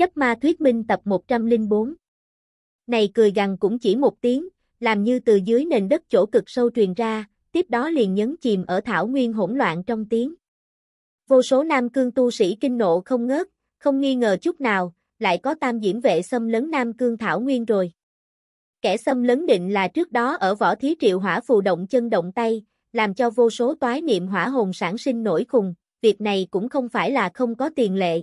Chấp ma thuyết minh tập 104 Này cười gằn cũng chỉ một tiếng, làm như từ dưới nền đất chỗ cực sâu truyền ra, tiếp đó liền nhấn chìm ở thảo nguyên hỗn loạn trong tiếng. Vô số nam cương tu sĩ kinh nộ không ngớt, không nghi ngờ chút nào, lại có tam diễm vệ xâm lấn nam cương thảo nguyên rồi. Kẻ xâm lấn định là trước đó ở võ thí triệu hỏa phù động chân động tay, làm cho vô số toái niệm hỏa hồn sản sinh nổi khùng, việc này cũng không phải là không có tiền lệ.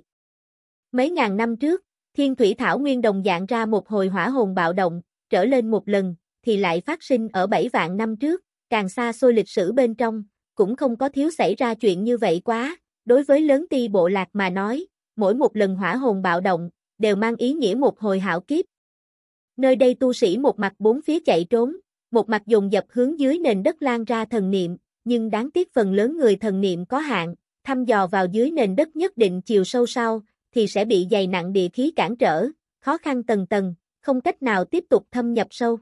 Mấy ngàn năm trước, thiên thủy thảo nguyên đồng dạng ra một hồi hỏa hồn bạo động, trở lên một lần, thì lại phát sinh ở bảy vạn năm trước, càng xa xôi lịch sử bên trong, cũng không có thiếu xảy ra chuyện như vậy quá, đối với lớn ti bộ lạc mà nói, mỗi một lần hỏa hồn bạo động, đều mang ý nghĩa một hồi hảo kiếp. Nơi đây tu sĩ một mặt bốn phía chạy trốn, một mặt dùng dập hướng dưới nền đất lan ra thần niệm, nhưng đáng tiếc phần lớn người thần niệm có hạn, thăm dò vào dưới nền đất nhất định chiều sâu sau, thì sẽ bị dày nặng địa khí cản trở, khó khăn tầng tầng, không cách nào tiếp tục thâm nhập sâu.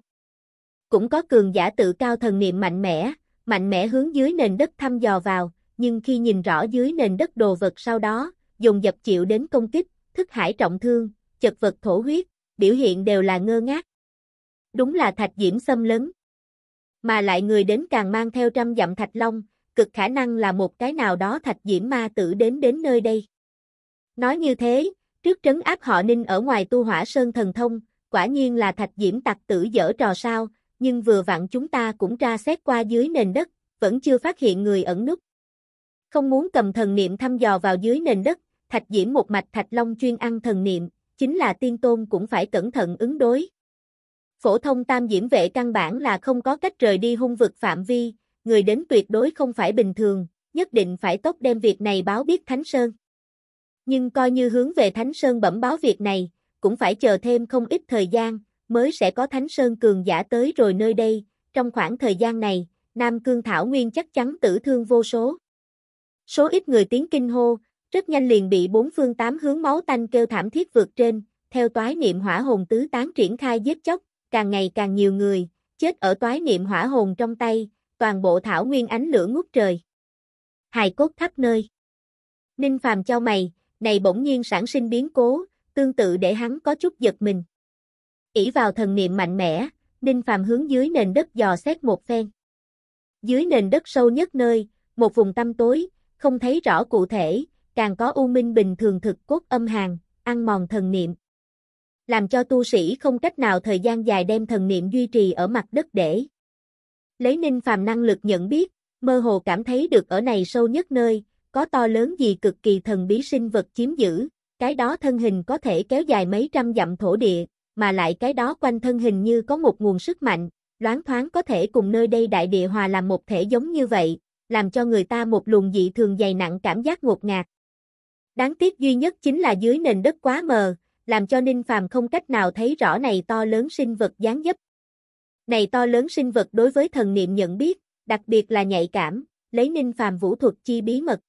Cũng có cường giả tự cao thần niệm mạnh mẽ, mạnh mẽ hướng dưới nền đất thăm dò vào, nhưng khi nhìn rõ dưới nền đất đồ vật sau đó, dùng dập chịu đến công kích, thức hải trọng thương, chật vật thổ huyết, biểu hiện đều là ngơ ngác. Đúng là thạch diễm xâm lấn. Mà lại người đến càng mang theo trăm dặm thạch long, cực khả năng là một cái nào đó thạch diễm ma tử đến đến nơi đây. Nói như thế, trước trấn áp họ ninh ở ngoài tu hỏa sơn thần thông, quả nhiên là thạch diễm tặc tử dở trò sao, nhưng vừa vặn chúng ta cũng tra xét qua dưới nền đất, vẫn chưa phát hiện người ẩn núp. Không muốn cầm thần niệm thăm dò vào dưới nền đất, thạch diễm một mạch thạch long chuyên ăn thần niệm, chính là tiên tôn cũng phải cẩn thận ứng đối. Phổ thông tam diễm vệ căn bản là không có cách rời đi hung vực phạm vi, người đến tuyệt đối không phải bình thường, nhất định phải tốt đem việc này báo biết Thánh Sơn. Nhưng coi như hướng về Thánh Sơn bẩm báo việc này, cũng phải chờ thêm không ít thời gian, mới sẽ có Thánh Sơn cường giả tới rồi nơi đây, trong khoảng thời gian này, Nam Cương Thảo Nguyên chắc chắn tử thương vô số. Số ít người tiếng kinh hô, rất nhanh liền bị bốn phương tám hướng máu tanh kêu thảm thiết vượt trên, theo toái niệm hỏa hồn tứ tán triển khai giết chóc, càng ngày càng nhiều người, chết ở toái niệm hỏa hồn trong tay, toàn bộ thảo nguyên ánh lửa ngút trời. Hài cốt khắp nơi. Ninh phàm cho mày, này bỗng nhiên sản sinh biến cố, tương tự để hắn có chút giật mình. ỷ vào thần niệm mạnh mẽ, Ninh phàm hướng dưới nền đất dò xét một phen. Dưới nền đất sâu nhất nơi, một vùng tăm tối, không thấy rõ cụ thể, càng có u minh bình thường thực cốt âm hàn, ăn mòn thần niệm. Làm cho tu sĩ không cách nào thời gian dài đem thần niệm duy trì ở mặt đất để. Lấy ninh phàm năng lực nhận biết, mơ hồ cảm thấy được ở này sâu nhất nơi, có to lớn gì cực kỳ thần bí sinh vật chiếm giữ, cái đó thân hình có thể kéo dài mấy trăm dặm thổ địa, mà lại cái đó quanh thân hình như có một nguồn sức mạnh, loáng thoáng có thể cùng nơi đây đại địa hòa làm một thể giống như vậy, làm cho người ta một luồng dị thường dày nặng cảm giác ngột ngạt. Đáng tiếc duy nhất chính là dưới nền đất quá mờ, làm cho Ninh Phàm không cách nào thấy rõ này to lớn sinh vật dáng dấp. Này to lớn sinh vật đối với thần niệm nhận biết, đặc biệt là nhạy cảm, lấy Ninh Phàm vũ thuật chi bí mật.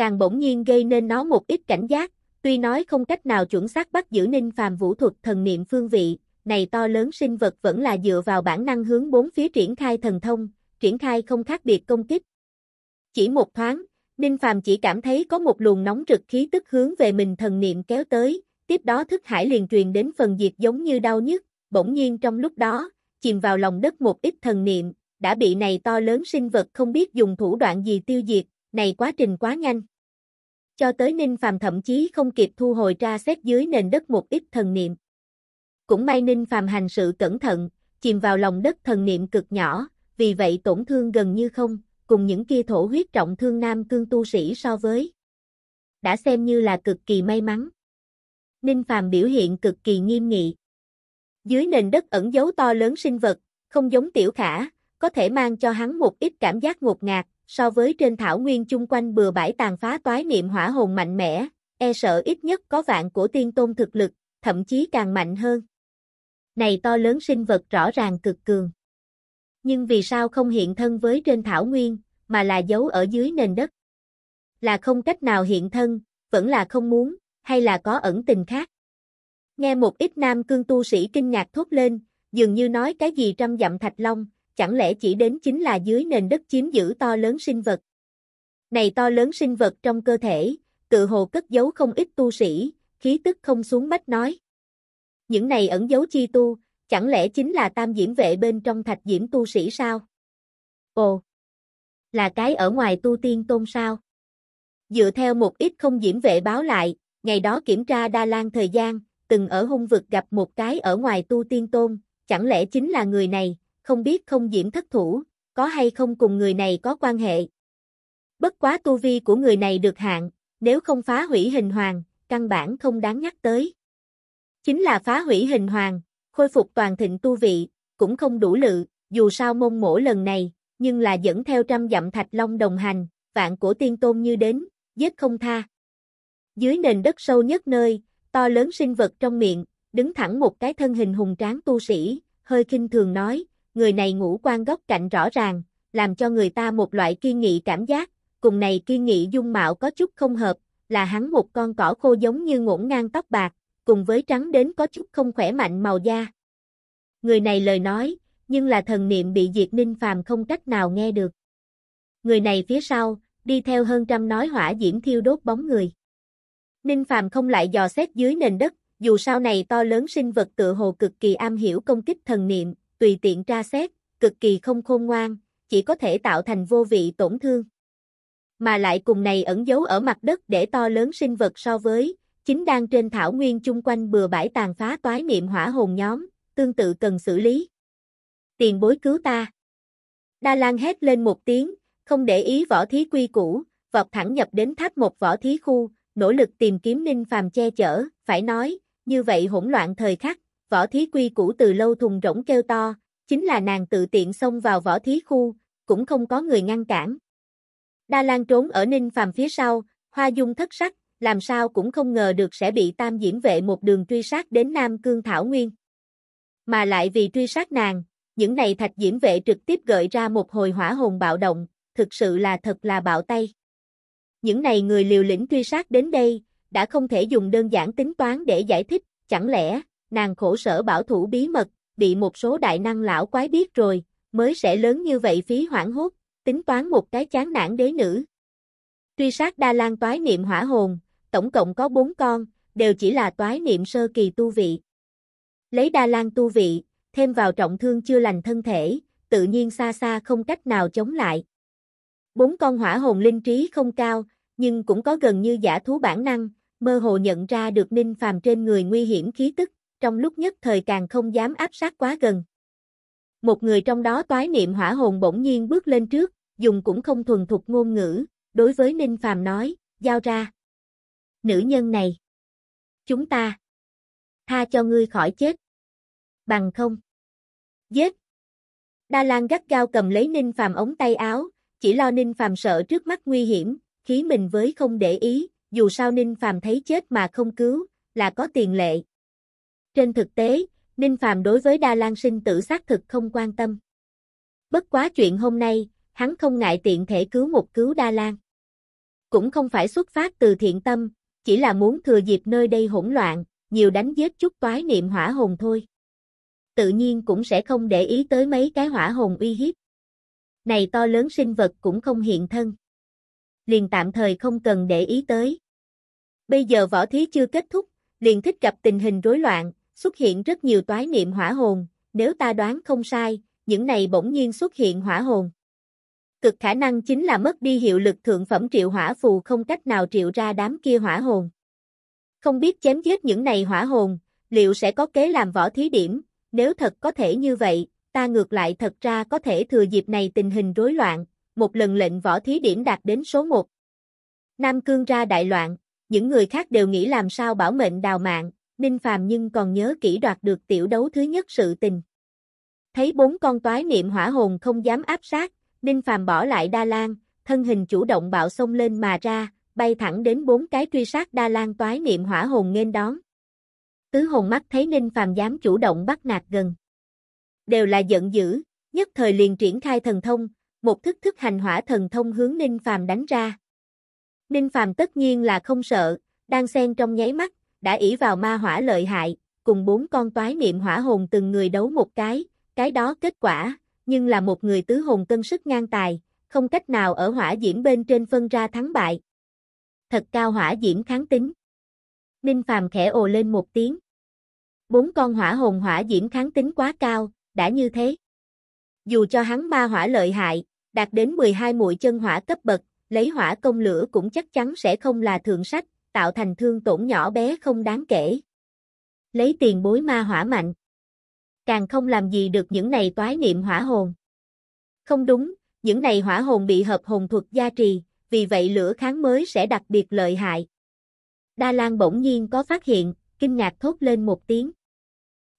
Càng bỗng nhiên gây nên nó một ít cảnh giác, tuy nói không cách nào chuẩn xác bắt giữ Ninh Phàm vũ thuật thần niệm phương vị, này to lớn sinh vật vẫn là dựa vào bản năng hướng bốn phía triển khai thần thông, triển khai không khác biệt công kích. Chỉ một thoáng, Ninh Phàm chỉ cảm thấy có một luồng nóng rực khí tức hướng về mình thần niệm kéo tới, tiếp đó thức hải liền truyền đến phần diệt giống như đau nhức, bỗng nhiên trong lúc đó, chìm vào lòng đất một ít thần niệm, đã bị này to lớn sinh vật không biết dùng thủ đoạn gì tiêu diệt, này quá trình quá nhanh. Cho tới Ninh Phàm thậm chí không kịp thu hồi ra xét dưới nền đất một ít thần niệm. Cũng may Ninh Phàm hành sự cẩn thận, chìm vào lòng đất thần niệm cực nhỏ, vì vậy tổn thương gần như không, cùng những kia thổ huyết trọng thương nam cương tu sĩ so với. Đã xem như là cực kỳ may mắn. Ninh Phàm biểu hiện cực kỳ nghiêm nghị. Dưới nền đất ẩn dấu to lớn sinh vật, không giống tiểu khả, có thể mang cho hắn một ít cảm giác ngột ngạt, so với trên thảo nguyên chung quanh bừa bãi tàn phá toái niệm hỏa hồn mạnh mẽ, e sợ ít nhất có vạn của tiên tôn thực lực, thậm chí càng mạnh hơn. Này to lớn sinh vật rõ ràng cực cường. Nhưng vì sao không hiện thân với trên thảo nguyên, mà là giấu ở dưới nền đất? Là không cách nào hiện thân, vẫn là không muốn, hay là có ẩn tình khác? Nghe một ít nam cương tu sĩ kinh ngạc thốt lên, dường như nói cái gì trăm dặm thạch long, chẳng lẽ chỉ đến chính là dưới nền đất chiếm giữ to lớn sinh vật. Này to lớn sinh vật trong cơ thể, tự hồ cất giấu không ít tu sĩ, khí tức không xuống bách nói. Những này ẩn dấu chi tu, chẳng lẽ chính là tam diễm vệ bên trong thạch diễm tu sĩ sao? Ồ! Là cái ở ngoài tu tiên tôn sao? Dựa theo một ít không diễm vệ báo lại, ngày đó kiểm tra Đa Lan thời gian, từng ở hung vực gặp một cái ở ngoài tu tiên tôn, chẳng lẽ chính là người này, không biết không diễm thất thủ, có hay không cùng người này có quan hệ. Bất quá tu vi của người này được hạn, nếu không phá hủy hình hoàng, căn bản không đáng nhắc tới. Chính là phá hủy hình hoàng, khôi phục toàn thịnh tu vị, cũng không đủ lự, dù sao mông mổ lần này, nhưng là dẫn theo trăm dặm thạch long đồng hành, vạn cổ tiên tôn như đến, giết không tha. Dưới nền đất sâu nhất nơi, to lớn sinh vật trong miệng, đứng thẳng một cái thân hình hùng tráng tu sĩ, hơi kinh thường nói, người này ngũ quan góc cạnh rõ ràng, làm cho người ta một loại kiên nghị cảm giác, cùng này kiên nghị dung mạo có chút không hợp, là hắn một con cỏ khô giống như ngỗng ngang tóc bạc, cùng với trắng đến có chút không khỏe mạnh màu da. Người này lời nói, nhưng là thần niệm bị diệt ninh phàm không cách nào nghe được. Người này phía sau, đi theo hơn trăm nói hỏa diễm thiêu đốt bóng người. Ninh phàm không lại dò xét dưới nền đất, dù sau này to lớn sinh vật tự hồ cực kỳ am hiểu công kích thần niệm, tùy tiện tra xét, cực kỳ không khôn ngoan, chỉ có thể tạo thành vô vị tổn thương. Mà lại cùng này ẩn giấu ở mặt đất để to lớn sinh vật so với, chính đang trên thảo nguyên chung quanh bừa bãi tàn phá toái niệm hỏa hồn nhóm, tương tự cần xử lý. Tiền bối cứu ta. Đa Lan hét lên một tiếng, không để ý võ thí quy cũ, vọt thẳng nhập đến tháp một võ thí khu, nỗ lực tìm kiếm Ninh Phàm che chở, phải nói, như vậy hỗn loạn thời khắc, võ thí quy cũ từ lâu thùng rỗng kêu to, chính là nàng tự tiện xông vào võ thí khu, cũng không có người ngăn cản. Đa Lan trốn ở Ninh Phàm phía sau, hoa dung thất sắc, làm sao cũng không ngờ được sẽ bị tam diễm vệ một đường truy sát đến Nam Cương Thảo Nguyên. Mà lại vì truy sát nàng, những này thạch diễm vệ trực tiếp gợi ra một hồi hỏa hồn bạo động, thực sự là thật là bạo tay. Những này người liều lĩnh truy sát đến đây, đã không thể dùng đơn giản tính toán để giải thích, chẳng lẽ, nàng khổ sở bảo thủ bí mật, bị một số đại năng lão quái biết rồi, mới sẽ lớn như vậy phí hoảng hốt, tính toán một cái chán nản đế nữ. Truy sát Đa Lan toái niệm hỏa hồn, tổng cộng có bốn con, đều chỉ là toái niệm sơ kỳ tu vị. Lấy Đa Lan tu vị, thêm vào trọng thương chưa lành thân thể, tự nhiên xa xa không cách nào chống lại. Bốn con hỏa hồn linh trí không cao, nhưng cũng có gần như giả thú bản năng, mơ hồ nhận ra được Ninh Phàm trên người nguy hiểm khí tức, trong lúc nhất thời càng không dám áp sát quá gần. Một người trong đó toái niệm hỏa hồn bỗng nhiên bước lên trước, dùng cũng không thuần thục ngôn ngữ, đối với Ninh Phàm nói, giao ra. Nữ nhân này. Chúng ta. Tha cho ngươi khỏi chết. Bằng không. Giết. Đa Lan gắt gao cầm lấy Ninh Phàm ống tay áo, chỉ lo Ninh Phàm sợ trước mắt nguy hiểm, khí mình với không để ý, dù sao Ninh Phàm thấy chết mà không cứu, là có tiền lệ. Trên thực tế, Ninh Phàm đối với Đa Lan sinh tử xác thực không quan tâm. Bất quá chuyện hôm nay, hắn không ngại tiện thể cứu một cứu Đa Lan. Cũng không phải xuất phát từ thiện tâm, chỉ là muốn thừa dịp nơi đây hỗn loạn, nhiều đánh giết chút toái niệm hỏa hồn thôi. Tự nhiên cũng sẽ không để ý tới mấy cái hỏa hồn uy hiếp. Này to lớn sinh vật cũng không hiện thân. Liền tạm thời không cần để ý tới. Bây giờ võ thí chưa kết thúc, liền thích gặp tình hình rối loạn, xuất hiện rất nhiều toái niệm hỏa hồn, nếu ta đoán không sai, những này bỗng nhiên xuất hiện hỏa hồn. Cực khả năng chính là mất đi hiệu lực thượng phẩm triệu hỏa phù không cách nào triệu ra đám kia hỏa hồn. Không biết chém giết những này hỏa hồn, liệu sẽ có kế làm võ thí điểm, nếu thật có thể như vậy, ta ngược lại thật ra có thể thừa dịp này tình hình rối loạn, một lần lệnh võ thí điểm đạt đến số 1. Nam Cương ra đại loạn, những người khác đều nghĩ làm sao bảo mệnh đào mạng, Ninh Phàm nhưng còn nhớ kỹ đoạt được tiểu đấu thứ nhất sự tình. Thấy bốn con toái niệm hỏa hồn không dám áp sát, Ninh Phàm bỏ lại Đa Lan, thân hình chủ động bạo xông lên mà ra, bay thẳng đến bốn cái truy sát Đa Lan toái niệm hỏa hồn nghênh đón. Tứ hồn mắt thấy Ninh Phàm dám chủ động bắt nạt gần. Đều là giận dữ, nhất thời liền triển khai thần thông, một thức thức hành hỏa thần thông hướng Ninh Phàm đánh ra. Ninh Phàm tất nhiên là không sợ, đang xen trong nháy mắt, đã ỷ vào ma hỏa lợi hại, cùng bốn con toái niệm hỏa hồn từng người đấu một cái, cái đó kết quả, nhưng là một người tứ hồn cân sức ngang tài, không cách nào ở hỏa diễm bên trên phân ra thắng bại. Thật cao hỏa diễm kháng tính. Ninh Phàm khẽ ồ lên một tiếng. Bốn con hỏa hồn hỏa diễm kháng tính quá cao, đã như thế. Dù cho hắn ma hỏa lợi hại, đạt đến 12 muội chân hỏa cấp bậc, lấy hỏa công lửa cũng chắc chắn sẽ không là thượng sách, tạo thành thương tổn nhỏ bé không đáng kể. Lấy tiền bối ma hỏa mạnh. Càng không làm gì được những này toái niệm hỏa hồn. Không đúng, những này hỏa hồn bị hợp hồn thuật gia trì, vì vậy lửa kháng mới sẽ đặc biệt lợi hại. Đa Lan bỗng nhiên có phát hiện, kinh ngạc thốt lên một tiếng.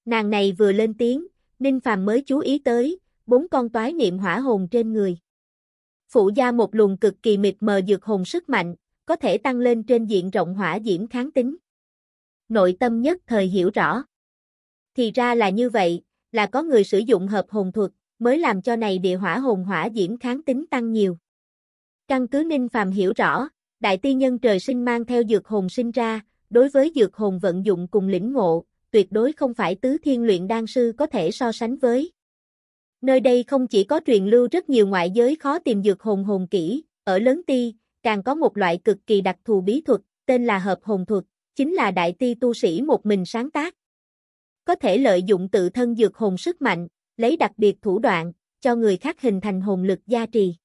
Nàng này vừa lên tiếng, Ninh Phàm mới chú ý tới, bốn con toái niệm hỏa hồn trên người. Phụ gia một luồng cực kỳ mịt mờ dược hồn sức mạnh, có thể tăng lên trên diện rộng hỏa diễm kháng tính. Nội tâm nhất thời hiểu rõ. Thì ra là như vậy, là có người sử dụng hợp hồn thuật, mới làm cho này địa hỏa hồn hỏa diễm kháng tính tăng nhiều. Căn cứ Ninh Phàm hiểu rõ, đại tiên nhân trời sinh mang theo dược hồn sinh ra, đối với dược hồn vận dụng cùng lĩnh ngộ, tuyệt đối không phải tứ thiên luyện đan sư có thể so sánh với. Nơi đây không chỉ có truyền lưu rất nhiều ngoại giới khó tìm dược hồn hồn kỹ, ở lớn ti, càng có một loại cực kỳ đặc thù bí thuật, tên là hợp hồn thuật, chính là đại ti tu sĩ một mình sáng tác. Có thể lợi dụng tự thân dược hồn sức mạnh, lấy đặc biệt thủ đoạn, cho người khác hình thành hồn lực gia trì.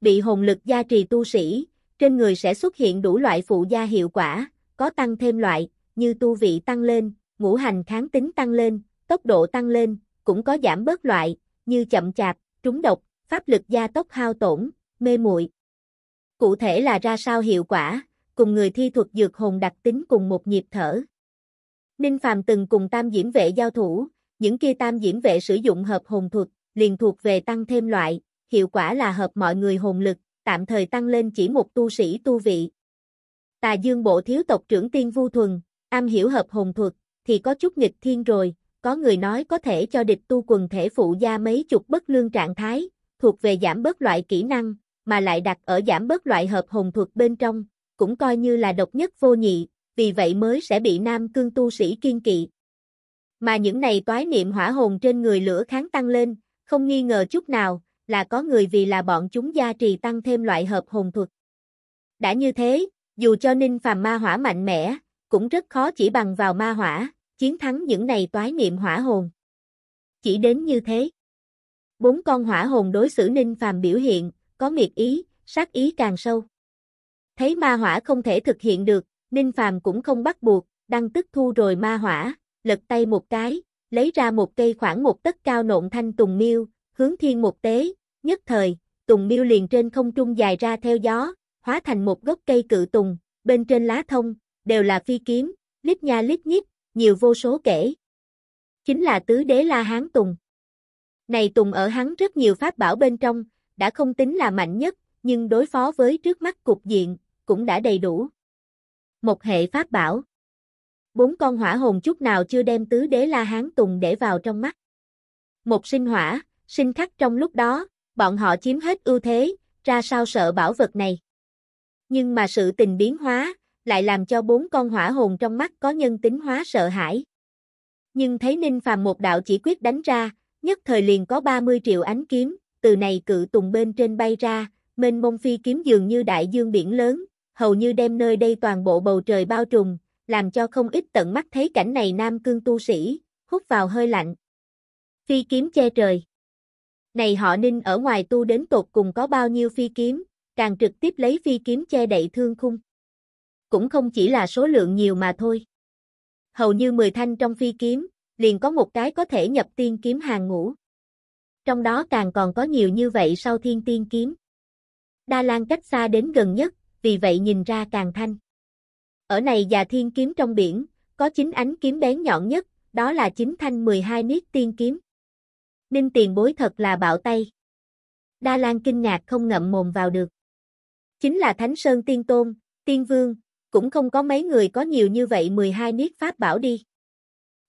Bị hồn lực gia trì tu sĩ, trên người sẽ xuất hiện đủ loại phụ gia hiệu quả, có tăng thêm loại, như tu vị tăng lên, ngũ hành kháng tính tăng lên, tốc độ tăng lên, cũng có giảm bớt loại, như chậm chạp, trúng độc, pháp lực gia tốc hao tổn, mê muội. Cụ thể là ra sao hiệu quả, cùng người thi thuật dược hồn đặc tính cùng một nhịp thở. Ninh Phàm từng cùng tam diễm vệ giao thủ, những kia tam diễm vệ sử dụng hợp hồn thuật, liền thuộc về tăng thêm loại, hiệu quả là hợp mọi người hồn lực, tạm thời tăng lên chỉ một tu sĩ tu vị. Tà dương bộ thiếu tộc trưởng tiên vu thuần, am hiểu hợp hồn thuật, thì có chút nghịch thiên rồi, có người nói có thể cho địch tu quần thể phụ gia mấy chục bất lương trạng thái, thuộc về giảm bớt loại kỹ năng, mà lại đặt ở giảm bớt loại hợp hồn thuật bên trong, cũng coi như là độc nhất vô nhị, vì vậy mới sẽ bị nam cương tu sĩ kiên kỵ. Mà những này toái niệm hỏa hồn trên người lửa kháng tăng lên, không nghi ngờ chút nào, là có người vì là bọn chúng gia trì tăng thêm loại hợp hồn thuật. Đã như thế, dù cho ninh phàm ma hỏa mạnh mẽ, cũng rất khó chỉ bằng vào ma hỏa, chiến thắng những này toái niệm hỏa hồn. Chỉ đến như thế. Bốn con hỏa hồn đối xử ninh phàm biểu hiện, có miệt ý, sát ý càng sâu. Thấy ma hỏa không thể thực hiện được, ninh phàm cũng không bắt buộc, đăng tức thu rồi ma hỏa, lật tay một cái, lấy ra một cây khoảng một tấc cao nộn thanh tùng miêu, hướng thiên một tế, nhất thời, tùng miêu liền trên không trung dài ra theo gió, hóa thành một gốc cây cự tùng, bên trên lá thông, đều là phi kiếm, lít nha lít nhít, nhiều vô số kể. Chính là tứ đế La Hán Tùng. Này Tùng ở hắn rất nhiều pháp bảo bên trong, đã không tính là mạnh nhất, nhưng đối phó với trước mắt cục diện, cũng đã đầy đủ. Một hệ pháp bảo. Bốn con hỏa hồn chút nào chưa đem tứ đế La Hán Tùng để vào trong mắt. Một sinh hỏa, sinh khắc trong lúc đó, bọn họ chiếm hết ưu thế, ra sao sợ bảo vật này. Nhưng mà sự tình biến hóa, lại làm cho bốn con hỏa hồn trong mắt có nhân tính hóa sợ hãi. Nhưng thấy Ninh Phàm một đạo chỉ quyết đánh ra, nhất thời liền có 30 triệu ánh kiếm, từ này cự tùng bên trên bay ra, mênh mông phi kiếm dường như đại dương biển lớn, hầu như đem nơi đây toàn bộ bầu trời bao trùm, làm cho không ít tận mắt thấy cảnh này nam cương tu sĩ, hút vào hơi lạnh. Phi kiếm che trời. Này họ ninh ở ngoài tu đến tột cùng có bao nhiêu phi kiếm, càng trực tiếp lấy phi kiếm che đậy thương khung cũng không chỉ là số lượng nhiều mà thôi. Hầu như 10 thanh trong phi kiếm, liền có một cái có thể nhập tiên kiếm hàng ngũ. Trong đó càng còn có nhiều như vậy sau thiên tiên kiếm. Đa Lan cách xa đến gần nhất, vì vậy nhìn ra càng thanh. Ở này già thiên kiếm trong biển, có chính ánh kiếm bén nhọn nhất, đó là chính thanh 12 niết tiên kiếm. Ninh tiền bối thật là bạo tay. Đa Lan kinh ngạc không ngậm mồm vào được. Chính là Thánh Sơn Tiên Tôn, Tiên Vương, cũng không có mấy người có nhiều như vậy 12 niết pháp bảo đi.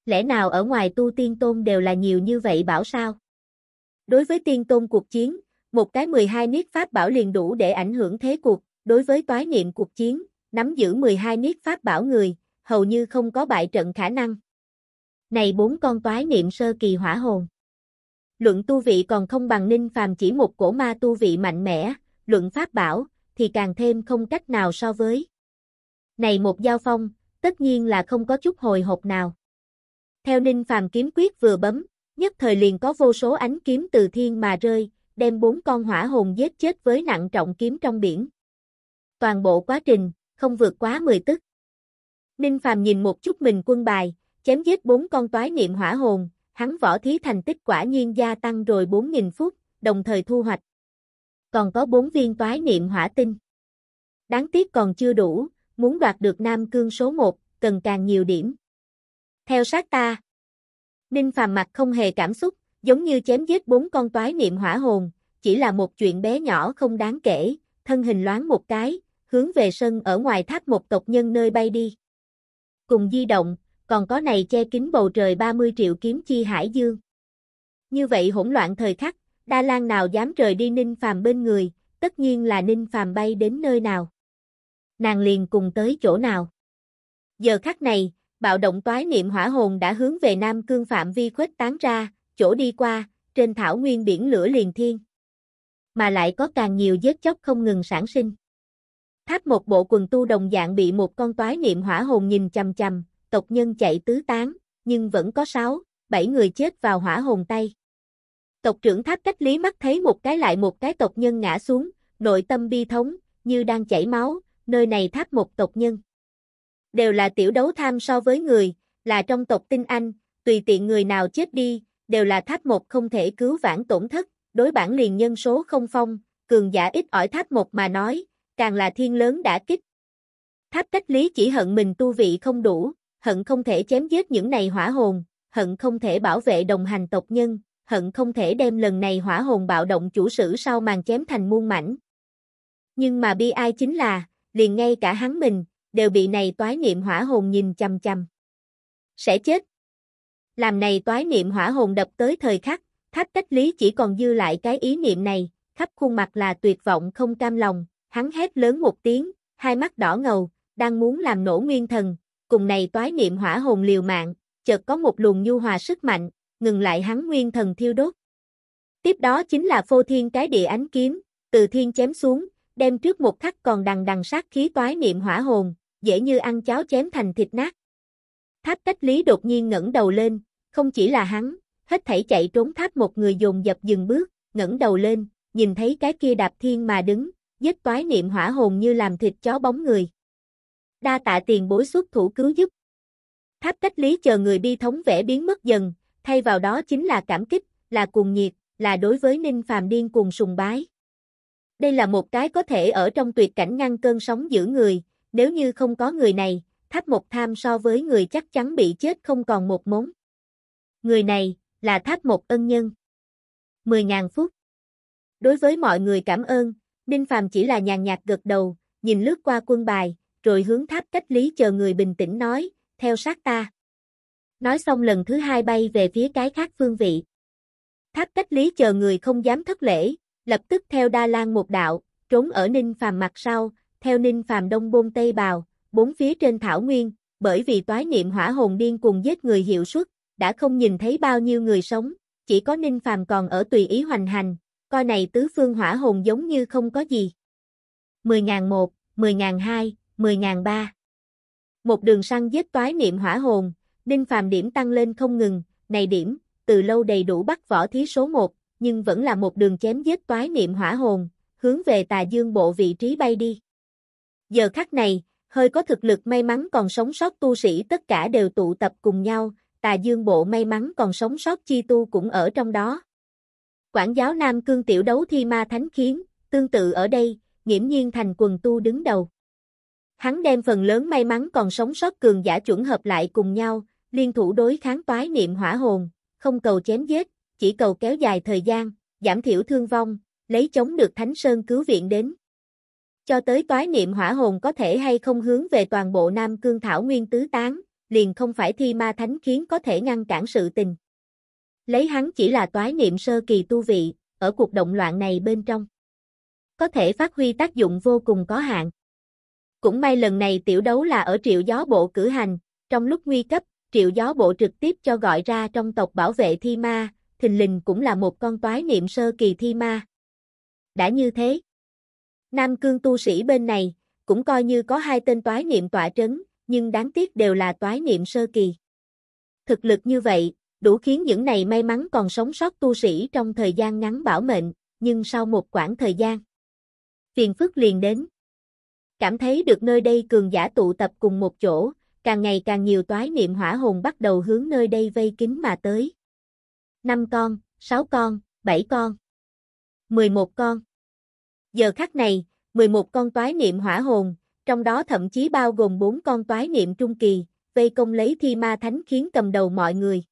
Lẽ nào ở ngoài tu tiên tôn đều là nhiều như vậy bảo sao? Đối với tiên tôn cuộc chiến, một cái 12 niết pháp bảo liền đủ để ảnh hưởng thế cuộc, đối với toái niệm cuộc chiến, nắm giữ 12 niết pháp bảo người, hầu như không có bại trận khả năng. Này bốn con toái niệm sơ kỳ hỏa hồn. Luận tu vị còn không bằng ninh phàm chỉ một cổ ma tu vị mạnh mẽ, luận pháp bảo, thì càng thêm không cách nào so với. Này một giao phong, tất nhiên là không có chút hồi hộp nào. Theo Ninh Phàm kiếm quyết vừa bấm, nhất thời liền có vô số ánh kiếm từ thiên mà rơi, đem bốn con hỏa hồn giết chết với nặng trọng kiếm trong biển. Toàn bộ quá trình, không vượt quá 10 tức. Ninh Phàm nhìn một chút mình quân bài, chém giết bốn con toái niệm hỏa hồn, hắn võ thí thành tích quả nhiên gia tăng rồi 4.000 phút, đồng thời thu hoạch. Còn có bốn viên toái niệm hỏa tinh. Đáng tiếc còn chưa đủ, muốn đoạt được Nam Cương số 1, cần càng nhiều điểm. Theo sát ta. Ninh Phàm mặt không hề cảm xúc, giống như chém giết bốn con toái niệm hỏa hồn, chỉ là một chuyện bé nhỏ không đáng kể, thân hình loáng một cái, hướng về sân ở ngoài tháp một tộc nhân nơi bay đi. Cùng di động, còn có này che kín bầu trời 30 triệu kiếm chi hải dương. Như vậy hỗn loạn thời khắc, Đa Lan nào dám rời đi Ninh Phàm bên người, tất nhiên là Ninh Phàm bay đến nơi nào. Nàng liền cùng tới chỗ nào. Giờ khắc này, bạo động toái niệm hỏa hồn đã hướng về Nam Cương phạm vi khuếch tán ra, chỗ đi qua, trên thảo nguyên biển lửa liền thiên. Mà lại có càng nhiều vết chóc không ngừng sản sinh. Tháp một bộ quần tu đồng dạng bị một con toái niệm hỏa hồn nhìn chầm chầm, tộc nhân chạy tứ tán, nhưng vẫn có sáu, bảy người chết vào hỏa hồn tay. Tộc trưởng tháp cách lý mắt thấy một cái lại một cái tộc nhân ngã xuống, nội tâm bi thống, như đang chảy máu, nơi này tháp một tộc nhân. Đều là tiểu đấu tham so với người, là trong tộc tinh anh, tùy tiện người nào chết đi, đều là tháp một không thể cứu vãn tổn thất, đối bản liền nhân số không phong, cường giả ít ỏi tháp một mà nói, càng là thiên lớn đã kích. Tháp cách lý chỉ hận mình tu vị không đủ, hận không thể chém giết những này hỏa hồn, hận không thể bảo vệ đồng hành tộc nhân, hận không thể đem lần này hỏa hồn bạo động chủ sử sau màn chém thành muôn mảnh. Nhưng mà bi ai chính là, liền ngay cả hắn mình, đều bị này toái niệm hỏa hồn nhìn chằm chằm. Sẽ chết. Làm này toái niệm hỏa hồn đập tới thời khắc, tháp cách lý chỉ còn dư lại cái ý niệm này, khắp khuôn mặt là tuyệt vọng không cam lòng, hắn hét lớn một tiếng, hai mắt đỏ ngầu, đang muốn làm nổ nguyên thần, cùng này toái niệm hỏa hồn liều mạng, chợt có một luồng nhu hòa sức mạnh, ngừng lại hắn nguyên thần thiêu đốt. Tiếp đó chính là phô thiên cái địa ánh kiếm, từ thiên chém xuống, đem trước một khắc còn đằng đằng sát khí toái niệm hỏa hồn, dễ như ăn cháo chém thành thịt nát. Tháp cách lý đột nhiên ngẩng đầu lên, không chỉ là hắn, hết thảy chạy trốn tháp một người dồn dập dừng bước, ngẩng đầu lên, nhìn thấy cái kia đạp thiên mà đứng, giết toái niệm hỏa hồn như làm thịt chó bóng người. Đa tạ tiền bối xuất thủ cứu giúp. Tháp cách lý chờ người bi thống vẽ biến mất dần, thay vào đó chính là cảm kích, là cuồng nhiệt, là đối với Ninh Phàm điên cuồng sùng bái. Đây là một cái có thể ở trong tuyệt cảnh ngăn cơn sóng giữ người, nếu như không có người này, tháp một tham so với người chắc chắn bị chết không còn một mống. Người này, là tháp một ân nhân. 10.000 phút. Đối với mọi người cảm ơn, Ninh Phàm chỉ là nhàn nhạt gật đầu, nhìn lướt qua quân bài, rồi hướng tháp cách lý chờ người bình tĩnh nói, theo sát ta. Nói xong lần thứ hai bay về phía cái khác phương vị. Tháp cách lý chờ người không dám thất lễ, lập tức theo Đa Lan một đạo, trốn ở Ninh Phàm mặt sau, theo Ninh Phàm đông bôn tây bào, bốn phía trên thảo nguyên, bởi vì toái niệm hỏa hồn điên cùng giết người hiệu suất, đã không nhìn thấy bao nhiêu người sống, chỉ có Ninh Phàm còn ở tùy ý hoành hành, coi này tứ phương hỏa hồn giống như không có gì. 10.001, 10.002, 10.003 Một đường săn giết toái niệm hỏa hồn, Ninh Phàm điểm tăng lên không ngừng, này điểm, từ lâu đầy đủ bắt võ thí số 1, nhưng vẫn là một đường chém giết toái niệm hỏa hồn, hướng về tà dương bộ vị trí bay đi. Giờ khắc này, hơi có thực lực may mắn còn sống sót tu sĩ tất cả đều tụ tập cùng nhau, tà dương bộ may mắn còn sống sót chi tu cũng ở trong đó. Quản giáo Nam Cương tiểu đấu thi ma thánh khiến, tương tự ở đây, nghiễm nhiên thành quần tu đứng đầu. Hắn đem phần lớn may mắn còn sống sót cường giả chuẩn hợp lại cùng nhau, liên thủ đối kháng toái niệm hỏa hồn, không cầu chém giết, chỉ cầu kéo dài thời gian, giảm thiểu thương vong, lấy chống được Thánh Sơn cứu viện đến. Cho tới toái niệm hỏa hồn có thể hay không hướng về toàn bộ Nam Cương Thảo Nguyên tứ tán, liền không phải thi ma thánh khiến có thể ngăn cản sự tình. Lấy hắn chỉ là toái niệm sơ kỳ tu vị, ở cuộc động loạn này bên trong. Có thể phát huy tác dụng vô cùng có hạn. Cũng may lần này tiểu đấu là ở triệu gió bộ cử hành, trong lúc nguy cấp, triệu gió bộ trực tiếp cho gọi ra trong tộc bảo vệ thi ma, thình lình cũng là một con toái niệm sơ kỳ thi ma. Đã như thế, Nam cương tu sĩ bên này, cũng coi như có hai tên toái niệm tọa trấn, nhưng đáng tiếc đều là toái niệm sơ kỳ. Thực lực như vậy, đủ khiến những này may mắn còn sống sót tu sĩ trong thời gian ngắn bảo mệnh, nhưng sau một quãng thời gian, phiền phức liền đến. Cảm thấy được nơi đây cường giả tụ tập cùng một chỗ, càng ngày càng nhiều toái niệm hỏa hồn bắt đầu hướng nơi đây vây kín mà tới. 5 con, 6 con, 7 con, 11 con. Giờ khắc này, 11 con toái niệm hỏa hồn, trong đó thậm chí bao gồm 4 con toái niệm trung kỳ, vây công lấy thi ma thánh khiến cầm đầu mọi người.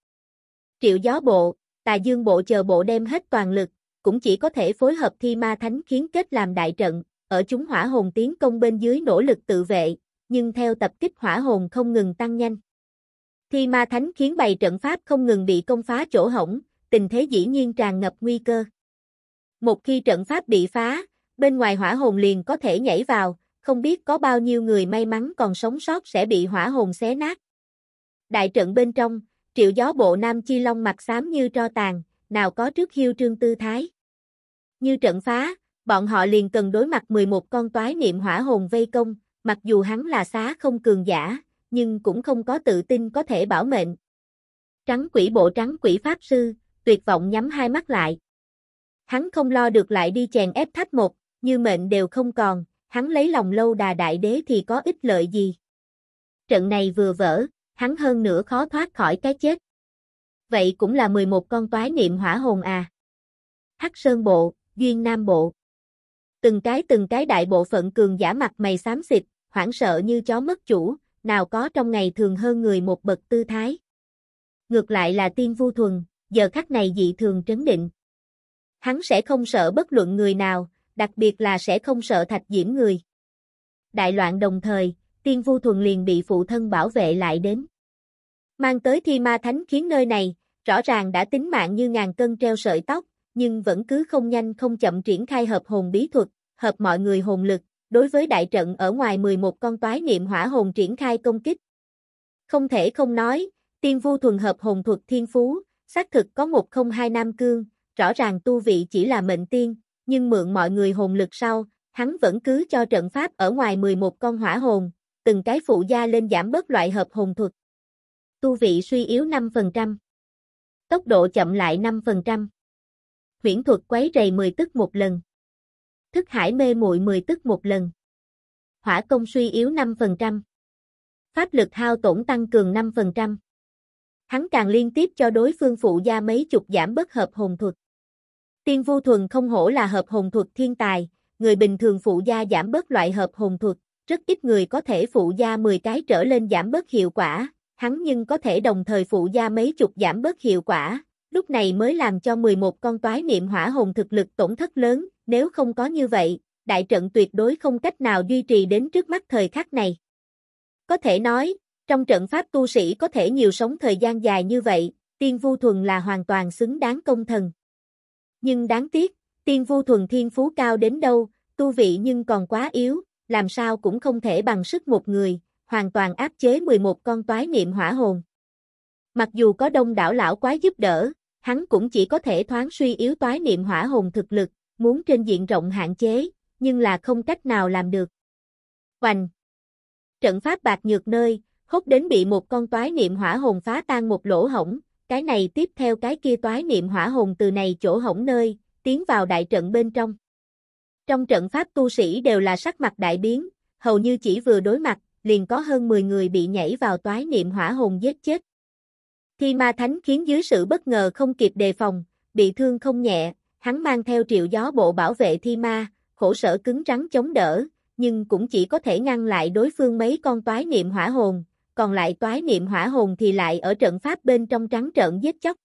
Triệu gió bộ, tà dương bộ chờ bộ đem hết toàn lực, cũng chỉ có thể phối hợp thi ma thánh khiến kết làm đại trận, ở chúng hỏa hồn tiến công bên dưới nỗ lực tự vệ, nhưng theo tập kích hỏa hồn không ngừng tăng nhanh. Thi ma thánh khiến bày trận pháp không ngừng bị công phá chỗ hỏng, tình thế dĩ nhiên tràn ngập nguy cơ. Một khi trận pháp bị phá, bên ngoài hỏa hồn liền có thể nhảy vào, không biết có bao nhiêu người may mắn còn sống sót sẽ bị hỏa hồn xé nát. Đại trận bên trong, triệu gió bộ Nam Chi Long mặt xám như tro tàn, nào có trước hiêu trương tư thái. Như trận phá, bọn họ liền cần đối mặt 11 con toái niệm hỏa hồn vây công, mặc dù hắn là xá không cường giả, nhưng cũng không có tự tin có thể bảo mệnh. Trắng quỷ bộ trắng quỷ pháp sư, tuyệt vọng nhắm hai mắt lại. Hắn không lo được lại đi chèn ép thách một, như mệnh đều không còn, hắn lấy lòng lâu đà đại đế thì có ích lợi gì. Trận này vừa vỡ, hắn hơn nữa khó thoát khỏi cái chết. Vậy cũng là 11 con toái niệm hỏa hồn à. Hắc Sơn Bộ, Duyên Nam Bộ. Từng cái từng cái đại bộ phận cường giả mặt mày xám xịt, hoảng sợ như chó mất chủ, nào có trong ngày thường hơn người một bậc tư thái. Ngược lại là tiên vu thuần, giờ khắc này dị thường trấn định. Hắn sẽ không sợ bất luận người nào, đặc biệt là sẽ không sợ thạch diễm người. Đại loạn đồng thời, tiên vu thuần liền bị phụ thân bảo vệ lại đến. Mang tới thi ma thánh khiến nơi này, rõ ràng đã tính mạng như ngàn cân treo sợi tóc, nhưng vẫn cứ không nhanh không chậm triển khai hợp hồn bí thuật, hợp mọi người hồn lực, đối với đại trận ở ngoài 11 con toái niệm hỏa hồn triển khai công kích. Không thể không nói, tiên vu thuần hợp hồn thuật thiên phú, xác thực có một không hai nam cương, rõ ràng tu vị chỉ là mệnh tiên, nhưng mượn mọi người hồn lực sau, hắn vẫn cứ cho trận pháp ở ngoài 11 con hỏa hồn, từng cái phụ gia lên giảm bớt loại hợp hồn thuật. Tu vị suy yếu 5%. Tốc độ chậm lại 5%. Huyễn thuật quấy rầy 10 tức một lần. Thức hải mê muội 10 tức một lần. Hỏa công suy yếu 5%. Pháp lực hao tổn tăng cường 5%. Hắn càng liên tiếp cho đối phương phụ gia mấy chục giảm bất hợp hồn thuật. Tiên vu thuần không hổ là hợp hồn thuật thiên tài, người bình thường phụ gia giảm bớt loại hợp hồn thuật, rất ít người có thể phụ gia 10 cái trở lên giảm bớt hiệu quả, hắn nhưng có thể đồng thời phụ gia mấy chục giảm bớt hiệu quả, lúc này mới làm cho 11 con toái niệm hỏa hồn thực lực tổn thất lớn, nếu không có như vậy, đại trận tuyệt đối không cách nào duy trì đến trước mắt thời khắc này. Có thể nói, trong trận pháp tu sĩ có thể nhiều sống thời gian dài như vậy, tiên vu thuần là hoàn toàn xứng đáng công thần. Nhưng đáng tiếc, tiên vu thuần thiên phú cao đến đâu, tu vị nhưng còn quá yếu, làm sao cũng không thể bằng sức một người, hoàn toàn áp chế 11 con toái niệm hỏa hồn. Mặc dù có đông đảo lão quái giúp đỡ, hắn cũng chỉ có thể thoáng suy yếu toái niệm hỏa hồn thực lực, muốn trên diện rộng hạn chế, nhưng là không cách nào làm được. Hoành! Trận pháp bạc nhược nơi, hốt đến bị một con toái niệm hỏa hồn phá tan một lỗ hổng, cái này tiếp theo cái kia toái niệm hỏa hồn từ này chỗ hổng nơi, tiến vào đại trận bên trong. Trong trận pháp tu sĩ đều là sắc mặt đại biến, hầu như chỉ vừa đối mặt, liền có hơn 10 người bị nhảy vào toái niệm hỏa hồn giết chết. Thi ma thánh khiến dưới sự bất ngờ không kịp đề phòng, bị thương không nhẹ, hắn mang theo triệu gió bộ bảo vệ thi ma, khổ sở cứng rắn chống đỡ, nhưng cũng chỉ có thể ngăn lại đối phương mấy con toái niệm hỏa hồn, còn lại toái niệm hỏa hồn thì lại ở trận pháp bên trong trắng trợn giết chóc.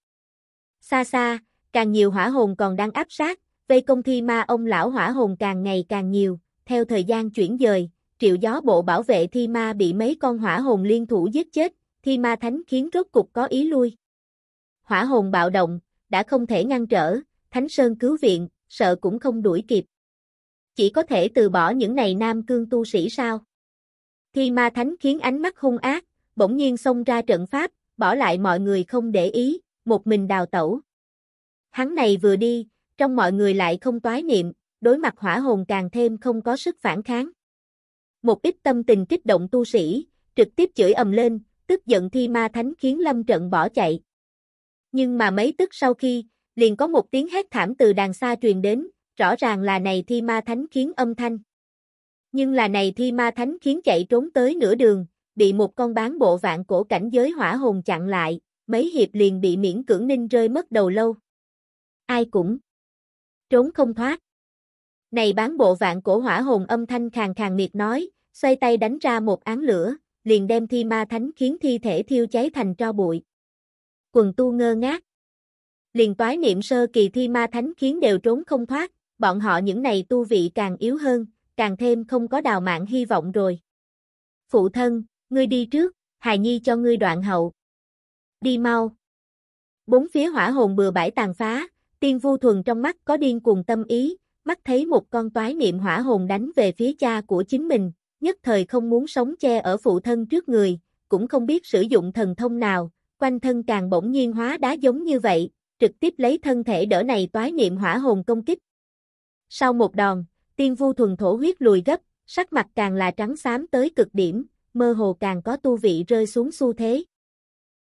Xa xa, càng nhiều hỏa hồn còn đang áp sát, vây công thi ma ông lão hỏa hồn càng ngày càng nhiều, theo thời gian chuyển dời, triệu gió bộ bảo vệ thi ma bị mấy con hỏa hồn liên thủ giết chết, thi ma thánh khiến rốt cục có ý lui. Hỏa hồn bạo động, đã không thể ngăn trở, thánh sơn cứu viện, sợ cũng không đuổi kịp. Chỉ có thể từ bỏ những này nam cương tu sĩ sao? Thi ma thánh khiến ánh mắt hung ác, bỗng nhiên xông ra trận pháp, bỏ lại mọi người không để ý, một mình đào tẩu. Hắn này vừa đi, trong mọi người lại không toái niệm, đối mặt hỏa hồn càng thêm không có sức phản kháng. Một ít tâm tình kích động tu sĩ, trực tiếp chửi ầm lên, tức giận thi ma thánh khiến lâm trận bỏ chạy. Nhưng mà mấy tức sau khi, liền có một tiếng hét thảm từ đàn xa truyền đến, rõ ràng là này thi ma thánh khiến âm thanh. Nhưng là này thi ma thánh khiến chạy trốn tới nửa đường, bị một con bán bộ vạn cổ cảnh giới hỏa hồn chặn lại, mấy hiệp liền bị miễn cưỡng ninh rơi mất đầu lâu. Ai cũng trốn không thoát. Này bán bộ vạn cổ hỏa hồn âm thanh khàn khàn miệt nói, xoay tay đánh ra một án lửa, liền đem thi ma thánh khiến thi thể thiêu cháy thành tro bụi. Quần tu ngơ ngác. Liền toái niệm sơ kỳ thi ma thánh khiến đều trốn không thoát, bọn họ những này tu vị càng yếu hơn, càng thêm không có đào mạng hy vọng rồi. Phụ thân, ngươi đi trước, hài nhi cho ngươi đoạn hậu. Đi mau. Bốn phía hỏa hồn bừa bãi tàn phá, tiên vu thuần trong mắt có điên cuồng tâm ý, mắt thấy một con toái niệm hỏa hồn đánh về phía cha của chính mình, nhất thời không muốn sống che ở phụ thân trước người, cũng không biết sử dụng thần thông nào, quanh thân càng bỗng nhiên hóa đá giống như vậy, trực tiếp lấy thân thể đỡ này toái niệm hỏa hồn công kích. Sau một đòn, tiên vu thuần thổ huyết lùi gấp, sắc mặt càng là trắng xám tới cực điểm, mơ hồ càng có tu vị rơi xuống xu thế.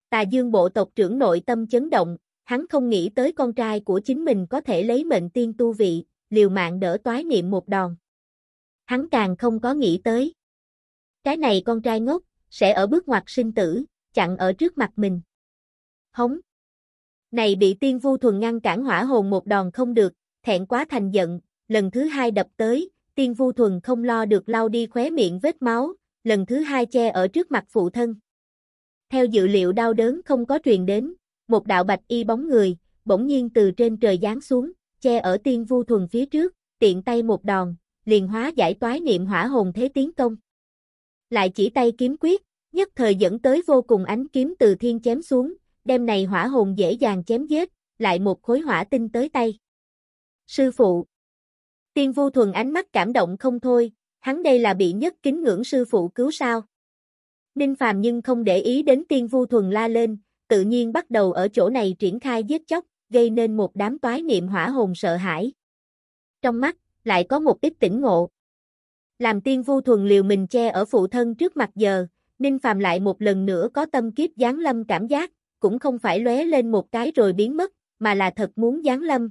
Tà dương bộ tộc trưởng nội tâm chấn động, hắn không nghĩ tới con trai của chính mình có thể lấy mệnh tiên tu vị, liều mạng đỡ toái niệm một đòn. Hắn càng không có nghĩ tới. Cái này con trai ngốc, sẽ ở bước ngoặt sinh tử, chặn ở trước mặt mình. Hống. Này bị tiên vu thuần ngăn cản hỏa hồn một đòn không được, thẹn quá thành giận, lần thứ hai đập tới, tiên vu thuần không lo được lau đi khóe miệng vết máu, lần thứ hai che ở trước mặt phụ thân. Theo dự liệu đau đớn không có truyền đến, một đạo bạch y bóng người, bỗng nhiên từ trên trời giáng xuống, che ở tiên vu thuần phía trước, tiện tay một đòn, liền hóa giải toái niệm hỏa hồn thế tiến công. Lại chỉ tay kiếm quyết, nhất thời dẫn tới vô cùng ánh kiếm từ thiên chém xuống, đem này hỏa hồn dễ dàng chém giết, lại một khối hỏa tinh tới tay. Sư phụ Tiên vu thuần ánh mắt cảm động không thôi, hắn đây là bị nhất kính ngưỡng sư phụ cứu sao. Ninh phàm nhưng không để ý đến tiên vu thuần la lên, tự nhiên bắt đầu ở chỗ này triển khai giết chóc, gây nên một đám toái niệm hỏa hồn sợ hãi. Trong mắt, lại có một ít tỉnh ngộ. Làm tiên vu thuần liều mình che ở phụ thân trước mặt giờ, Ninh Phàm lại một lần nữa có tâm kiếp giáng lâm cảm giác, cũng không phải lóe lên một cái rồi biến mất, mà là thật muốn giáng lâm.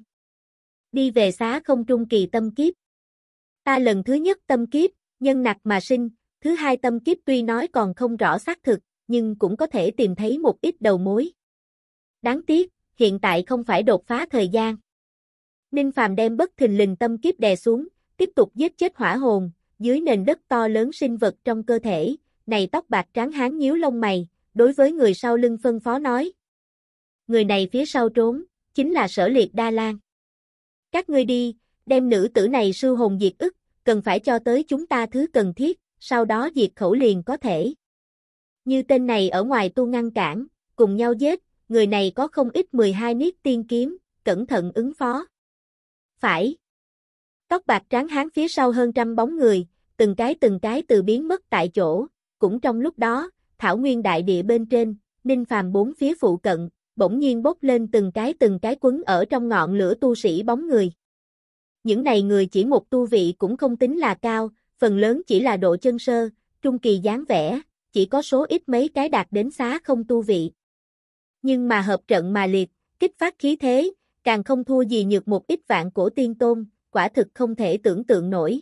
Đi về xá không trung kỳ tâm kiếp. Ta lần thứ nhất tâm kiếp, nhân nặc mà sinh, thứ hai tâm kiếp tuy nói còn không rõ xác thực, nhưng cũng có thể tìm thấy một ít đầu mối. Đáng tiếc, hiện tại không phải đột phá thời gian. Ninh Phàm đem bất thình lình tâm kiếp đè xuống, tiếp tục giết chết hỏa hồn, dưới nền đất to lớn sinh vật trong cơ thể, này tóc bạc trắng hán nhíu lông mày, đối với người sau lưng phân phó nói. Người này phía sau trốn, chính là sở liệt Đa Lan. Các ngươi đi, đem nữ tử này sư hồn diệt ức, cần phải cho tới chúng ta thứ cần thiết, sau đó diệt khẩu liền có thể. Như tên này ở ngoài tu ngăn cản, cùng nhau giết, người này có không ít 12 niết tiên kiếm, cẩn thận ứng phó. Phải. Tóc bạc trắng hán phía sau hơn trăm bóng người, từng cái từng cái từ biến mất tại chỗ, cũng trong lúc đó, thảo nguyên đại địa bên trên, ninh phàm bốn phía phụ cận, bỗng nhiên bốc lên từng cái từng cái quấn ở trong ngọn lửa tu sĩ bóng người. Những này người chỉ một tu vị cũng không tính là cao, phần lớn chỉ là độ chân sơ, trung kỳ dáng vẻ, chỉ có số ít mấy cái đạt đến xá không tu vị. Nhưng mà hợp trận mà liệt, kích phát khí thế, càng không thua gì nhược một ít vạn cổ tiên tôn, quả thực không thể tưởng tượng nổi.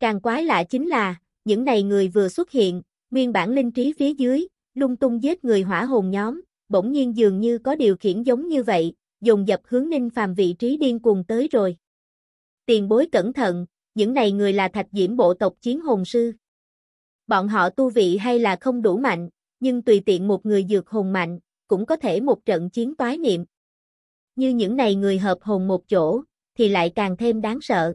Càng quái lạ chính là, những này người vừa xuất hiện, nguyên bản linh trí phía dưới, lung tung giết người hỏa hồn nhóm, bỗng nhiên dường như có điều khiển giống như vậy, dùng dập hướng ninh phàm vị trí điên cuồng tới rồi. Tiền bối cẩn thận, những này người là thạch diễm bộ tộc chiến hồn sư. Bọn họ tu vị hay là không đủ mạnh, nhưng tùy tiện một người dược hồn mạnh, cũng có thể một trận chiến toái niệm. Như những này người hợp hồn một chỗ, thì lại càng thêm đáng sợ.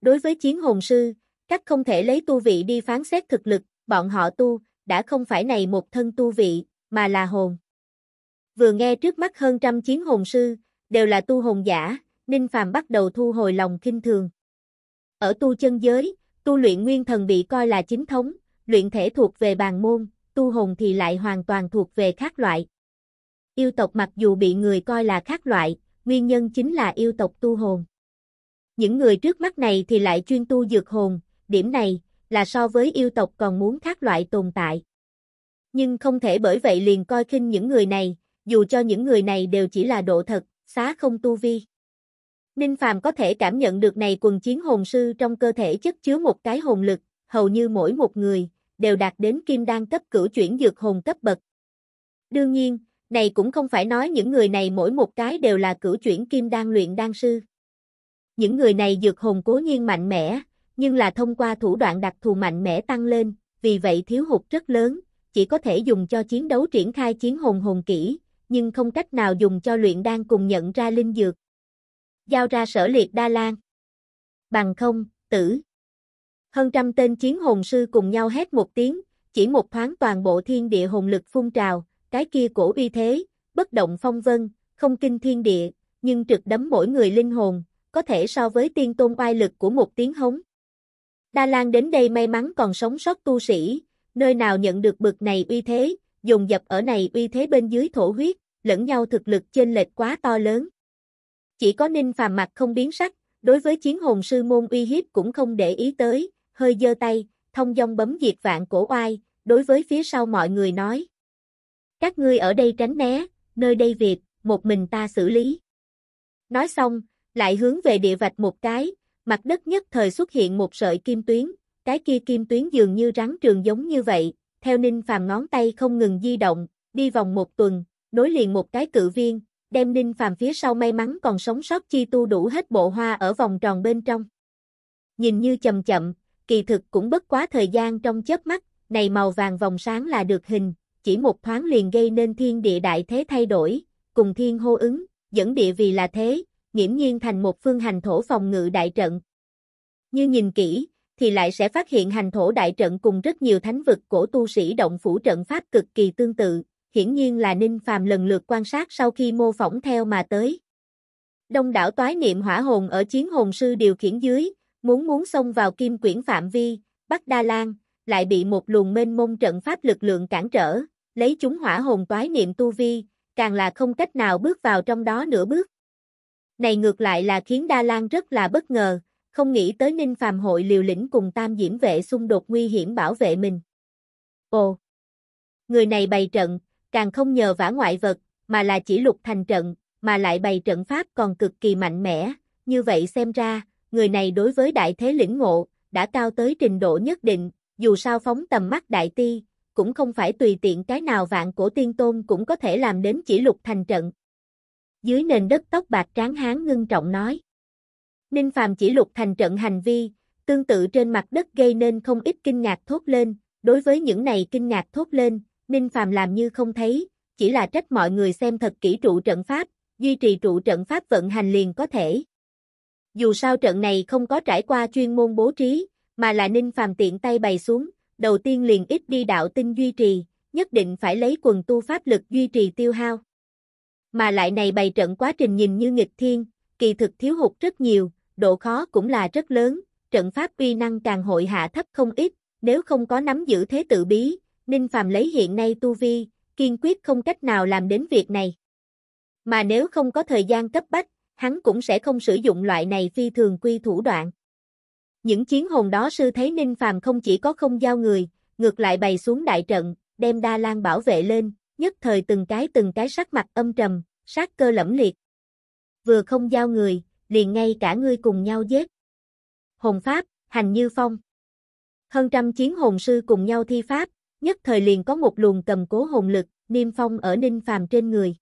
Đối với chiến hồn sư, các không thể lấy tu vị đi phán xét thực lực, bọn họ tu, đã không phải này một thân tu vị, mà là hồn. Vừa nghe trước mắt hơn trăm chiến hồn sư, đều là tu hồn giả, Ninh Phàm bắt đầu thu hồi lòng kinh thường. Ở tu chân giới, tu luyện nguyên thần bị coi là chính thống, luyện thể thuộc về bàn môn, tu hồn thì lại hoàn toàn thuộc về khác loại. Yêu tộc mặc dù bị người coi là khác loại, nguyên nhân chính là yêu tộc tu hồn. Những người trước mắt này thì lại chuyên tu dược hồn, điểm này, là so với yêu tộc còn muốn khác loại tồn tại. Nhưng không thể bởi vậy liền coi khinh những người này, dù cho những người này đều chỉ là độ thật, xá không tu vi. Ninh Phàm có thể cảm nhận được này quần chiến hồn sư trong cơ thể chất chứa một cái hồn lực, hầu như mỗi một người, đều đạt đến kim đan cấp cửu chuyển dược hồn cấp bậc. Đương nhiên, này cũng không phải nói những người này mỗi một cái đều là cửu chuyển kim đan luyện đan sư. Những người này dược hồn cố nhiên mạnh mẽ, nhưng là thông qua thủ đoạn đặc thù mạnh mẽ tăng lên, vì vậy thiếu hụt rất lớn, chỉ có thể dùng cho chiến đấu triển khai chiến hồn hồn kỹ, nhưng không cách nào dùng cho luyện đan cùng nhận ra linh dược. Giao ra sở liệt đa lan. Bằng không, tử. Hơn trăm tên chiến hồn sư cùng nhau hét một tiếng, chỉ một thoáng toàn bộ thiên địa hồn lực phun trào, cái kia cổ uy thế, bất động phong vân, không kinh thiên địa, nhưng trực đấm mỗi người linh hồn, có thể so với tiên tôn oai lực của một tiếng hống. Đa Lan đến đây may mắn còn sống sót tu sĩ, nơi nào nhận được bực này uy thế, dùng dập ở này uy thế bên dưới thổ huyết, lẫn nhau thực lực chênh lệch quá to lớn. Chỉ có Ninh Phàm mặt không biến sắc, đối với chiến hồn sư môn uy hiếp cũng không để ý tới, hơi giơ tay, thông dong bấm diệt vạn cổ oai, đối với phía sau mọi người nói. Các ngươi ở đây tránh né, nơi đây việc, một mình ta xử lý. Nói xong, lại hướng về địa vạch một cái, mặt đất nhất thời xuất hiện một sợi kim tuyến, cái kia kim tuyến dường như rắn trường giống như vậy, theo Ninh Phàm ngón tay không ngừng di động, đi vòng một tuần, nối liền một cái cự viên, đem Ninh Phàm phía sau may mắn còn sống sót chi tu đủ hết bộ hoa ở vòng tròn bên trong. Nhìn như chậm chậm, kỳ thực cũng bất quá thời gian trong chớp mắt, này màu vàng vòng sáng là được hình, chỉ một thoáng liền gây nên thiên địa đại thế thay đổi, cùng thiên hô ứng, dẫn địa vì là thế, nghiễm nhiên thành một phương hành thổ phòng ngự đại trận. Như nhìn kỹ, thì lại sẽ phát hiện hành thổ đại trận cùng rất nhiều thánh vực cổ tu sĩ động phủ trận pháp cực kỳ tương tự, hiển nhiên là Ninh Phàm lần lượt quan sát sau khi mô phỏng theo mà tới. Đông đảo toái niệm hỏa hồn ở chiến hồn sư điều khiển dưới, muốn muốn xông vào kim quyển phạm vi, Bắc Đa Lan, lại bị một luồng mênh mông trận pháp lực lượng cản trở, lấy chúng hỏa hồn toái niệm tu vi, càng là không cách nào bước vào trong đó nửa bước. Này ngược lại là khiến Đa Lan rất là bất ngờ, không nghĩ tới Ninh Phàm hội liều lĩnh cùng Tam Diễm vệ xung đột nguy hiểm bảo vệ mình. Ồ! Người này bày trận, càng không nhờ vả ngoại vật, mà là chỉ lục thành trận, mà lại bày trận pháp còn cực kỳ mạnh mẽ, như vậy xem ra, người này đối với đại thế lĩnh ngộ, đã cao tới trình độ nhất định, dù sao phóng tầm mắt đại ti, cũng không phải tùy tiện cái nào vạn cổ tiên tôn cũng có thể làm đến chỉ lục thành trận. Dưới nền đất tóc bạc tráng hán ngưng trọng nói. Ninh Phàm chỉ lục thành trận hành vi, tương tự trên mặt đất gây nên không ít kinh ngạc thốt lên, đối với những này kinh ngạc thốt lên, Ninh Phàm làm như không thấy, chỉ là trách mọi người xem thật kỹ trụ trận pháp, duy trì trụ trận pháp vận hành liền có thể. Dù sao trận này không có trải qua chuyên môn bố trí, mà là Ninh Phàm tiện tay bày xuống, đầu tiên liền ít đi đạo tinh duy trì, nhất định phải lấy quần tu pháp lực duy trì tiêu hao. Mà lại này bày trận quá trình nhìn như nghịch thiên, kỳ thực thiếu hụt rất nhiều, độ khó cũng là rất lớn, trận pháp uy năng càng hội hạ thấp không ít, nếu không có nắm giữ thế tự bí, Ninh Phàm lấy hiện nay tu vi, kiên quyết không cách nào làm đến việc này. Mà nếu không có thời gian cấp bách, hắn cũng sẽ không sử dụng loại này phi thường quy thủ đoạn. Những chiến hồn đó sư thấy Ninh Phàm không chỉ có không giao người, ngược lại bày xuống đại trận, đem Đa Lan bảo vệ lên, nhất thời từng cái từng cái sắc mặt âm trầm, sát cơ lẫm liệt. Vừa không giao người, liền ngay cả ngươi cùng nhau giết. Hồn pháp, hành như phong. Hơn trăm chiến hồn sư cùng nhau thi pháp, nhất thời liền có một luồng cầm cố hồn lực, niêm phong ở Ninh Phàm trên người.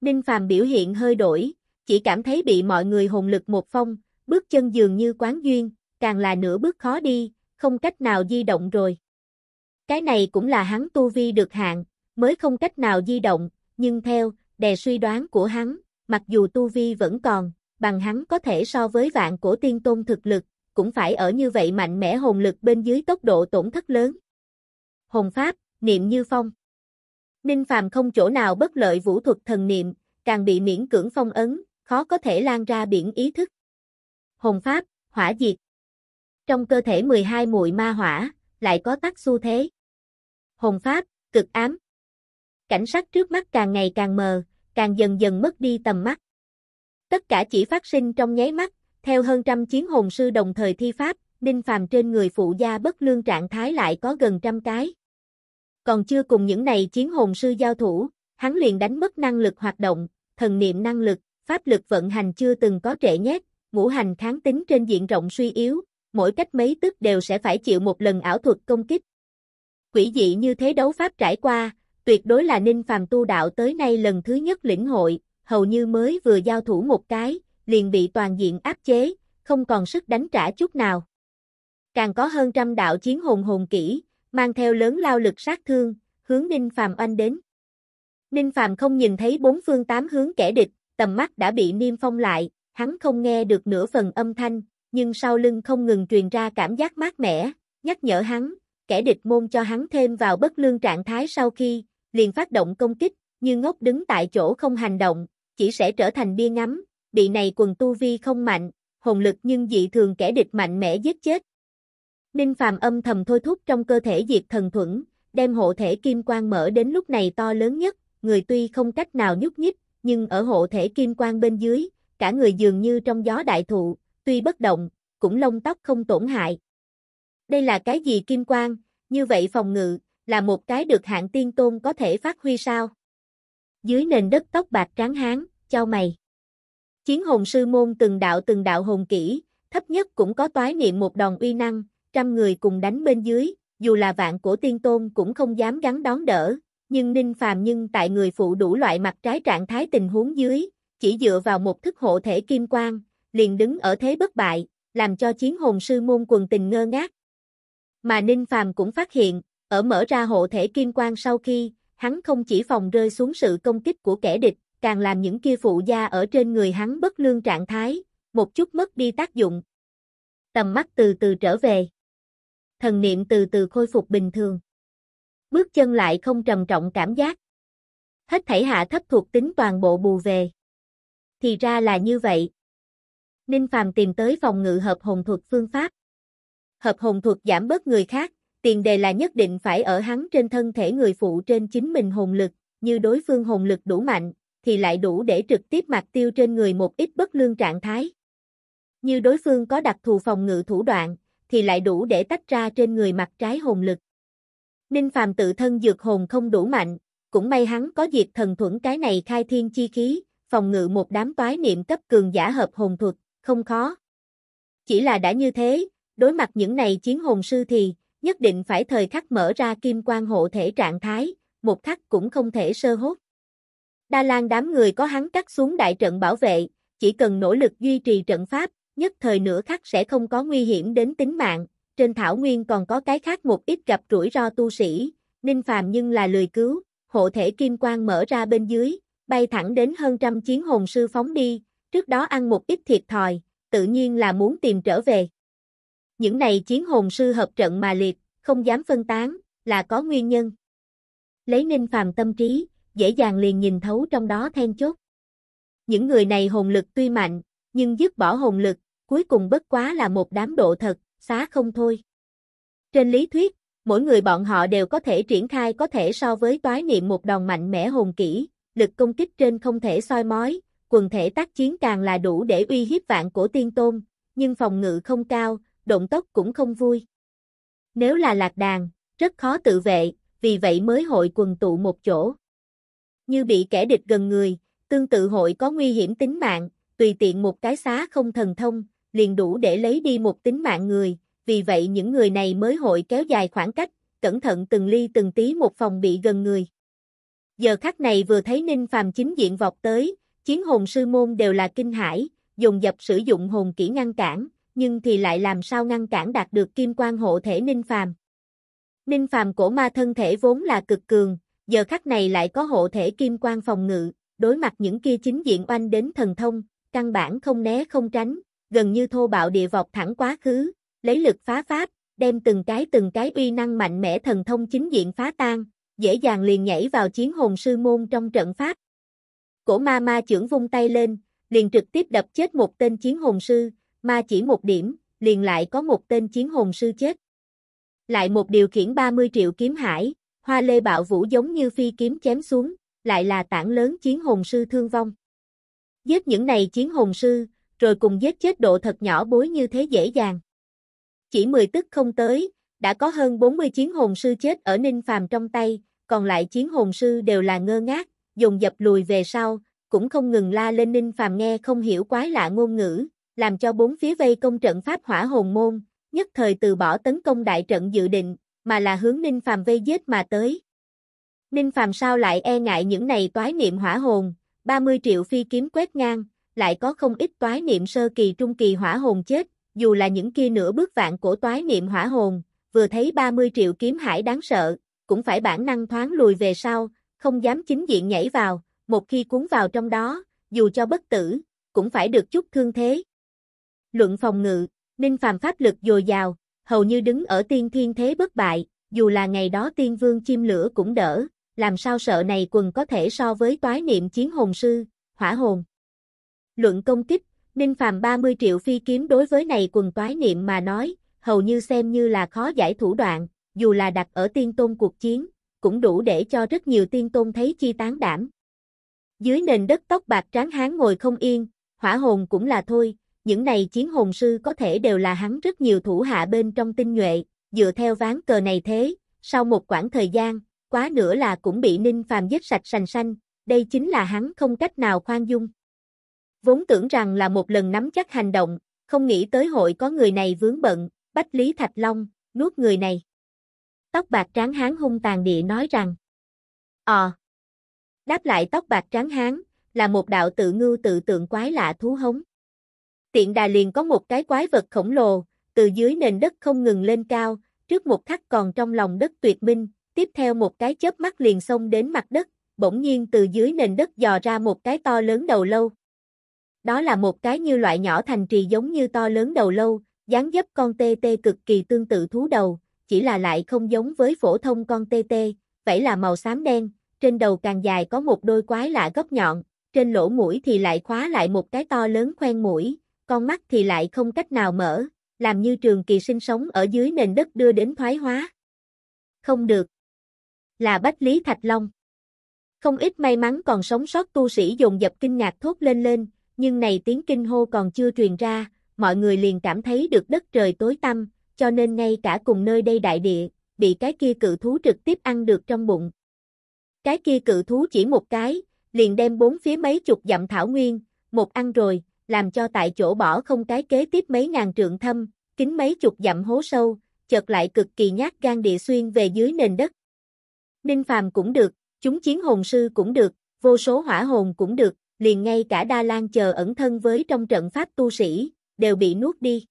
Ninh Phàm biểu hiện hơi đổi, chỉ cảm thấy bị mọi người hồn lực một phong, bước chân dường như quán duyên, càng là nửa bước khó đi, không cách nào di động rồi. Cái này cũng là hắn tu vi được hạn, mới không cách nào di động, nhưng theo, đè suy đoán của hắn, mặc dù tu vi vẫn còn, bằng hắn có thể so với vạn cổ tiên tôn thực lực, cũng phải ở như vậy mạnh mẽ hồn lực bên dưới tốc độ tổn thất lớn. Hồn pháp, niệm như phong. Ninh Phàm không chỗ nào bất lợi vũ thuật thần niệm, càng bị miễn cưỡng phong ấn, khó có thể lan ra biển ý thức. Hồn pháp, hỏa diệt. Trong cơ thể 12 muội ma hỏa, lại có tắc xu thế. Hồn pháp, cực ám. Cảnh sắc trước mắt càng ngày càng mờ, càng dần dần mất đi tầm mắt. Tất cả chỉ phát sinh trong nháy mắt, theo hơn trăm chiến hồn sư đồng thời thi pháp, Ninh Phàm trên người phụ gia bất lương trạng thái lại có gần trăm cái. Còn chưa cùng những này chiến hồn sư giao thủ, hắn liền đánh mất năng lực hoạt động, thần niệm năng lực, pháp lực vận hành chưa từng có trệ nhét, ngũ hành kháng tính trên diện rộng suy yếu, mỗi cách mấy tức đều sẽ phải chịu một lần ảo thuật công kích. Quỷ dị như thế đấu pháp trải qua, tuyệt đối là Ninh Phàm tu đạo tới nay lần thứ nhất lĩnh hội, hầu như mới vừa giao thủ một cái, liền bị toàn diện áp chế, không còn sức đánh trả chút nào. Càng có hơn trăm đạo chiến hồn hồn kỹ, mang theo lớn lao lực sát thương, hướng Ninh Phàm oanh đến. Ninh Phàm không nhìn thấy bốn phương tám hướng kẻ địch, tầm mắt đã bị niêm phong lại, hắn không nghe được nửa phần âm thanh, nhưng sau lưng không ngừng truyền ra cảm giác mát mẻ, nhắc nhở hắn, kẻ địch môn cho hắn thêm vào bất lương trạng thái sau khi, liền phát động công kích, như ngốc đứng tại chỗ không hành động, chỉ sẽ trở thành bia ngắm, bị này quần tu vi không mạnh, hồn lực nhưng dị thường kẻ địch mạnh mẽ giết chết. Ninh Phàm âm thầm thôi thúc trong cơ thể diệt thần thuẫn, đem hộ thể kim quang mở đến lúc này to lớn nhất, người tuy không cách nào nhúc nhích, nhưng ở hộ thể kim quang bên dưới, cả người dường như trong gió đại thụ, tuy bất động, cũng lông tóc không tổn hại. Đây là cái gì kim quang, như vậy phòng ngự, là một cái được hạng tiên tôn có thể phát huy sao? Dưới nền đất tóc bạc trắng hán, cho mày. Chiến hồn sư môn từng đạo từng đạo hồn kỹ, thấp nhất cũng có toái niệm một đòn uy năng, trăm người cùng đánh bên dưới, dù là vạn cổ tiên tôn cũng không dám gắn đón đỡ, nhưng Ninh Phàm nhưng tại người phụ đủ loại mặt trái trạng thái tình huống dưới, chỉ dựa vào một thức hộ thể kim quang, liền đứng ở thế bất bại, làm cho chiến hồn sư môn quần tình ngơ ngác. Mà Ninh Phàm cũng phát hiện, ở mở ra hộ thể kim quang sau khi, hắn không chỉ phòng rơi xuống sự công kích của kẻ địch, càng làm những kia phụ gia ở trên người hắn bất lương trạng thái, một chút mất đi tác dụng. Tầm mắt từ từ trở về. Thần niệm từ từ khôi phục bình thường. Bước chân lại không trầm trọng cảm giác. Hết thảy hạ thấp thuộc tính toàn bộ bù về. Thì ra là như vậy. Ninh Phàm tìm tới phòng ngự hợp hồn thuật phương pháp. Hợp hồn thuật giảm bớt người khác, tiền đề là nhất định phải ở hắn trên thân thể người phụ trên chính mình hồn lực, như đối phương hồn lực đủ mạnh, thì lại đủ để trực tiếp mặc tiêu trên người một ít bất lương trạng thái. Như đối phương có đặc thù phòng ngự thủ đoạn, thì lại đủ để tách ra trên người mặt trái hồn lực. Ninh Phàm tự thân dược hồn không đủ mạnh, cũng may hắn có diệt thần thuẫn cái này khai thiên chi khí, phòng ngự một đám toái niệm cấp cường giả hợp hồn thuật, không khó. Chỉ là đã như thế, đối mặt những này chiến hồn sư thì, nhất định phải thời khắc mở ra kim quan hộ thể trạng thái, một khắc cũng không thể sơ hốt. Đa Lan đám người có hắn cắt xuống đại trận bảo vệ, chỉ cần nỗ lực duy trì trận pháp, nhất thời nửa khắc sẽ không có nguy hiểm đến tính mạng. Trên thảo nguyên còn có cái khác một ít gặp rủi ro tu sĩ, Ninh Phàm nhưng là lười cứu, hộ thể kim quang mở ra bên dưới, bay thẳng đến hơn trăm chiến hồn sư phóng đi, trước đó ăn một ít thiệt thòi, tự nhiên là muốn tìm trở về. Những này chiến hồn sư hợp trận mà liệt, không dám phân tán, là có nguyên nhân. Lấy Ninh Phàm tâm trí, dễ dàng liền nhìn thấu trong đó then chốt. Những người này hồn lực tuy mạnh, nhưng dứt bỏ hồn lực, cuối cùng bất quá là một đám độ thật, xá không thôi. Trên lý thuyết, mỗi người bọn họ đều có thể triển khai có thể so với toái niệm một đòn mạnh mẽ hồn kỹ, lực công kích trên không thể soi mói, quần thể tác chiến càng là đủ để uy hiếp vạn cổ tiên tôn, nhưng phòng ngự không cao, động tốc cũng không vui. Nếu là lạc đàn, rất khó tự vệ, vì vậy mới hội quần tụ một chỗ. Như bị kẻ địch gần người, tương tự hội có nguy hiểm tính mạng, tùy tiện một cái xá không thần thông, liền đủ để lấy đi một tính mạng người, vì vậy những người này mới hội kéo dài khoảng cách, cẩn thận từng ly từng tí một phòng bị gần người. Giờ khắc này vừa thấy Ninh Phàm chính diện vọt tới, chiến hồn sư môn đều là kinh hãi, dùng dập sử dụng hồn kỹ ngăn cản, nhưng thì lại làm sao ngăn cản đạt được kim quan hộ thể Ninh Phàm. Ninh Phàm cổ ma thân thể vốn là cực cường, giờ khắc này lại có hộ thể kim quan phòng ngự, đối mặt những kia chính diện oanh đến thần thông, căn bản không né không tránh, gần như thô bạo địa vọc thẳng quá khứ, lấy lực phá pháp, đem từng cái từng cái uy năng mạnh mẽ thần thông chính diện phá tan, dễ dàng liền nhảy vào chiến hồn sư môn trong trận pháp. Cổ ma ma trưởng vung tay lên, liền trực tiếp đập chết một tên chiến hồn sư, ma chỉ một điểm, liền lại có một tên chiến hồn sư chết. Lại một điều khiển 30 triệu kiếm hải, hoa lê bạo vũ giống như phi kiếm chém xuống, lại là tảng lớn chiến hồn sư thương vong. Giết những này chiến hồn sư, rồi cùng giết chết độ thật nhỏ bối như thế dễ dàng. Chỉ 10 tức không tới, đã có hơn 40 chiến hồn sư chết ở Ninh Phàm trong tay, còn lại chiến hồn sư đều là ngơ ngác, dùng dập lùi về sau, cũng không ngừng la lên Ninh Phàm nghe không hiểu quái lạ ngôn ngữ, làm cho bốn phía vây công trận pháp hỏa hồn môn, nhất thời từ bỏ tấn công đại trận dự định, mà là hướng Ninh Phàm vây giết mà tới. Ninh Phàm sao lại e ngại những này toái niệm hỏa hồn, 30 triệu phi kiếm quét ngang, lại có không ít toái niệm sơ kỳ trung kỳ hỏa hồn chết, dù là những kia nửa bước vạn cổ toái niệm hỏa hồn, vừa thấy 30 triệu kiếm hải đáng sợ, cũng phải bản năng thoáng lùi về sau, không dám chính diện nhảy vào, một khi cuốn vào trong đó, dù cho bất tử, cũng phải được chút thương thế. Luận phòng ngự, Ninh Phàm pháp lực dồi dào, hầu như đứng ở tiên thiên thế bất bại, dù là ngày đó tiên vương chim lửa cũng đỡ, làm sao sợ này quần có thể so với toái niệm chiến hồn sư, hỏa hồn. Luận công kích, Ninh Phàm 30 triệu phi kiếm đối với này quần toái niệm mà nói, hầu như xem như là khó giải thủ đoạn, dù là đặt ở tiên tôn cuộc chiến, cũng đủ để cho rất nhiều tiên tôn thấy chi tán đảm. Dưới nền đất tóc bạc tráng hán ngồi không yên, hỏa hồn cũng là thôi, những này chiến hồn sư có thể đều là hắn rất nhiều thủ hạ bên trong tinh nhuệ, dựa theo ván cờ này thế, sau một quãng thời gian, quá nữa là cũng bị Ninh Phàm giết sạch sành xanh, đây chính là hắn không cách nào khoan dung. Vốn tưởng rằng là một lần nắm chắc hành động, không nghĩ tới hội có người này vướng bận, Bách Lý Thạch Long, nuốt người này. Tóc bạc tráng hán hung tàn địa nói rằng. Ờ. Đáp lại tóc bạc tráng hán, là một đạo tự ngưu tự tượng quái lạ thú hống. Tiện đà liền có một cái quái vật khổng lồ, từ dưới nền đất không ngừng lên cao, trước một khắc còn trong lòng đất tuyệt minh, tiếp theo một cái chớp mắt liền xông đến mặt đất, bỗng nhiên từ dưới nền đất dò ra một cái to lớn đầu lâu. Đó là một cái như loại nhỏ thành trì giống như to lớn đầu lâu, dáng dấp con tê tê cực kỳ tương tự thú đầu, chỉ là lại không giống với phổ thông con tê tê, vậy là màu xám đen, trên đầu càng dài có một đôi quái lạ góc nhọn, trên lỗ mũi thì lại khóa lại một cái to lớn khoen mũi, con mắt thì lại không cách nào mở, làm như trường kỳ sinh sống ở dưới nền đất đưa đến thoái hóa. Không được. Là Bách Lý Thạch Long. Không ít may mắn còn sống sót tu sĩ dồn dập kinh ngạc thốt lên lên, nhưng này tiếng kinh hô còn chưa truyền ra, mọi người liền cảm thấy được đất trời tối tăm, cho nên ngay cả cùng nơi đây đại địa, bị cái kia cự thú trực tiếp ăn được trong bụng. Cái kia cự thú chỉ một cái, liền đem bốn phía mấy chục dặm thảo nguyên, một ăn rồi, làm cho tại chỗ bỏ không cái kế tiếp mấy ngàn trượng thâm, kính mấy chục dặm hố sâu, chợt lại cực kỳ nhát gan địa xuyên về dưới nền đất. Ninh Phàm cũng được, chúng chiến hồn sư cũng được, vô số hỏa hồn cũng được, liền ngay cả Đa Lan chờ ẩn thân với trong trận pháp tu sĩ, đều bị nuốt đi.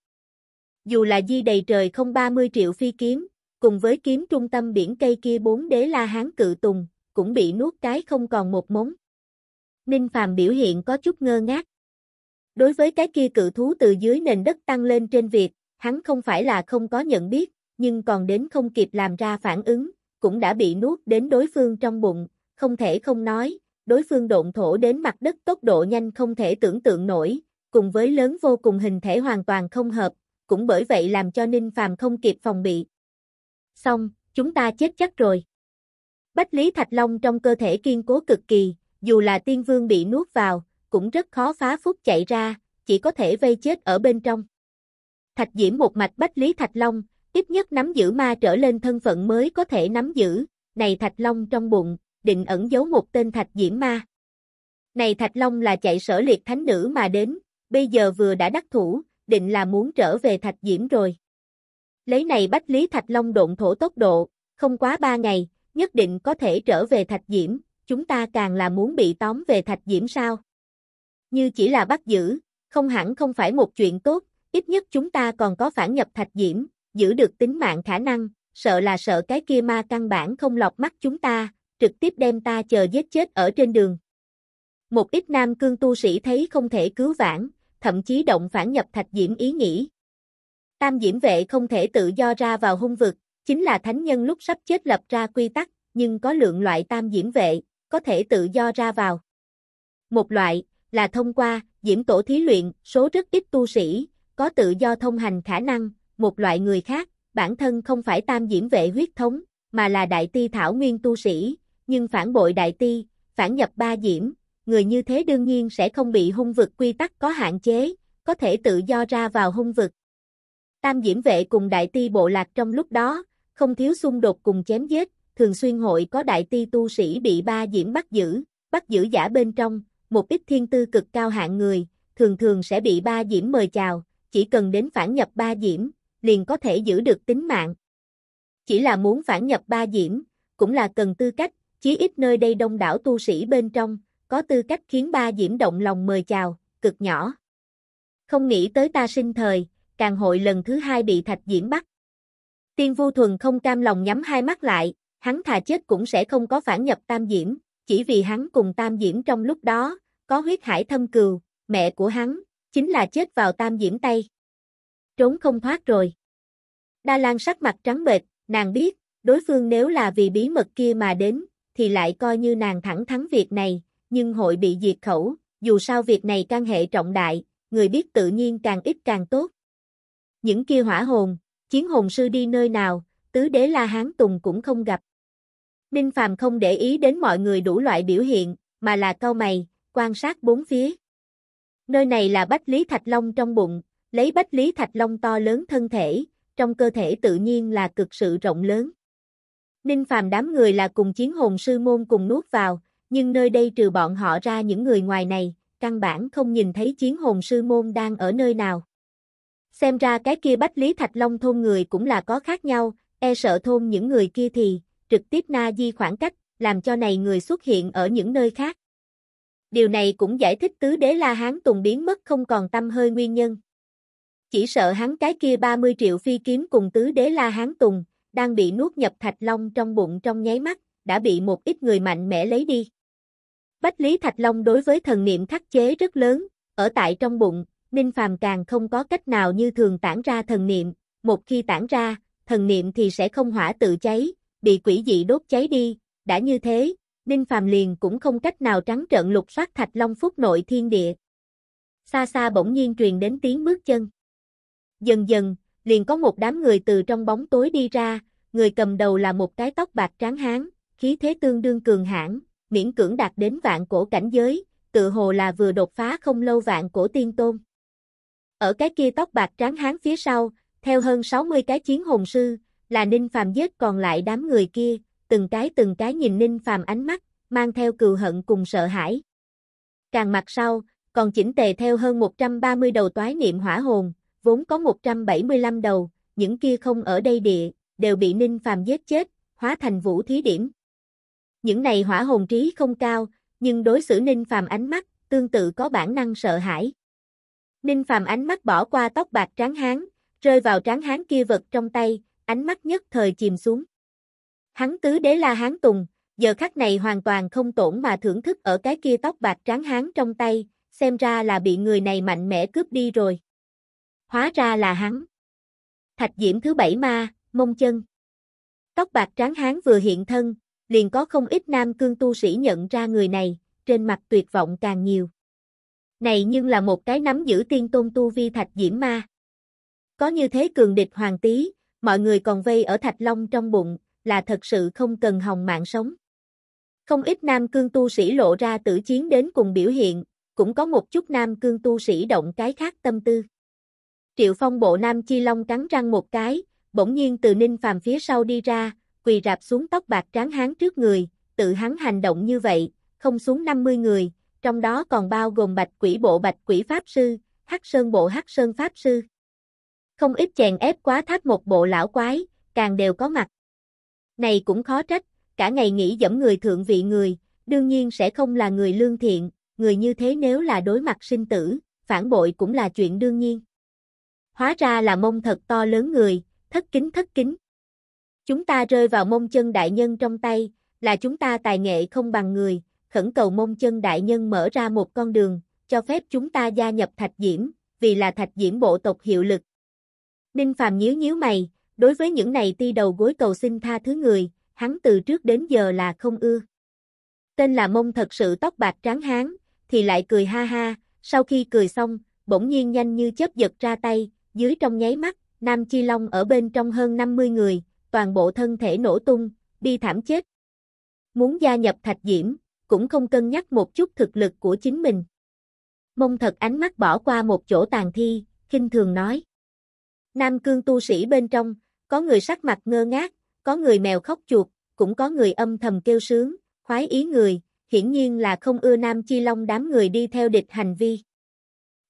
Dù là di đầy trời không 30 triệu phi kiếm, cùng với kiếm trung tâm biển cây kia bốn đế la hán cự tùng, cũng bị nuốt cái không còn một mống. Ninh Phàm biểu hiện có chút ngơ ngác. Đối với cái kia cự thú từ dưới nền đất tăng lên trên việt hắn không phải là không có nhận biết, nhưng còn đến không kịp làm ra phản ứng, cũng đã bị nuốt đến đối phương trong bụng, không thể không nói, đối phương độn thổ đến mặt đất tốc độ nhanh không thể tưởng tượng nổi, cùng với lớn vô cùng hình thể hoàn toàn không hợp, cũng bởi vậy làm cho Ninh Phàm không kịp phòng bị. Xong, chúng ta chết chắc rồi. Bách Lý Thạch Long trong cơ thể kiên cố cực kỳ, dù là tiên vương bị nuốt vào, cũng rất khó phá phúc chạy ra, chỉ có thể vây chết ở bên trong. Thạch Diễm một mạch Bách Lý Thạch Long, ít nhất nắm giữ ma trở lên thân phận mới có thể nắm giữ, này Thạch Long trong bụng, định ẩn giấu một tên Thạch Diễm ma. Này Thạch Long là chạy sở liệt thánh nữ mà đến, bây giờ vừa đã đắc thủ, định là muốn trở về Thạch Diễm rồi. Lấy này Bách Lý Thạch Long độn thổ tốc độ, không quá ba ngày, nhất định có thể trở về Thạch Diễm, chúng ta càng là muốn bị tóm về Thạch Diễm sao? Như chỉ là bắt giữ, không hẳn không phải một chuyện tốt, ít nhất chúng ta còn có phản nhập Thạch Diễm, giữ được tính mạng khả năng, sợ là sợ cái kia ma căn bản không lọc mắt chúng ta, trực tiếp đem ta chờ giết chết ở trên đường. Một ít nam cương tu sĩ thấy không thể cứu vãn, thậm chí động phản nhập thạch diễm ý nghĩ. Tam diễm vệ không thể tự do ra vào hung vực, chính là thánh nhân lúc sắp chết lập ra quy tắc, nhưng có lượng loại tam diễm vệ, có thể tự do ra vào. Một loại, là thông qua, diễm tổ thí luyện, số rất ít tu sĩ, có tự do thông hành khả năng, một loại người khác, bản thân không phải tam diễm vệ huyết thống, mà là đại ti thảo nguyên tu sĩ, nhưng phản bội đại ti, phản nhập ba diễm, người như thế đương nhiên sẽ không bị hung vực quy tắc có hạn chế, có thể tự do ra vào hung vực. Tam Diễm vệ cùng đại ti bộ lạc trong lúc đó, không thiếu xung đột cùng chém giết, thường xuyên hội có đại ti tu sĩ bị ba diễm bắt giữ, bắt giữ giả bên trong, một ít thiên tư cực cao hạng người, thường thường sẽ bị ba diễm mời chào, chỉ cần đến phản nhập ba diễm, liền có thể giữ được tính mạng. Chỉ là muốn phản nhập ba diễm, cũng là cần tư cách, chí ít nơi đây đông đảo tu sĩ bên trong, có tư cách khiến ba diễm động lòng mời chào, cực nhỏ. Không nghĩ tới ta sinh thời, càng hội lần thứ hai bị thạch diễm bắt. Tiên vu thuần không cam lòng nhắm hai mắt lại, hắn thà chết cũng sẽ không có phản nhập tam diễm, chỉ vì hắn cùng tam diễm trong lúc đó, có huyết hải thâm cừu, mẹ của hắn, chính là chết vào tam diễm tay. Trốn không thoát rồi. Đa Lan sắc mặt trắng bệch, nàng biết, đối phương nếu là vì bí mật kia mà đến, thì lại coi như nàng thẳng thắng việc này, nhưng hội bị diệt khẩu, dù sao việc này can hệ trọng đại, người biết tự nhiên càng ít càng tốt. Những kia hỏa hồn, chiến hồn sư đi nơi nào, tứ đế La Hán Tùng cũng không gặp. Ninh Phàm không để ý đến mọi người đủ loại biểu hiện, mà là cau mày, quan sát bốn phía. Nơi này là Bách Lý Thạch Long trong bụng, lấy Bách Lý Thạch Long to lớn thân thể, trong cơ thể tự nhiên là cực sự rộng lớn. Ninh Phàm đám người là cùng chiến hồn sư môn cùng nuốt vào, nhưng nơi đây trừ bọn họ ra những người ngoài này, căn bản không nhìn thấy chiến hồn sư môn đang ở nơi nào. Xem ra cái kia Bách Lý Thạch Long thôn người cũng là có khác nhau, e sợ thôn những người kia thì, trực tiếp na di khoảng cách, làm cho này người xuất hiện ở những nơi khác. Điều này cũng giải thích tứ đế La Hán Tùng biến mất không còn tâm hơi nguyên nhân. Chỉ sợ hắn cái kia 30 triệu phi kiếm cùng tứ đế La Hán Tùng, đang bị nuốt nhập thạch long trong bụng trong nháy mắt, đã bị một ít người mạnh mẽ lấy đi. Bách Lý Thạch Long đối với thần niệm khắc chế rất lớn, ở tại trong bụng, Ninh Phàm càng không có cách nào như thường tản ra thần niệm, một khi tản ra, thần niệm thì sẽ không hỏa tự cháy, bị quỷ dị đốt cháy đi, đã như thế, Ninh Phàm liền cũng không cách nào trắng trợn lục soát Thạch Long Phúc nội thiên địa. Xa xa bỗng nhiên truyền đến tiếng bước chân. Dần dần, liền có một đám người từ trong bóng tối đi ra, người cầm đầu là một cái tóc bạc trắng hán, khí thế tương đương cường hãn, miễn cưỡng đạt đến vạn cổ cảnh giới, tự hồ là vừa đột phá không lâu vạn cổ tiên tôn. Ở cái kia tóc bạc trắng hán phía sau, theo hơn 60 cái chiến hồn sư, là Ninh Phàm giết còn lại đám người kia, từng cái từng cái nhìn Ninh Phàm ánh mắt, mang theo cừu hận cùng sợ hãi. Càng mặt sau, còn chỉnh tề theo hơn 130 đầu toái niệm hỏa hồn, vốn có 175 đầu, những kia không ở đây địa, đều bị Ninh Phàm giết chết, hóa thành vũ thí điểm. Những này hỏa hồn trí không cao, nhưng đối xử Ninh Phàm ánh mắt, tương tự có bản năng sợ hãi. Ninh Phàm ánh mắt bỏ qua tóc bạc tráng hán, rơi vào tráng hán kia vật trong tay, ánh mắt nhất thời chìm xuống. Hắn tứ đế la hán tùng, giờ khắc này hoàn toàn không tổn mà thưởng thức ở cái kia tóc bạc tráng hán trong tay, xem ra là bị người này mạnh mẽ cướp đi rồi. Hóa ra là hắn. Thạch diễm thứ bảy ma, mông chân. Tóc bạc tráng hán vừa hiện thân, liền có không ít nam cương tu sĩ nhận ra người này, trên mặt tuyệt vọng càng nhiều. Này nhưng là một cái nắm giữ tiên tôn tu vi thạch diễm ma. Có như thế cường địch hoàng tí, mọi người còn vây ở thạch long trong bụng, là thật sự không cần hòng mạng sống. Không ít nam cương tu sĩ lộ ra tử chiến đến cùng biểu hiện, cũng có một chút nam cương tu sĩ động cái khác tâm tư. Triệu phong bộ nam chi long cắn răng một cái, bỗng nhiên từ ninh phàm phía sau đi ra, quỳ rạp xuống tóc bạc tráng hán trước người, tự hắn hành động như vậy, không xuống 50 người, trong đó còn bao gồm bạch quỷ bộ bạch quỷ pháp sư, hắc sơn bộ hắc sơn pháp sư. Không ít chèn ép quá thác một bộ lão quái, càng đều có mặt. Này cũng khó trách, cả ngày nghĩ dẫm người thượng vị người, đương nhiên sẽ không là người lương thiện, người như thế nếu là đối mặt sinh tử, phản bội cũng là chuyện đương nhiên. Hóa ra là mông thật to lớn người, thất kính thất kính. Chúng ta rơi vào mông chân đại nhân trong tay, là chúng ta tài nghệ không bằng người, khẩn cầu mông chân đại nhân mở ra một con đường, cho phép chúng ta gia nhập thạch diễm, vì là thạch diễm bộ tộc hiệu lực. Ninh Phàm nhíu nhíu mày, đối với những này ti đầu gối cầu xin tha thứ người, hắn từ trước đến giờ là không ưa. Tên là mông thật sự tóc bạc trắng hán, thì lại cười ha ha, sau khi cười xong, bỗng nhiên nhanh như chớp giật ra tay, dưới trong nháy mắt, Nam Chi Long ở bên trong hơn 50 người, toàn bộ thân thể nổ tung, đi thảm chết. Muốn gia nhập thạch diễm, cũng không cân nhắc một chút thực lực của chính mình. Mông thật ánh mắt bỏ qua một chỗ tàn thi, kinh thường nói. Nam cương tu sĩ bên trong, có người sắc mặt ngơ ngác, có người mèo khóc chuột, cũng có người âm thầm kêu sướng, khoái ý người, hiển nhiên là không ưa Nam Chi Long đám người đi theo địch hành vi.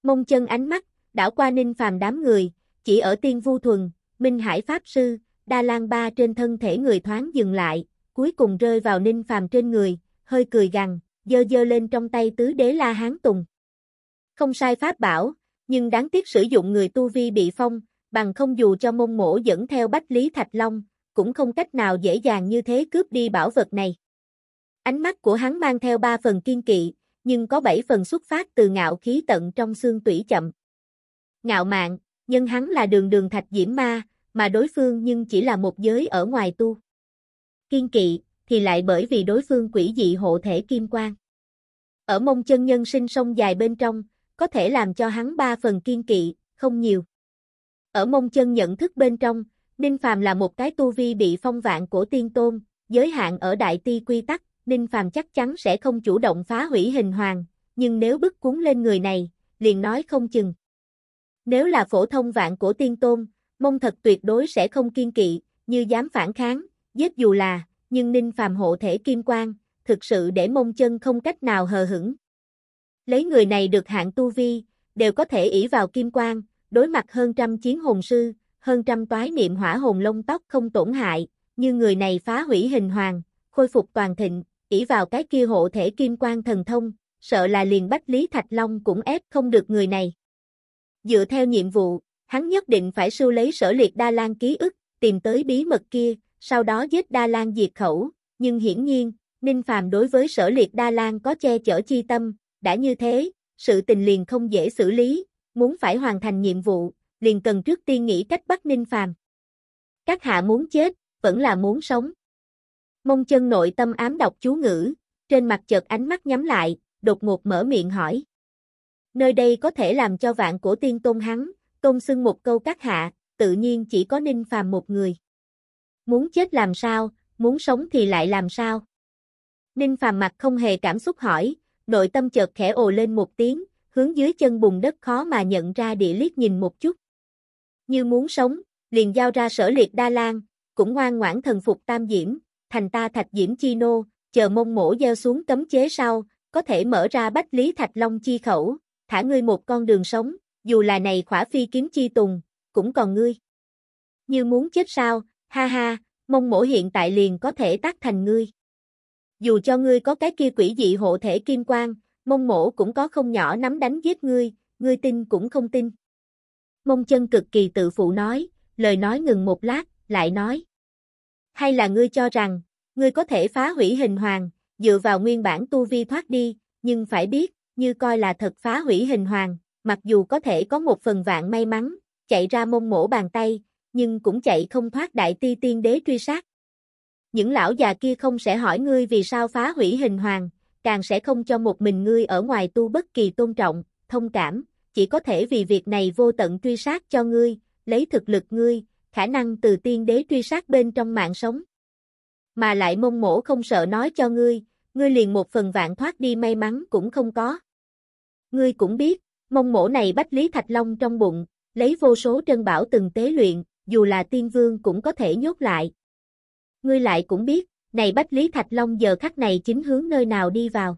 Mông chân ánh mắt, đảo qua ninh phàm đám người, chỉ ở tiên vu thuần, Minh Hải Pháp Sư, Đa Lan Ba trên thân thể người thoáng dừng lại, cuối cùng rơi vào ninh phàm trên người, hơi cười gằn, dơ dơ lên trong tay tứ đế la hán tùng. Không sai pháp bảo, nhưng đáng tiếc sử dụng người tu vi bị phong, bằng không dù cho mông mổ dẫn theo Bách Lý Thạch Long, cũng không cách nào dễ dàng như thế cướp đi bảo vật này. Ánh mắt của hắn mang theo ba phần kiên kỵ, nhưng có bảy phần xuất phát từ ngạo khí tận trong xương tủy chậm. Ngạo mạn, nhân hắn là đường đường thạch diễm ma, mà đối phương nhưng chỉ là một giới ở ngoài tu. Kiên kỵ, thì lại bởi vì đối phương quỷ dị hộ thể kim quang. Ở mông chân nhân sinh sông dài bên trong, có thể làm cho hắn ba phần kiên kỵ, không nhiều. Ở mông chân nhận thức bên trong, Ninh Phàm là một cái tu vi bị phong vạn của tiên tôn, giới hạn ở đại ti quy tắc, Ninh Phàm chắc chắn sẽ không chủ động phá hủy hình hoàng, nhưng nếu bức cuốn lên người này, liền nói không chừng. Nếu là phổ thông vạn của tiên tôn, mông thật tuyệt đối sẽ không kiên kỵ, như dám phản kháng, giết dù là, nhưng Ninh Phàm hộ thể kim quang, thực sự để mông chân không cách nào hờ hững. Lấy người này được hạng tu vi, đều có thể ỷ vào kim quang, đối mặt hơn trăm chiến hồn sư, hơn trăm toái niệm hỏa hồn lông tóc không tổn hại, như người này phá hủy hình hoàng, khôi phục toàn thịnh, ỷ vào cái kia hộ thể kim quang thần thông, sợ là liền bách Lý Thạch Long cũng ép không được người này. Dựa theo nhiệm vụ, hắn nhất định phải sưu lấy sở liệt Đa Lan ký ức, tìm tới bí mật kia, sau đó giết Đa Lan diệt khẩu, nhưng hiển nhiên, Ninh Phàm đối với sở liệt Đa Lan có che chở chi tâm, đã như thế, sự tình liền không dễ xử lý, muốn phải hoàn thành nhiệm vụ, liền cần trước tiên nghĩ cách bắt Ninh Phàm. Các hạ muốn chết, vẫn là muốn sống. Mông chân nội tâm ám đọc chú ngữ, trên mặt chợt ánh mắt nhắm lại, đột ngột mở miệng hỏi. Nơi đây có thể làm cho vạn cổ tiên tôn hắn, tôn xưng một câu các hạ, tự nhiên chỉ có Ninh Phàm một người. Muốn chết làm sao, muốn sống thì lại làm sao? Ninh Phàm mặt không hề cảm xúc hỏi, nội tâm chợt khẽ ồ lên một tiếng, hướng dưới chân bùn đất khó mà nhận ra địa liếc nhìn một chút. Như muốn sống, liền giao ra sở liệt đa lan, cũng ngoan ngoãn thần phục tam diễm, thành ta thạch diễm chi nô, chờ mông mổ gieo xuống cấm chế sau, có thể mở ra bách lý thạch long chi khẩu, thả ngươi một con đường sống, dù là này khỏa phi kiếm chi tùng, cũng còn ngươi. Như muốn chết sao, ha ha, mông mổ hiện tại liền có thể tác thành ngươi. Dù cho ngươi có cái kia quỷ dị hộ thể kim quang, mông mổ cũng có không nhỏ nắm đánh giết ngươi, ngươi tin cũng không tin. Mông chân cực kỳ tự phụ nói, lời nói ngừng một lát, lại nói. Hay là ngươi cho rằng, ngươi có thể phá hủy hình hoàng, dựa vào nguyên bản tu vi thoát đi, nhưng phải biết, như coi là thật phá hủy hình hoàng, mặc dù có thể có một phần vạn may mắn, chạy ra mông mổ bàn tay, nhưng cũng chạy không thoát đại ti tiên đế truy sát. Những lão già kia không sẽ hỏi ngươi vì sao phá hủy hình hoàng, càng sẽ không cho một mình ngươi ở ngoài tu bất kỳ tôn trọng, thông cảm, chỉ có thể vì việc này vô tận truy sát cho ngươi, lấy thực lực ngươi, khả năng từ tiên đế truy sát bên trong mạng sống. Mà lại mông mổ không sợ nói cho ngươi, ngươi liền một phần vạn thoát đi may mắn cũng không có. Ngươi cũng biết, mông mổ này bách lý thạch long trong bụng, lấy vô số trân bảo từng tế luyện, dù là tiên vương cũng có thể nhốt lại. Ngươi lại cũng biết, này bách lý thạch long giờ khắc này chính hướng nơi nào đi vào.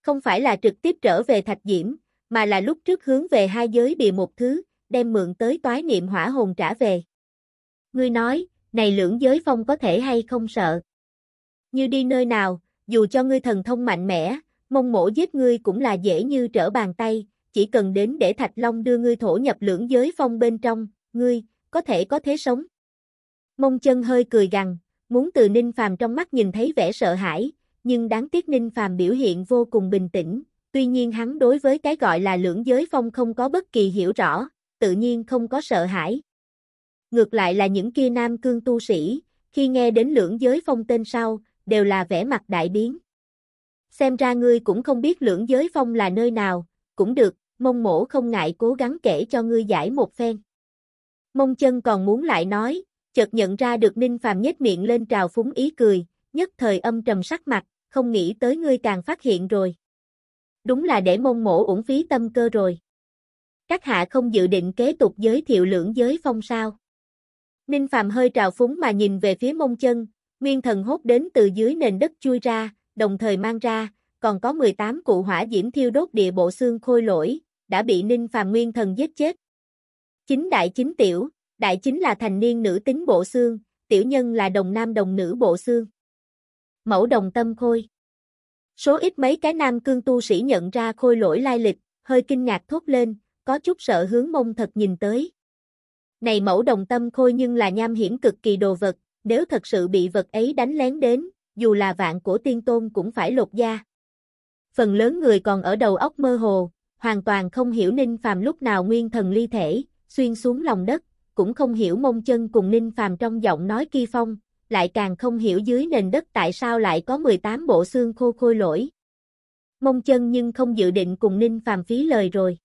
Không phải là trực tiếp trở về thạch diễm, mà là lúc trước hướng về hai giới bị một thứ, đem mượn tới toái niệm hỏa hồn trả về. Ngươi nói, này lưỡng giới phong có thể hay không sợ. Như đi nơi nào, dù cho ngươi thần thông mạnh mẽ, mong mổ giết ngươi cũng là dễ như trở bàn tay, chỉ cần đến để Thạch Long đưa ngươi thổ nhập lưỡng giới phong bên trong, ngươi, có thể có thế sống. Mông chân hơi cười gằn, muốn từ Ninh Phàm trong mắt nhìn thấy vẻ sợ hãi, nhưng đáng tiếc Ninh Phàm biểu hiện vô cùng bình tĩnh, tuy nhiên hắn đối với cái gọi là lưỡng giới phong không có bất kỳ hiểu rõ, tự nhiên không có sợ hãi. Ngược lại là những kia nam cương tu sĩ, khi nghe đến lưỡng giới phong tên sau, đều là vẻ mặt đại biến. Xem ra ngươi cũng không biết lưỡng giới phong là nơi nào, cũng được, mông mổ không ngại cố gắng kể cho ngươi giải một phen. Mông chân còn muốn lại nói, chợt nhận ra được Ninh Phàm nhếch miệng lên trào phúng ý cười, nhất thời âm trầm sắc mặt, không nghĩ tới ngươi càng phát hiện rồi. Đúng là để mông mổ uổng phí tâm cơ rồi. Các hạ không dự định kế tục giới thiệu lưỡng giới phong sao. Ninh Phạm hơi trào phúng mà nhìn về phía mông chân, nguyên thần hốt đến từ dưới nền đất chui ra, đồng thời mang ra, còn có 18 cụ hỏa diễm thiêu đốt địa bộ xương khôi lỗi, đã bị Ninh Phàm nguyên thần giết chết. Chính đại chính tiểu, đại chính là thành niên nữ tính bộ xương, tiểu nhân là đồng nam đồng nữ bộ xương. Mẫu đồng tâm khôi. Số ít mấy cái nam cương tu sĩ nhận ra khôi lỗi lai lịch, hơi kinh ngạc thốt lên, có chút sợ hướng mông thật nhìn tới. Này mẫu đồng tâm khôi nhưng là nham hiểm cực kỳ đồ vật, nếu thật sự bị vật ấy đánh lén đến, dù là vạn của tiên tôn cũng phải lột da. Phần lớn người còn ở đầu óc mơ hồ, hoàn toàn không hiểu Ninh Phàm lúc nào nguyên thần ly thể, xuyên xuống lòng đất, cũng không hiểu mông chân cùng Ninh Phàm trong giọng nói kỳ phong, lại càng không hiểu dưới nền đất tại sao lại có 18 bộ xương khô khôi lỗi. Mông chân nhưng không dự định cùng Ninh Phàm phí lời rồi.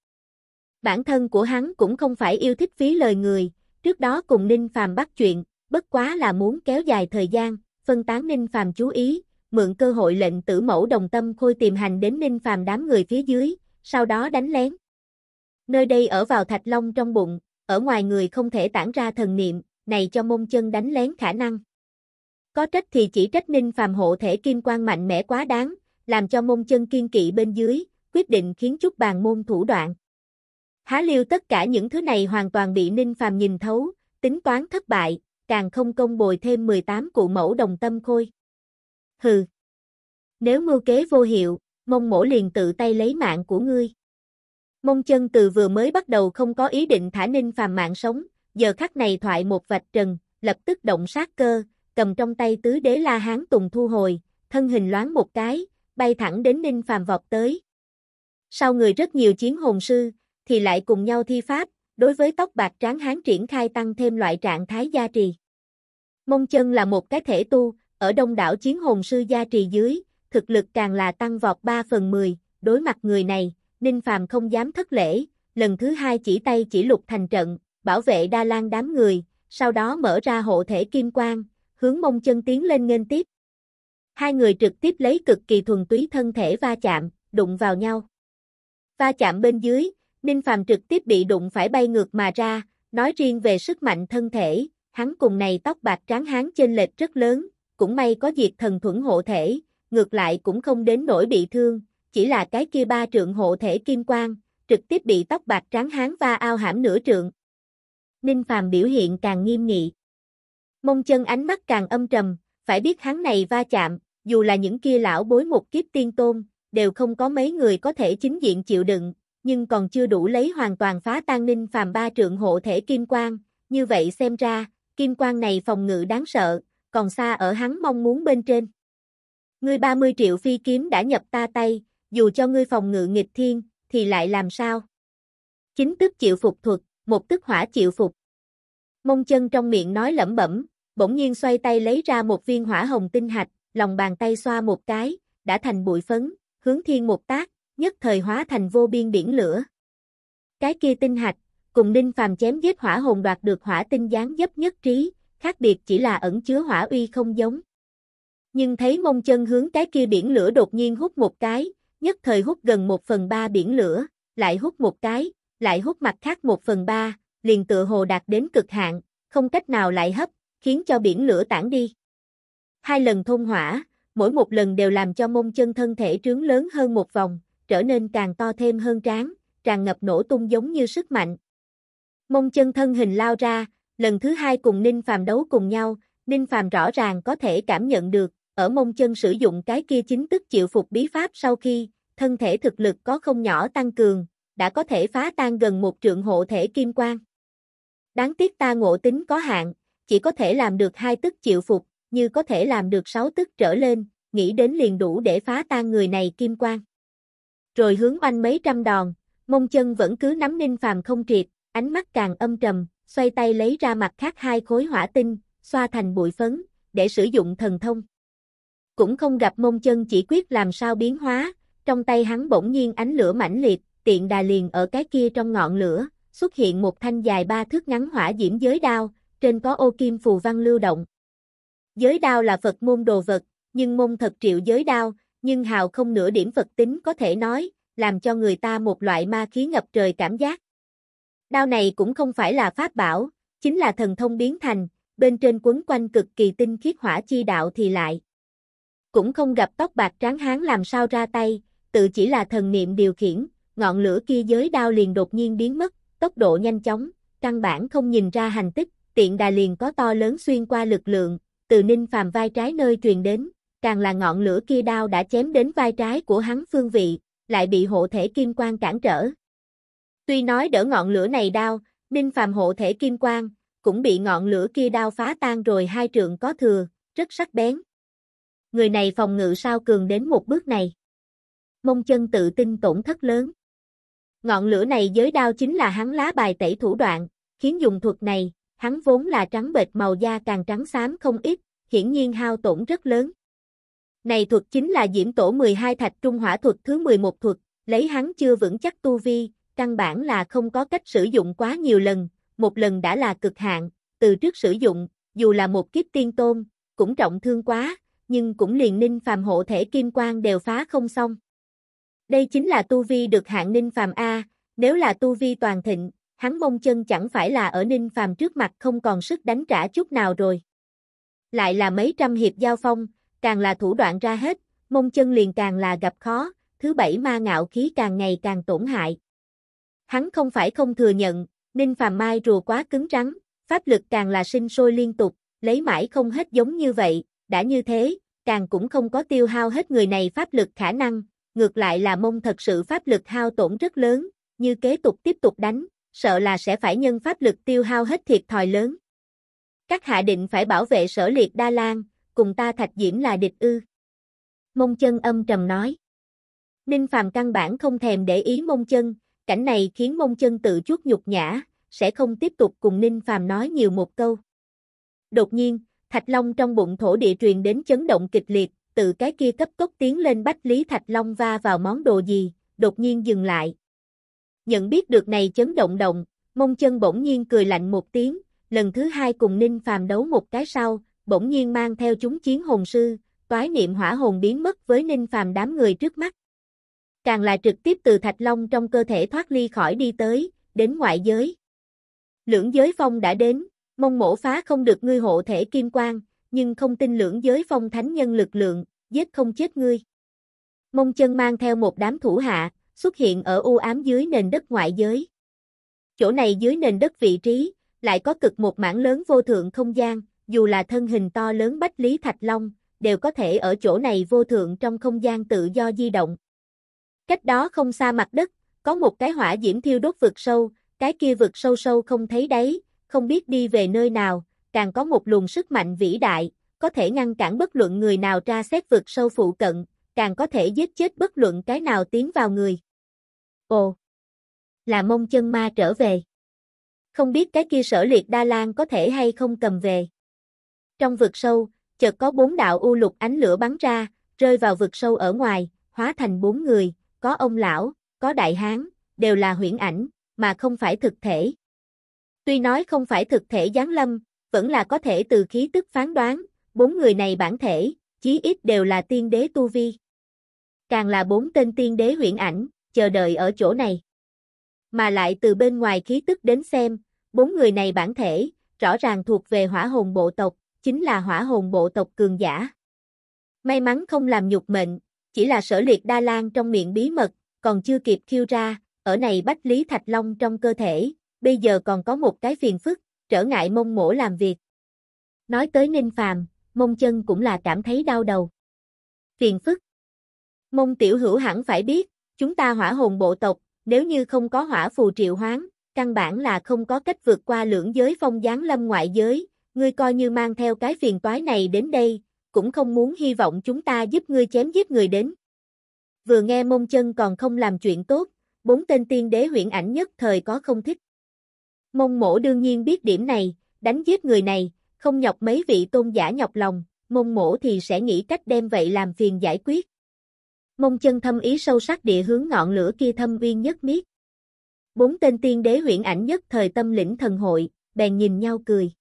Bản thân của hắn cũng không phải yêu thích phí lời người, trước đó cùng Ninh Phàm bắt chuyện, bất quá là muốn kéo dài thời gian, phân tán Ninh Phàm chú ý, mượn cơ hội lệnh tử mẫu đồng tâm khôi tìm hành đến Ninh Phàm đám người phía dưới, sau đó đánh lén. Nơi đây ở vào thạch long trong bụng, ở ngoài người không thể tản ra thần niệm, này cho mông chân đánh lén khả năng. Có trách thì chỉ trách Ninh Phàm hộ thể kim quang mạnh mẽ quá đáng, làm cho mông chân kiên kỵ bên dưới, quyết định khiến chút bàn môn thủ đoạn. Há liêu tất cả những thứ này hoàn toàn bị Ninh Phàm nhìn thấu, tính toán thất bại, càng không công bồi thêm 18 cụ mẫu đồng tâm khôi. Hừ. Nếu mưu kế vô hiệu, mông mổ liền tự tay lấy mạng của ngươi. Mông chân từ vừa mới bắt đầu không có ý định thả ninh phàm mạng sống, giờ khắc này thoại một vạch trần, lập tức động sát cơ, cầm trong tay tứ đế la hán tùng thu hồi, thân hình loáng một cái, bay thẳng đến ninh phàm vọt tới. Sau người rất nhiều chiến hồn sư, thì lại cùng nhau thi pháp, đối với tóc bạc tráng hán triển khai tăng thêm loại trạng thái gia trì. Mông chân là một cái thể tu, ở đông đảo chiến hồn sư gia trì dưới, thực lực càng là tăng vọt 3 phần 10, đối mặt người này, Ninh Phàm không dám thất lễ, lần thứ hai chỉ tay chỉ lục thành trận, bảo vệ đa lan đám người, sau đó mở ra hộ thể kim quang, hướng mông chân tiến lên nghênh tiếp. Hai người trực tiếp lấy cực kỳ thuần túy thân thể va chạm, đụng vào nhau. Va chạm bên dưới, Ninh Phàm trực tiếp bị đụng phải bay ngược mà ra, nói riêng về sức mạnh thân thể, hắn cùng này tóc bạc trắng hán trên lệch rất lớn, cũng may có diệt thần thuẫn hộ thể, ngược lại cũng không đến nỗi bị thương, chỉ là cái kia ba trượng hộ thể kim quang, trực tiếp bị tóc bạc trắng hán va ao hãm nửa trượng. Ninh Phàm biểu hiện càng nghiêm nghị. Mông chân ánh mắt càng âm trầm, phải biết hắn này va chạm, dù là những kia lão bối một kiếp tiên tôn, đều không có mấy người có thể chính diện chịu đựng, nhưng còn chưa đủ lấy hoàn toàn phá tan Ninh Phàm ba trượng hộ thể kim quang, như vậy xem ra, kim quang này phòng ngự đáng sợ, còn xa ở hắn mong muốn bên trên. Ngươi 30 triệu phi kiếm đã nhập ta tay, dù cho ngươi phòng ngự nghịch thiên, thì lại làm sao? Chính tức chịu phục thuật, một tức hỏa chịu phục. Mông chân trong miệng nói lẩm bẩm, bỗng nhiên xoay tay lấy ra một viên hỏa hồng tinh hạch, lòng bàn tay xoa một cái, đã thành bụi phấn, hướng thiên một tác, nhất thời hóa thành vô biên biển lửa. Cái kia tinh hạch, cùng Ninh Phàm chém giết hỏa hồn đoạt được hỏa tinh gián dấp nhất trí, khác biệt chỉ là ẩn chứa hỏa uy không giống. Nhưng thấy mông chân hướng cái kia biển lửa đột nhiên hút một cái, nhất thời hút gần một phần ba biển lửa, lại hút một cái, lại hút mặt khác một phần ba, liền tựa hồ đạt đến cực hạn, không cách nào lại hấp, khiến cho biển lửa tản đi. Hai lần thôn hỏa, mỗi một lần đều làm cho mông chân thân thể trướng lớn hơn một vòng, trở nên càng to thêm hơn tráng, tràn ngập nổ tung giống như sức mạnh. Mông chân thân hình lao ra, lần thứ hai cùng Ninh Phàm đấu cùng nhau, Ninh Phàm rõ ràng có thể cảm nhận được, ở mông chân sử dụng cái kia chính tức chịu phục bí pháp sau khi, thân thể thực lực có không nhỏ tăng cường, đã có thể phá tan gần một trượng hộ thể kim quang. Đáng tiếc ta ngộ tính có hạn, chỉ có thể làm được hai tức chịu phục, như có thể làm được sáu tức trở lên, nghĩ đến liền đủ để phá tan người này kim quang. Rồi hướng oanh mấy trăm đòn, mông chân vẫn cứ nắm ninh phàm không triệt, ánh mắt càng âm trầm, xoay tay lấy ra mặt khác hai khối hỏa tinh, xoa thành bụi phấn, để sử dụng thần thông. Cũng không gặp mông chân chỉ quyết làm sao biến hóa, trong tay hắn bỗng nhiên ánh lửa mãnh liệt, tiện đà liền ở cái kia trong ngọn lửa, xuất hiện một thanh dài ba thước ngắn hỏa diễm giới đao, trên có ô kim phù văn lưu động. Giới đao là Phật môn đồ vật, nhưng môn thật triệu giới đao, nhưng hào không nửa điểm Phật tính có thể nói, làm cho người ta một loại ma khí ngập trời cảm giác. Đao này cũng không phải là pháp bảo, chính là thần thông biến thành, bên trên quấn quanh cực kỳ tinh khiết hỏa chi đạo thì lại. Cũng không gặp tóc bạc tráng hán làm sao ra tay, tự chỉ là thần niệm điều khiển, ngọn lửa kia giới đao liền đột nhiên biến mất, tốc độ nhanh chóng, căn bản không nhìn ra hành tích, tiện đà liền có to lớn xuyên qua lực lượng, từ ninh phàm vai trái nơi truyền đến, càng là ngọn lửa kia đao đã chém đến vai trái của hắn phương vị, lại bị hộ thể kim quang cản trở. Tuy nói đỡ ngọn lửa này đao, ninh phàm hộ thể kim quang, cũng bị ngọn lửa kia đao phá tan rồi hai trượng có thừa, rất sắc bén. Người này phòng ngự sao cường đến một bước này. Mông chân tự tin tổn thất lớn. Ngọn lửa này giới đao chính là hắn lá bài tẩy thủ đoạn, khiến dùng thuật này, hắn vốn là trắng bệt màu da càng trắng xám không ít, hiển nhiên hao tổn rất lớn. Này thuật chính là diễm tổ 12 thạch trung hỏa thuật thứ 11 thuật, lấy hắn chưa vững chắc tu vi, căn bản là không có cách sử dụng quá nhiều lần, một lần đã là cực hạn, từ trước sử dụng, dù là một kiếp tiên tôn, cũng trọng thương quá, nhưng cũng liền ninh phàm hộ thể kim quang đều phá không xong. Đây chính là tu vi được hạng ninh phàm A, nếu là tu vi toàn thịnh, hắn mông chân chẳng phải là ở ninh phàm trước mặt không còn sức đánh trả chút nào rồi. Lại là mấy trăm hiệp giao phong, càng là thủ đoạn ra hết, mông chân liền càng là gặp khó, thứ bảy ma ngạo khí càng ngày càng tổn hại. Hắn không phải không thừa nhận, Ninh Phàm Mai rùa quá cứng rắn, pháp lực càng là sinh sôi liên tục, lấy mãi không hết giống như vậy, đã như thế, càng cũng không có tiêu hao hết người này pháp lực khả năng, ngược lại là mông thật sự pháp lực hao tổn rất lớn, như kế tục tiếp tục đánh, sợ là sẽ phải nhân pháp lực tiêu hao hết thiệt thòi lớn. Các hạ định phải bảo vệ sở liệt Đa Lan, cùng ta thạch diễm là địch ư. Mông chân âm trầm nói. Ninh Phàm căn bản không thèm để ý mông chân, cảnh này khiến mông chân tự chuốt nhục nhã, sẽ không tiếp tục cùng Ninh Phàm nói nhiều một câu. Đột nhiên, Thạch Long trong bụng thổ địa truyền đến chấn động kịch liệt, từ cái kia cấp tốc tiến lên bách lý Thạch Long va vào món đồ gì, đột nhiên dừng lại. Nhận biết được này chấn động động, mông chân bỗng nhiên cười lạnh một tiếng, lần thứ hai cùng Ninh Phàm đấu một cái sau, bỗng nhiên mang theo chúng chiến hồn sư, toái niệm hỏa hồn biến mất với Ninh Phàm đám người trước mắt. Càng là trực tiếp từ Thạch Long trong cơ thể thoát ly khỏi đi tới, đến ngoại giới. Lưỡng giới phong đã đến, mong mổ phá không được ngươi hộ thể kim quang, nhưng không tin lưỡng giới phong thánh nhân lực lượng, giết không chết ngươi. Mông chân mang theo một đám thủ hạ, xuất hiện ở u ám dưới nền đất ngoại giới. Chỗ này dưới nền đất vị trí, lại có cực một mảng lớn vô thượng không gian, dù là thân hình to lớn Bách Lý Thạch Long, đều có thể ở chỗ này vô thượng trong không gian tự do di động. Cách đó không xa mặt đất, có một cái hỏa diễm thiêu đốt vực sâu, cái kia vực sâu sâu không thấy đáy, không biết đi về nơi nào, càng có một luồng sức mạnh vĩ đại, có thể ngăn cản bất luận người nào tra xét vực sâu phụ cận, càng có thể giết chết bất luận cái nào tiến vào người. Ồ! Là mông chân ma trở về. Không biết cái kia sở liệt đa lan có thể hay không cầm về. Trong vực sâu, chợt có bốn đạo u lục ánh lửa bắn ra, rơi vào vực sâu ở ngoài, hóa thành bốn người, có ông lão, có đại hán, đều là huyễn ảnh, mà không phải thực thể. Tuy nói không phải thực thể giáng lâm, vẫn là có thể từ khí tức phán đoán, bốn người này bản thể, chí ít đều là tiên đế tu vi. Càng là bốn tên tiên đế huyễn ảnh, chờ đợi ở chỗ này. Mà lại từ bên ngoài khí tức đến xem, bốn người này bản thể, rõ ràng thuộc về hỏa hồn bộ tộc, chính là hỏa hồn bộ tộc cường giả. May mắn không làm nhục mệnh, chỉ là sở liệt đa lan trong miệng bí mật, còn chưa kịp khiêu ra, ở này bách lý thạch long trong cơ thể, bây giờ còn có một cái phiền phức, trở ngại mông mổ làm việc. Nói tới ninh phàm, mông chân cũng là cảm thấy đau đầu. Phiền phức. Mông tiểu hữu hẳn phải biết, chúng ta hỏa hồn bộ tộc, nếu như không có hỏa phù triệu hoán, căn bản là không có cách vượt qua lưỡng giới phong gián lâm ngoại giới, ngươi coi như mang theo cái phiền toái này đến đây, cũng không muốn hy vọng chúng ta giúp ngươi chém giết người đến. Vừa nghe mông chân còn không làm chuyện tốt, bốn tên tiên đế huyện ảnh nhất thời có không thích. Mông mổ đương nhiên biết điểm này, đánh giết người này, không nhọc mấy vị tôn giả nhọc lòng, mông mổ thì sẽ nghĩ cách đem vậy làm phiền giải quyết. Mông chân thâm ý sâu sắc địa hướng ngọn lửa kia thâm uyên nhất miết. Bốn tên tiên đế huyện ảnh nhất thời tâm lĩnh thần hội, bèn nhìn nhau cười.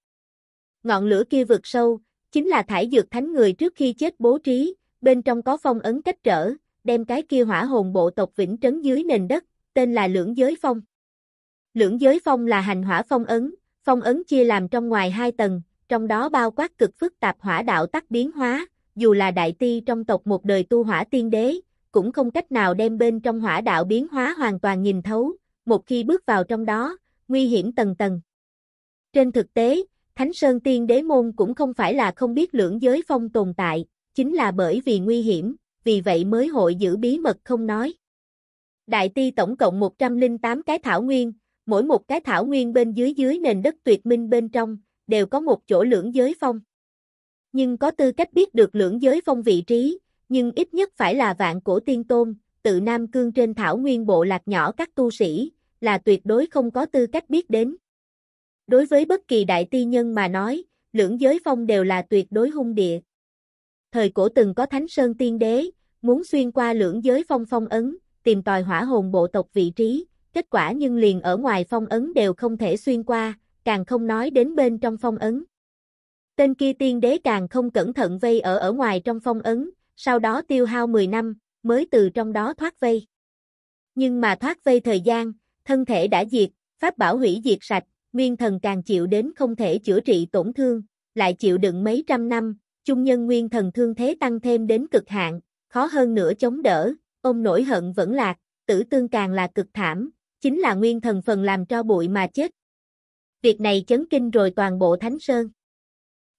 Ngọn lửa kia vượt sâu, chính là thải dược thánh người trước khi chết bố trí, bên trong có phong ấn cách trở, đem cái kia hỏa hồn bộ tộc vĩnh trấn dưới nền đất, tên là lưỡng giới phong. Lưỡng giới phong là hành hỏa phong ấn, phong ấn chia làm trong ngoài hai tầng, trong đó bao quát cực phức tạp hỏa đạo tắc biến hóa, dù là đại ti trong tộc một đời tu hỏa tiên đế, cũng không cách nào đem bên trong hỏa đạo biến hóa hoàn toàn nhìn thấu, một khi bước vào trong đó, nguy hiểm tầng tầng. Trên thực tế, Thánh Sơn Tiên Đế Môn cũng không phải là không biết lưỡng giới phong tồn tại, chính là bởi vì nguy hiểm, vì vậy mới hội giữ bí mật không nói. Đại ti tổng cộng 108 cái thảo nguyên, mỗi một cái thảo nguyên bên dưới dưới nền đất tuyệt minh bên trong, đều có một chỗ lưỡng giới phong. Nhưng có tư cách biết được lưỡng giới phong vị trí, nhưng ít nhất phải là vạn cổ tiên tôn, tự Nam Cương trên thảo nguyên bộ lạc nhỏ các tu sĩ, là tuyệt đối không có tư cách biết đến. Đối với bất kỳ đại ti nhân mà nói, lưỡng giới phong đều là tuyệt đối hung địa. Thời cổ từng có Thánh Sơn Tiên Đế, muốn xuyên qua lưỡng giới phong phong ấn, tìm tòi hỏa hồn bộ tộc vị trí, kết quả nhưng liền ở ngoài phong ấn đều không thể xuyên qua, càng không nói đến bên trong phong ấn. Tên kia tiên đế càng không cẩn thận vây ở ở ngoài trong phong ấn, sau đó tiêu hao 10 năm, mới từ trong đó thoát vây. Nhưng mà thoát vây thời gian, thân thể đã diệt, pháp bảo hủy diệt sạch, nguyên thần càng chịu đến không thể chữa trị tổn thương, lại chịu đựng mấy trăm năm, chung nhân nguyên thần thương thế tăng thêm đến cực hạn, khó hơn nữa chống đỡ, ông nổi hận vẫn lạc, tử tương càng là cực thảm, chính là nguyên thần phần làm cho bụi mà chết. Việc này chấn kinh rồi toàn bộ Thánh Sơn.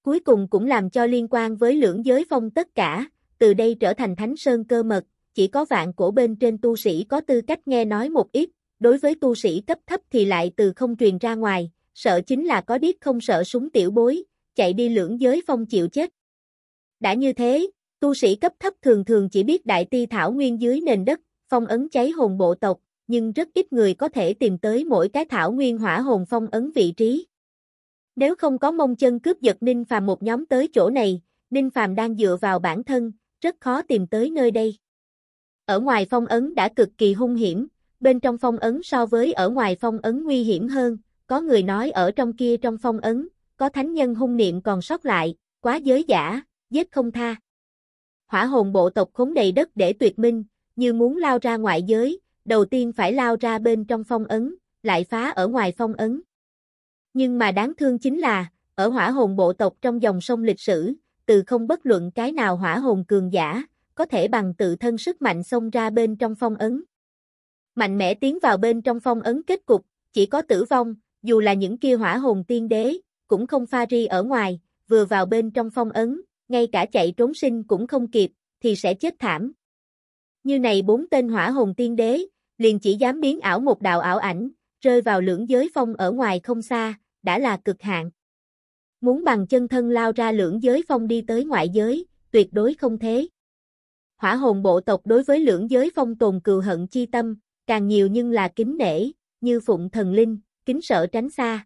Cuối cùng cũng làm cho liên quan với lưỡng giới phong tất cả, từ đây trở thành Thánh Sơn cơ mật, chỉ có vạn cổ bên trên tu sĩ có tư cách nghe nói một ít, đối với tu sĩ cấp thấp thì lại từ không truyền ra ngoài, sợ chính là có điếc không sợ súng tiểu bối, chạy đi lưỡng giới phong chịu chết. Đã như thế, tu sĩ cấp thấp thường thường chỉ biết đại ti thảo nguyên dưới nền đất, phong ấn cháy hồn bộ tộc, nhưng rất ít người có thể tìm tới mỗi cái thảo nguyên hỏa hồn phong ấn vị trí. Nếu không có mông chân cướp giật Ninh Phàm một nhóm tới chỗ này, Ninh Phàm đang dựa vào bản thân, rất khó tìm tới nơi đây. Ở ngoài phong ấn đã cực kỳ hung hiểm, bên trong phong ấn so với ở ngoài phong ấn nguy hiểm hơn, có người nói ở trong kia trong phong ấn, có thánh nhân hung niệm còn sót lại, quá giới giả, giết không tha. Hỏa hồn bộ tộc khốn đầy đất để tuyệt minh, như muốn lao ra ngoại giới, đầu tiên phải lao ra bên trong phong ấn, lại phá ở ngoài phong ấn. Nhưng mà đáng thương chính là, ở hỏa hồn bộ tộc trong dòng sông lịch sử, từ không bất luận cái nào hỏa hồn cường giả, có thể bằng tự thân sức mạnh xông ra bên trong phong ấn. Mạnh mẽ tiến vào bên trong phong ấn kết cục, chỉ có tử vong, dù là những kia hỏa hồn tiên đế, cũng không pha ri ở ngoài, vừa vào bên trong phong ấn, ngay cả chạy trốn sinh cũng không kịp, thì sẽ chết thảm. Như này bốn tên hỏa hồn tiên đế, liền chỉ dám biến ảo một đạo ảo ảnh, rơi vào lưỡng giới phong ở ngoài không xa, đã là cực hạn. Muốn bằng chân thân lao ra lưỡng giới phong đi tới ngoại giới, tuyệt đối không thế. Hỏa hồn bộ tộc đối với lưỡng giới phong tồn cừu hận chi tâm, càng nhiều nhưng là kính nể, như phụng thần linh, kính sợ tránh xa.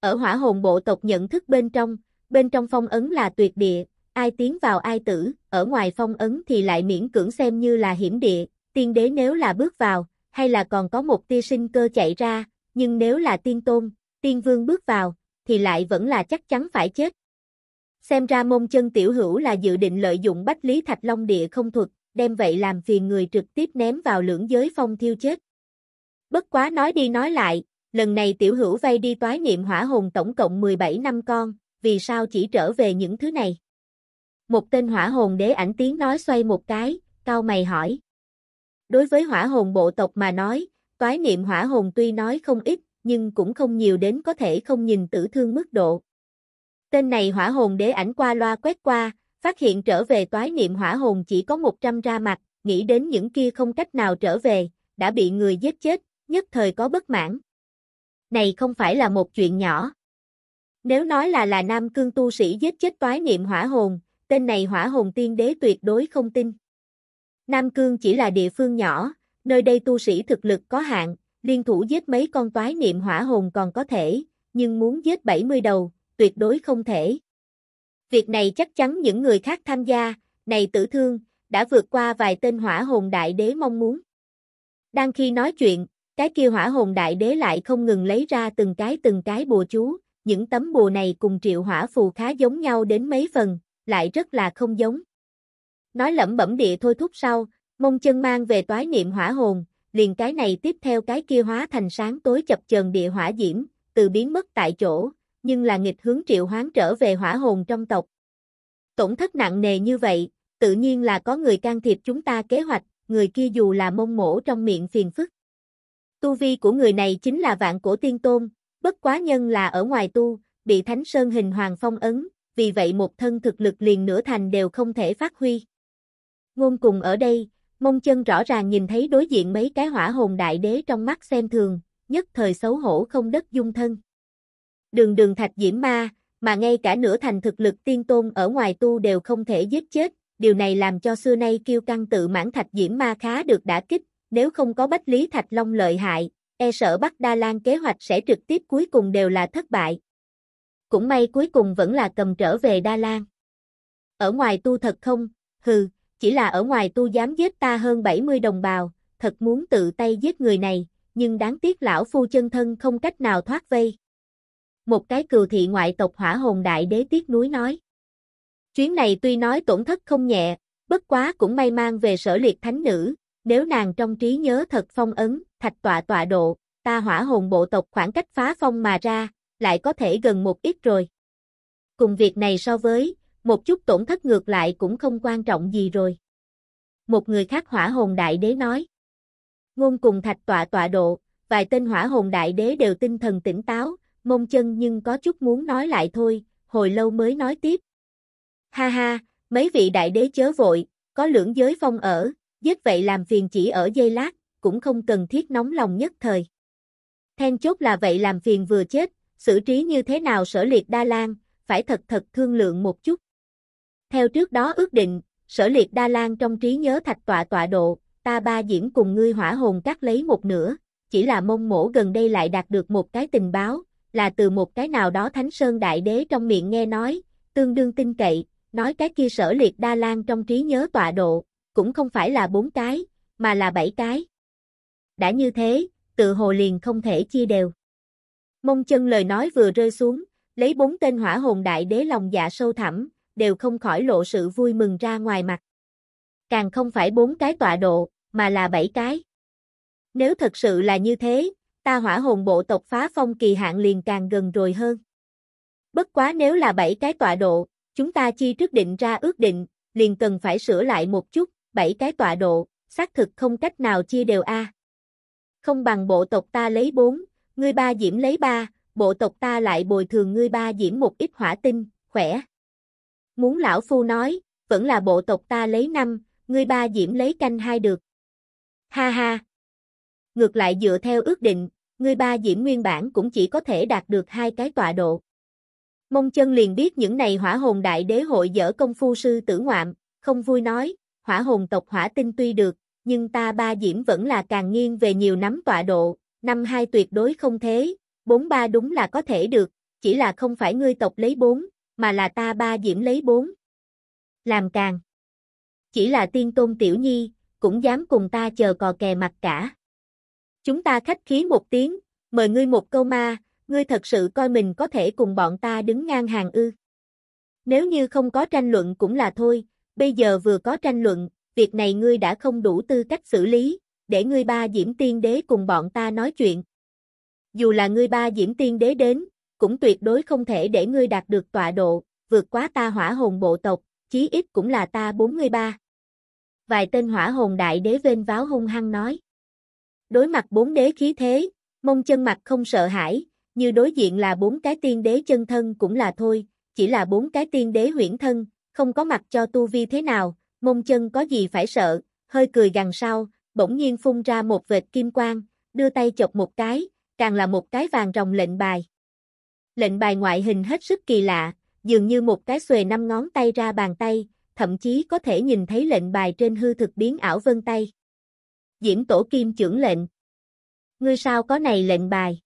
Ở hỏa hồn bộ tộc nhận thức bên trong, bên trong phong ấn là tuyệt địa, ai tiến vào ai tử, ở ngoài phong ấn thì lại miễn cưỡng xem như là hiểm địa, tiên đế nếu là bước vào, hay là còn có một tia sinh cơ chạy ra, nhưng nếu là tiên tôn, tiên vương bước vào, thì lại vẫn là chắc chắn phải chết. Xem ra môn chân tiểu hữu là dự định lợi dụng bách lý thạch long địa không thuật, đem vậy làm phiền người trực tiếp ném vào lưỡng giới phong thiêu chết. Bất quá nói đi nói lại, lần này tiểu hữu vay đi toái niệm hỏa hồn tổng cộng 17 năm con, vì sao chỉ trở về những thứ này? Một tên hỏa hồn đế ảnh tiếng nói xoay một cái, cao mày hỏi. Đối với hỏa hồn bộ tộc mà nói, toái niệm hỏa hồn tuy nói không ít, nhưng cũng không nhiều đến có thể không nhìn tử thương mức độ. Tên này hỏa hồn đế ảnh qua loa quét qua, phát hiện trở về toái niệm hỏa hồn chỉ có 100 ra mặt, nghĩ đến những kia không cách nào trở về, đã bị người giết chết, nhất thời có bất mãn. Này không phải là một chuyện nhỏ. Nếu nói là là nam cương tu sĩ giết chết toái niệm hỏa hồn, tên này hỏa hồn tiên đế tuyệt đối không tin. Nam cương chỉ là địa phương nhỏ, nơi đây tu sĩ thực lực có hạn, liên thủ giết mấy con toái niệm hỏa hồn còn có thể, nhưng muốn giết 70 đầu, tuyệt đối không thể. Việc này chắc chắn những người khác tham gia, này tử thương, đã vượt qua vài tên hỏa hồn đại đế mong muốn. Đang khi nói chuyện, cái kia hỏa hồn đại đế lại không ngừng lấy ra từng cái từng cái bùa chú, những tấm bùa này cùng triệu hỏa phù khá giống nhau đến mấy phần, lại rất là không giống. Nói lẩm bẩm địa thôi thúc sau, mông chân mang về toái niệm hỏa hồn, liền cái này tiếp theo cái kia hóa thành sáng tối chập chờn địa hỏa diễm, từ biến mất tại chỗ, nhưng là nghịch hướng triệu hoán trở về hỏa hồn trong tộc. Tổn thất nặng nề như vậy, tự nhiên là có người can thiệp chúng ta kế hoạch, người kia dù là mông mổ trong miệng phiền phức. Tu vi của người này chính là vạn cổ tiên tôn, bất quá nhân là ở ngoài tu, bị Thánh Sơn hình hoàng phong ấn, vì vậy một thân thực lực liền nửa thành đều không thể phát huy. Ngôn cùng ở đây, mông chân rõ ràng nhìn thấy đối diện mấy cái hỏa hồn đại đế trong mắt xem thường, nhất thời xấu hổ không đất dung thân. Đường đường thạch diễm ma, mà ngay cả nửa thành thực lực tiên tôn ở ngoài tu đều không thể giết chết, điều này làm cho xưa nay kiêu căng tự mãn thạch diễm ma khá được đả kích, nếu không có Bách Lý Thạch Long lợi hại, e sợ Bắc Đa Lan kế hoạch sẽ trực tiếp cuối cùng đều là thất bại. Cũng may cuối cùng vẫn là cầm trở về Đa Lan. Ở ngoài tu thật không, hừ, chỉ là ở ngoài tu dám giết ta hơn 70 đồng bào, thật muốn tự tay giết người này, nhưng đáng tiếc lão phu chân thân không cách nào thoát vây. Một cái cừu thị ngoại tộc hỏa hồn đại đế tiếc núi nói. Chuyến này tuy nói tổn thất không nhẹ, bất quá cũng may mang về sở liệt thánh nữ, nếu nàng trong trí nhớ thật phong ấn, thạch tọa tọa độ, ta hỏa hồn bộ tộc khoảng cách phá phong mà ra, lại có thể gần một ít rồi. Cùng việc này so với, một chút tổn thất ngược lại cũng không quan trọng gì rồi. Một người khác hỏa hồn đại đế nói. Ngôn cùng thạch tọa tọa độ, vài tên hỏa hồn đại đế đều tinh thần tỉnh táo, mông chân nhưng có chút muốn nói lại thôi, hồi lâu mới nói tiếp. Ha ha, mấy vị đại đế chớ vội, có lưỡng giới phong ở, giết vậy làm phiền chỉ ở giây lát, cũng không cần thiết nóng lòng nhất thời. Then chốt là vậy làm phiền vừa chết, xử trí như thế nào sở liệt Đa Lan, phải thật thật thương lượng một chút. Theo trước đó ước định, sở liệt Đa Lan trong trí nhớ thạch tọa tọa độ, ta ba diễm cùng ngươi hỏa hồn cắt lấy một nửa, chỉ là mông mổ gần đây lại đạt được một cái tình báo, là từ một cái nào đó Thánh Sơn Đại Đế trong miệng nghe nói, tương đương tin cậy, nói cái kia sở liệt Đa Lan trong trí nhớ tọa độ, cũng không phải là bốn cái, mà là bảy cái. Đã như thế, tự hồ liền không thể chia đều. Mông chân lời nói vừa rơi xuống, lấy bốn tên hỏa hồn đại đế lòng dạ sâu thẳm, đều không khỏi lộ sự vui mừng ra ngoài mặt. Càng không phải bốn cái tọa độ, mà là bảy cái. Nếu thật sự là như thế, ta hỏa hồn bộ tộc phá phong kỳ hạn liền càng gần rồi hơn. Bất quá nếu là bảy cái tọa độ, chúng ta chi trước định ra ước định, liền cần phải sửa lại một chút, bảy cái tọa độ, xác thực không cách nào chia đều a. Không bằng bộ tộc ta lấy bốn, ngươi ba diễm lấy ba, bộ tộc ta lại bồi thường ngươi ba diễm một ít hỏa tinh, khỏe. Muốn lão phu nói, vẫn là bộ tộc ta lấy năm, ngươi ba diễm lấy canh hai được. Ha ha. Ngược lại dựa theo ước định, ngươi ba diễm nguyên bản cũng chỉ có thể đạt được hai cái tọa độ. Mông chân liền biết những này hỏa hồn đại đế hội dở công phu sư tử ngoạm, không vui nói, hỏa hồn tộc hỏa tinh tuy được, nhưng ta ba diễm vẫn là càng nghiêng về nhiều nắm tọa độ, năm hai tuyệt đối không thế, bốn ba đúng là có thể được, chỉ là không phải ngươi tộc lấy bốn, mà là ta ba diễm lấy bốn. Làm càng. Chỉ là tiên tôn tiểu nhi, cũng dám cùng ta chờ cò kè mặt cả. Chúng ta khách khí một tiếng, mời ngươi một câu ma, ngươi thật sự coi mình có thể cùng bọn ta đứng ngang hàng ư. Nếu như không có tranh luận cũng là thôi, bây giờ vừa có tranh luận, việc này ngươi đã không đủ tư cách xử lý, để ngươi ba diễm tiên đế cùng bọn ta nói chuyện. Dù là ngươi ba diễm tiên đế đến, cũng tuyệt đối không thể để ngươi đạt được tọa độ, vượt quá ta hỏa hồn bộ tộc, chí ít cũng là ta 43. Vài tên hỏa hồn đại đế vên váo hung hăng nói. Đối mặt bốn đế khí thế, mông chân mặt không sợ hãi, như đối diện là bốn cái tiên đế chân thân cũng là thôi, chỉ là bốn cái tiên đế huyễn thân, không có mặt cho tu vi thế nào, mông chân có gì phải sợ, hơi cười gằn sau, bỗng nhiên phun ra một vệt kim quang, đưa tay chọc một cái, càng là một cái vàng rồng lệnh bài. Lệnh bài ngoại hình hết sức kỳ lạ, dường như một cái xuề năm ngón tay ra bàn tay, thậm chí có thể nhìn thấy lệnh bài trên hư thực biến ảo vân tay. Diễm tổ kim trưởng lệnh. Ngươi sao có này lệnh bài?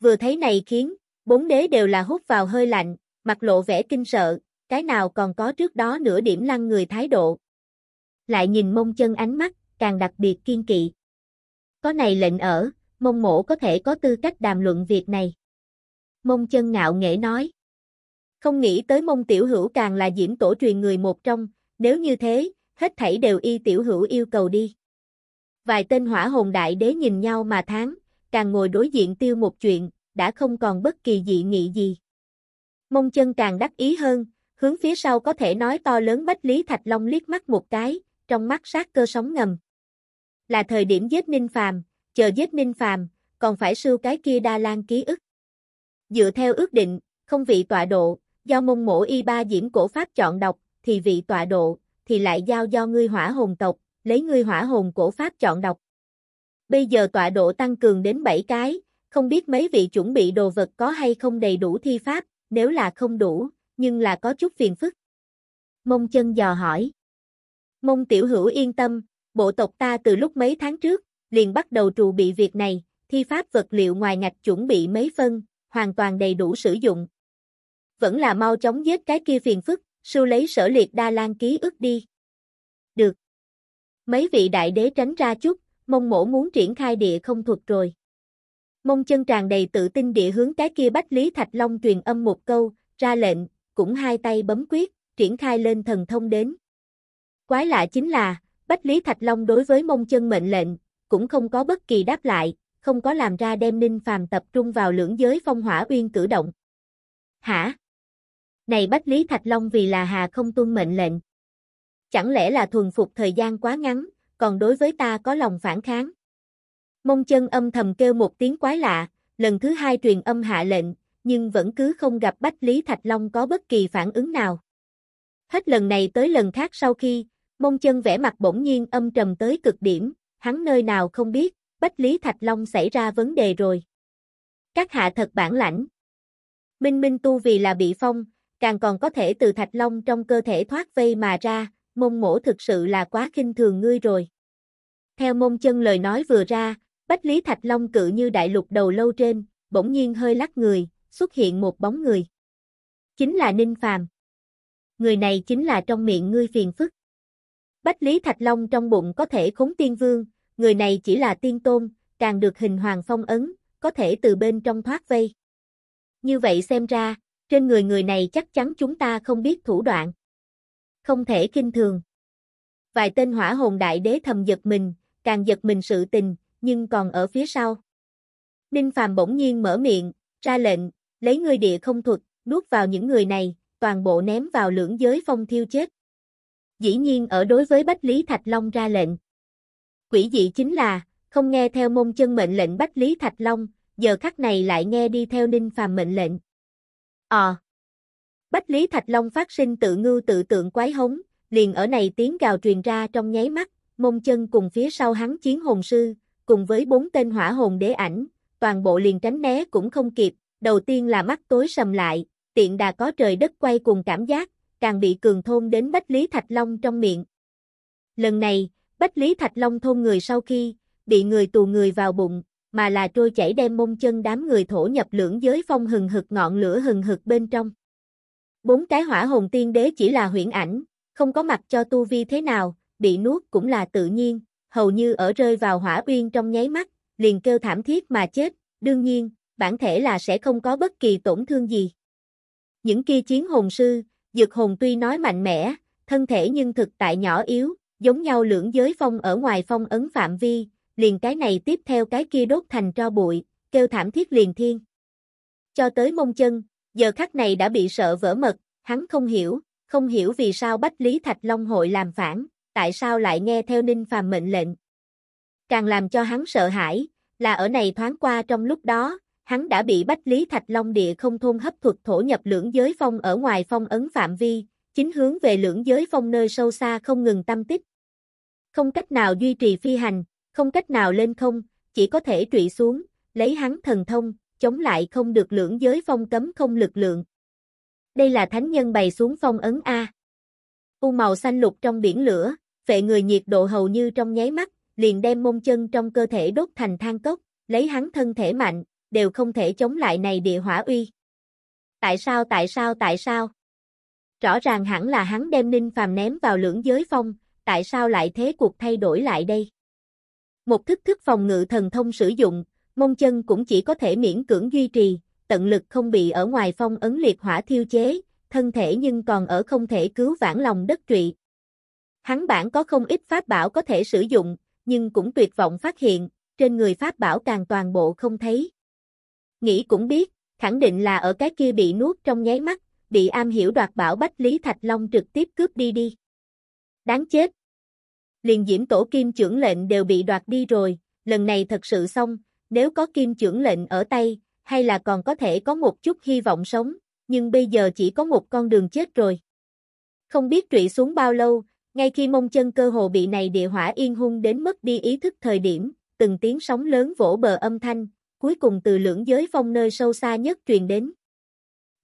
Vừa thấy này khiến, bốn đế đều là hút vào hơi lạnh, mặt lộ vẻ kinh sợ, cái nào còn có trước đó nửa điểm lăng người thái độ. Lại nhìn mông chân ánh mắt, càng đặc biệt kiên kỵ. Có này lệnh ở, mông mổ có thể có tư cách đàm luận việc này. Mông chân ngạo nghễ nói. Không nghĩ tới mông tiểu hữu càng là diễm tổ truyền người một trong, nếu như thế, hết thảy đều y tiểu hữu yêu cầu đi. Vài tên hỏa hồn đại đế nhìn nhau mà tháng, càng ngồi đối diện tiêu một chuyện, đã không còn bất kỳ dị nghị gì. Mông chân càng đắc ý hơn, hướng phía sau có thể nói to lớn Bách Lý Thạch Long liếc mắt một cái, trong mắt sát cơ sóng ngầm. Là thời điểm giết Ninh Phàm, chờ giết Ninh Phàm, còn phải sưu cái kia đa lan ký ức. Dựa theo ước định, không vị tọa độ, do mông mổ y ba diễm cổ pháp chọn đọc, thì vị tọa độ, thì lại giao do ngươi hỏa hồn tộc, lấy ngươi hỏa hồn cổ pháp chọn đọc. Bây giờ tọa độ tăng cường đến 7 cái, không biết mấy vị chuẩn bị đồ vật có hay không đầy đủ thi pháp, nếu là không đủ, nhưng là có chút phiền phức. Mông chân dò hỏi. Mông tiểu hữu yên tâm, bộ tộc ta từ lúc mấy tháng trước, liền bắt đầu trù bị việc này, thi pháp vật liệu ngoài ngạch chuẩn bị mấy phân, hoàn toàn đầy đủ sử dụng. Vẫn là mau chóng giết cái kia phiền phức, sưu lấy sở liệt đa lan ký ức đi. Được. Mấy vị đại đế tránh ra chút, mông mổ muốn triển khai địa không thuật rồi. Mông chân tràn đầy tự tin địa hướng cái kia Bách Lý Thạch Long truyền âm một câu, ra lệnh, cũng hai tay bấm quyết, triển khai lên thần thông đến. Quái lạ chính là, Bách Lý Thạch Long đối với mông chân mệnh lệnh, cũng không có bất kỳ đáp lại, không có làm ra đem ninh phàm tập trung vào lưỡng giới phong hỏa uyên cử động. Hả? Này Bách Lý Thạch Long vì là hà không tuân mệnh lệnh. Chẳng lẽ là thuần phục thời gian quá ngắn, còn đối với ta có lòng phản kháng? Mông chân âm thầm kêu một tiếng quái lạ, lần thứ hai truyền âm hạ lệnh, nhưng vẫn cứ không gặp Bách Lý Thạch Long có bất kỳ phản ứng nào. Hết lần này tới lần khác sau khi, mông chân vẽ mặt bỗng nhiên âm trầm tới cực điểm, hắn nơi nào không biết, Bách Lý Thạch Long xảy ra vấn đề rồi. Các hạ thật bản lãnh. Minh Minh tu vì là bị phong, càng còn có thể từ Thạch Long trong cơ thể thoát vây mà ra, mông mổ thực sự là quá kinh thường ngươi rồi. Theo mông chân lời nói vừa ra, Bách Lý Thạch Long cự như đại lục đầu lâu trên, bỗng nhiên hơi lắc người, xuất hiện một bóng người. Chính là Ninh Phàm. Người này chính là trong miệng ngươi phiền phức. Bách Lý Thạch Long trong bụng có thể khống tiên vương, người này chỉ là tiên tôn, càng được hình hoàng phong ấn, có thể từ bên trong thoát vây. Như vậy xem ra, trên người người này chắc chắn chúng ta không biết thủ đoạn. Không thể kinh thường. Vài tên hỏa hồn đại đế thầm giật mình, càng giật mình sự tình, nhưng còn ở phía sau. Ninh Phàm bỗng nhiên mở miệng, ra lệnh, lấy người địa không thuật, nuốt vào những người này, toàn bộ ném vào lưỡng giới phong thiêu chết. Dĩ nhiên ở đối với Bách Lý Thạch Long ra lệnh. Quỷ dị chính là, không nghe theo môn chân mệnh lệnh Bách Lý Thạch Long, giờ khắc này lại nghe đi theo Ninh Phàm mệnh lệnh. Ờ. Bách Lý Thạch Long phát sinh tự ngưu tự tượng quái hống, liền ở này tiếng gào truyền ra trong nháy mắt, mông chân cùng phía sau hắn chiến hồn sư, cùng với bốn tên hỏa hồn đế ảnh, toàn bộ liền tránh né cũng không kịp, đầu tiên là mắt tối sầm lại, tiện đà có trời đất quay cùng cảm giác, càng bị cường thôn đến Bách Lý Thạch Long trong miệng. Lần này, Bách Lý Thạch Long thôn người sau khi, bị người tù người vào bụng, mà là trôi chảy đem mông chân đám người thổ nhập lưỡng giới phong hừng hực ngọn lửa hừng hực bên trong. Bốn cái hỏa hồn tiên đế chỉ là huyễn ảnh, không có mặt cho tu vi thế nào, bị nuốt cũng là tự nhiên, hầu như ở rơi vào hỏa uyên trong nháy mắt, liền kêu thảm thiết mà chết, đương nhiên, bản thể là sẽ không có bất kỳ tổn thương gì. Những kia chiến hồn sư, dược hồn tuy nói mạnh mẽ, thân thể nhưng thực tại nhỏ yếu, giống nhau lưỡng giới phong ở ngoài phong ấn phạm vi, liền cái này tiếp theo cái kia đốt thành tro bụi, kêu thảm thiết liền thiên. Cho tới mông chân, giờ khắc này đã bị sợ vỡ mật, hắn không hiểu, không hiểu vì sao Bách Lý Thạch Long hội làm phản, tại sao lại nghe theo Ninh Phàm mệnh lệnh. Càng làm cho hắn sợ hãi, là ở này thoáng qua trong lúc đó, hắn đã bị Bách Lý Thạch Long địa không thôn hấp thuật thổ nhập lưỡng giới phong ở ngoài phong ấn phạm vi, chính hướng về lưỡng giới phong nơi sâu xa không ngừng tâm tích. Không cách nào duy trì phi hành, không cách nào lên không, chỉ có thể trụy xuống, lấy hắn thần thông, chống lại không được lưỡng giới phong cấm không lực lượng. Đây là thánh nhân bày xuống phong ấn A. U màu xanh lục trong biển lửa, vệ người nhiệt độ hầu như trong nháy mắt, liền đem mông chân trong cơ thể đốt thành than cốc, lấy hắn thân thể mạnh, đều không thể chống lại này địa hỏa uy. Tại sao tại sao tại sao? Rõ ràng hẳn là hắn đem Ninh Phàm ném vào lưỡng giới phong, tại sao lại thế cuộc thay đổi lại đây? Một thức thức phòng ngự thần thông sử dụng, mông chân cũng chỉ có thể miễn cưỡng duy trì, tận lực không bị ở ngoài phong ấn liệt hỏa thiêu chế, thân thể nhưng còn ở không thể cứu vãn lòng đất trụy. Hắn bản có không ít pháp bảo có thể sử dụng, nhưng cũng tuyệt vọng phát hiện, trên người Pháp bảo càng toàn bộ không thấy. Nghĩ cũng biết, khẳng định là ở cái kia bị nuốt trong nháy mắt, bị am hiểu đoạt bảo Bách Lý Thạch Long trực tiếp cướp đi đi. Đáng chết. Liền diễm tổ kim trưởng lệnh đều bị đoạt đi rồi, lần này thật sự xong, nếu có kim trưởng lệnh ở tay, hay là còn có thể có một chút hy vọng sống, nhưng bây giờ chỉ có một con đường chết rồi. Không biết trụy xuống bao lâu, ngay khi mông chân cơ hồ bị này địa hỏa yên hung đến mất đi ý thức thời điểm, từng tiếng sóng lớn vỗ bờ âm thanh, cuối cùng từ lưỡng giới phong nơi sâu xa nhất truyền đến.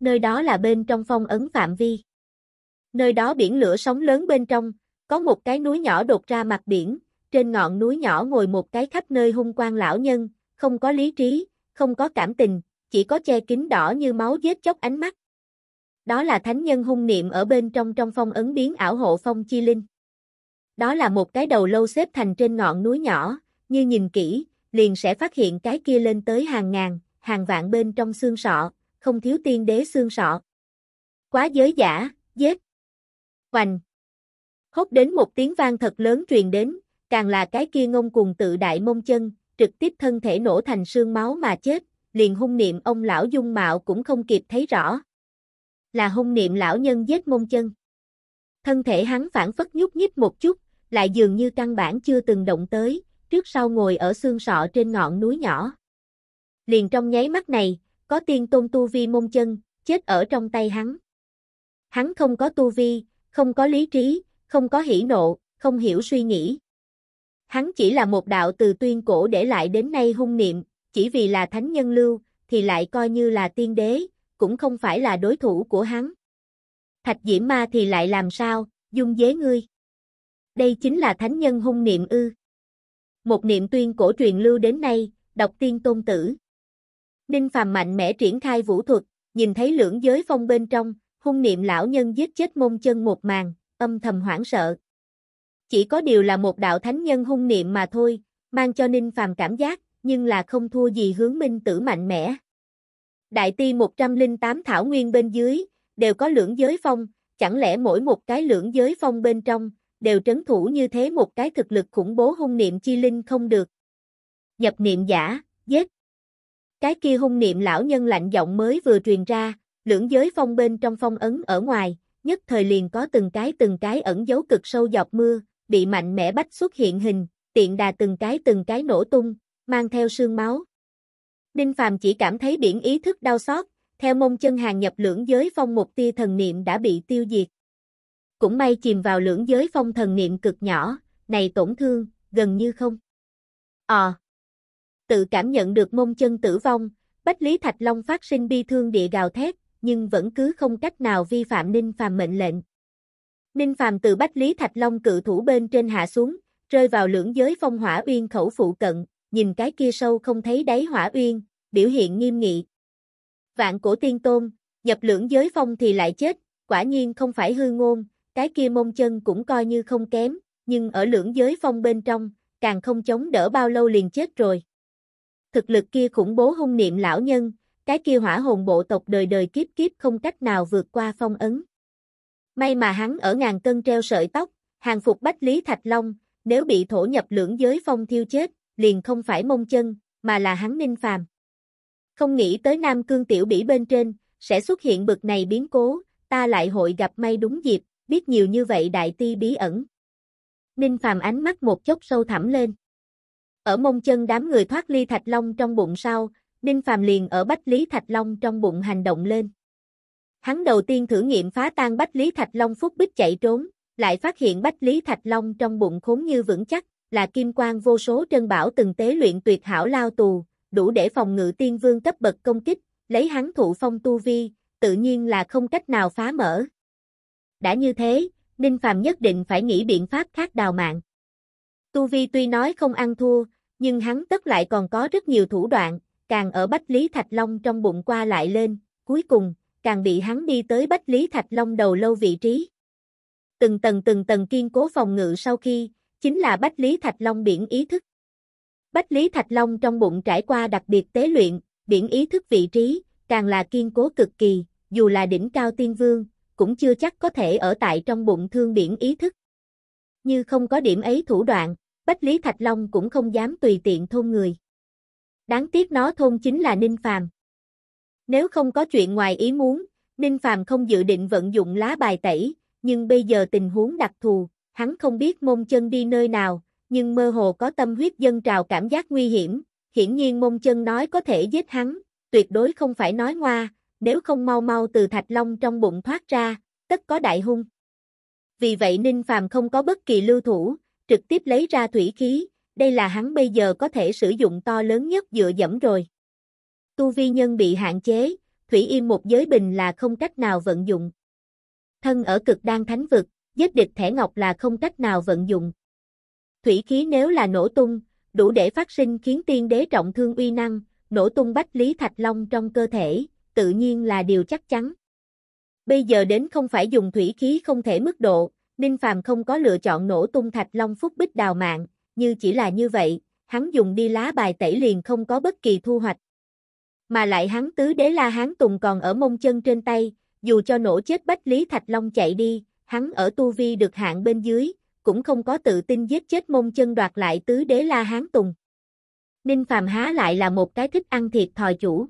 Nơi đó là bên trong phong ấn phạm vi. Nơi đó biển lửa sóng lớn bên trong, có một cái núi nhỏ đột ra mặt biển, trên ngọn núi nhỏ ngồi một cái khắp nơi hung quang lão nhân, không có lý trí, không có cảm tình, chỉ có che kính đỏ như máu vết chóc ánh mắt. Đó là thánh nhân hung niệm ở bên trong trong phong ấn biến ảo hộ phong chi linh. Đó là một cái đầu lâu xếp thành trên ngọn núi nhỏ, như nhìn kỹ, liền sẽ phát hiện cái kia lên tới hàng ngàn, hàng vạn bên trong xương sọ, không thiếu tiên đế xương sọ. Quá giới giả, giết. Hoành. Hốt đến một tiếng vang thật lớn truyền đến, càng là cái kia ngông cùng tự đại mông chân, trực tiếp thân thể nổ thành xương máu mà chết, liền hung niệm ông lão dung mạo cũng không kịp thấy rõ. Là hung niệm lão nhân giết mông chân. Thân thể hắn phản phất nhúc nhích một chút, lại dường như căn bản chưa từng động tới, trước sau ngồi ở xương sọ trên ngọn núi nhỏ. Liền trong nháy mắt này, có tiên tôn tu vi mông chân, chết ở trong tay hắn. Hắn không có tu vi, không có lý trí, không có hỉ nộ, không hiểu suy nghĩ. Hắn chỉ là một đạo từ tuyên cổ để lại đến nay hung niệm, chỉ vì là thánh nhân lưu, thì lại coi như là tiên đế, cũng không phải là đối thủ của hắn. Thạch diễm ma thì lại làm sao, dung dế ngươi. Đây chính là thánh nhân hung niệm ư. Một niệm tuyên cổ truyền lưu đến nay, đọc tiên tôn tử. Ninh phàm mạnh mẽ triển khai vũ thuật, nhìn thấy lưỡng giới phong bên trong, hung niệm lão nhân giết chết mông chân một màn, âm thầm hoảng sợ. Chỉ có điều là một đạo thánh nhân hung niệm mà thôi, mang cho Ninh phàm cảm giác, nhưng là không thua gì hướng minh tử mạnh mẽ. Đại ti 108 thảo nguyên bên dưới, đều có lưỡng giới phong, chẳng lẽ mỗi một cái lưỡng giới phong bên trong, đều trấn thủ như thế một cái thực lực khủng bố hung niệm chi linh không được. Nhập niệm giả, giết. Cái kia hung niệm lão nhân lạnh giọng mới vừa truyền ra, lưỡng giới phong bên trong phong ấn ở ngoài, nhất thời liền có từng cái từng cái ẩn dấu cực sâu dọc mưa, bị mạnh mẽ bách xuất hiện hình, tiện đà từng cái từng cái nổ tung, mang theo sương máu. Đinh Phàm chỉ cảm thấy biển ý thức đau xót, theo mông chân hàng nhập lưỡng giới phong một tia thần niệm đã bị tiêu diệt. Cũng may chìm vào lưỡng giới phong thần niệm cực nhỏ, này tổn thương, gần như không. Ờ. Tự cảm nhận được mông chân tử vong, Bách Lý Thạch Long phát sinh bi thương địa gào thét, nhưng vẫn cứ không cách nào vi phạm Ninh Phàm mệnh lệnh. Ninh Phàm từ Bách Lý Thạch Long cự thủ bên trên hạ xuống, rơi vào lưỡng giới phong hỏa uyên khẩu phụ cận, nhìn cái kia sâu không thấy đáy hỏa uyên, biểu hiện nghiêm nghị. Vạn cổ tiên tôn, nhập lưỡng giới phong thì lại chết, quả nhiên không phải hư ngôn, cái kia mông chân cũng coi như không kém, nhưng ở lưỡng giới phong bên trong, càng không chống đỡ bao lâu liền chết rồi. Thực lực kia khủng bố hung niệm lão nhân, cái kia hỏa hồn bộ tộc đời đời kiếp kiếp không cách nào vượt qua phong ấn. May mà hắn ở ngàn cân treo sợi tóc, hàng phục Bách Lý Thạch Long, nếu bị thổ nhập lưỡng giới phong thiêu chết, liền không phải mông chân, mà là hắn ninh phàm. Không nghĩ tới Nam Cương Tiểu Bỉ bên trên, sẽ xuất hiện bực này biến cố, ta lại hội gặp may đúng dịp, biết nhiều như vậy đại ti bí ẩn. Ninh phàm ánh mắt một chốc sâu thẳm lên. Ở mông chân đám người thoát ly Thạch Long trong bụng sau, Ninh phàm liền ở Bách Lý Thạch Long trong bụng hành động lên. Hắn đầu tiên thử nghiệm phá tan Bách Lý Thạch Long phúc bích chạy trốn, lại phát hiện Bách Lý Thạch Long trong bụng khốn như vững chắc, là kim quang vô số trân bảo từng tế luyện tuyệt hảo lao tù, đủ để phòng ngự tiên vương cấp bậc công kích, lấy hắn thụ phong tu vi, tự nhiên là không cách nào phá mở. Đã như thế, Ninh Phàm nhất định phải nghĩ biện pháp khác đào mạng. Tu vi tuy nói không ăn thua, nhưng hắn tất lại còn có rất nhiều thủ đoạn, càng ở Bách Lý Thạch Long trong bụng qua lại lên, cuối cùng, càng bị hắn đi tới Bách Lý Thạch Long đầu lâu vị trí. Từng tầng từng tầng kiên cố phòng ngự sau khi, chính là Bách Lý Thạch Long biển ý thức. Bách Lý Thạch Long trong bụng trải qua đặc biệt tế luyện, biển ý thức vị trí, càng là kiên cố cực kỳ, dù là đỉnh cao tiên vương, cũng chưa chắc có thể ở tại trong bụng thương biển ý thức. Như không có điểm ấy thủ đoạn, Bách Lý Thạch Long cũng không dám tùy tiện thôn người. Đáng tiếc nó thôn chính là Ninh Phàm. Nếu không có chuyện ngoài ý muốn, Ninh Phàm không dự định vận dụng lá bài tẩy, nhưng bây giờ tình huống đặc thù, hắn không biết môn chân đi nơi nào, nhưng mơ hồ có tâm huyết dân trào cảm giác nguy hiểm, hiển nhiên môn chân nói có thể giết hắn, tuyệt đối không phải nói ngoa, nếu không mau mau từ thạch long trong bụng thoát ra, tất có đại hung. Vì vậy Ninh Phàm không có bất kỳ lưu thủ, trực tiếp lấy ra thủy khí, đây là hắn bây giờ có thể sử dụng to lớn nhất dựa dẫm rồi. Tu vi nhân bị hạn chế, thủy im một giới bình là không cách nào vận dụng. Thân ở cực đan thánh vực, giết địch thẻ ngọc là không cách nào vận dụng. Thủy khí nếu là nổ tung, đủ để phát sinh khiến tiên đế trọng thương uy năng, nổ tung bách lý thạch long trong cơ thể, tự nhiên là điều chắc chắn. Bây giờ đến không phải dùng thủy khí không thể mức độ, Ninh Phàm không có lựa chọn nổ tung thạch long phúc bích đào mạng, như chỉ là như vậy, hắn dùng đi lá bài tẩy liền không có bất kỳ thu hoạch. Mà lại hắn tứ đế la hán tùng còn ở mông chân trên tay, dù cho nổ chết bách lý thạch long chạy đi, hắn ở tu vi được hạng bên dưới, cũng không có tự tin giết chết mông chân đoạt lại tứ đế la hán tùng. Ninh Phàm há lại là một cái thích ăn thịt thòi chủ.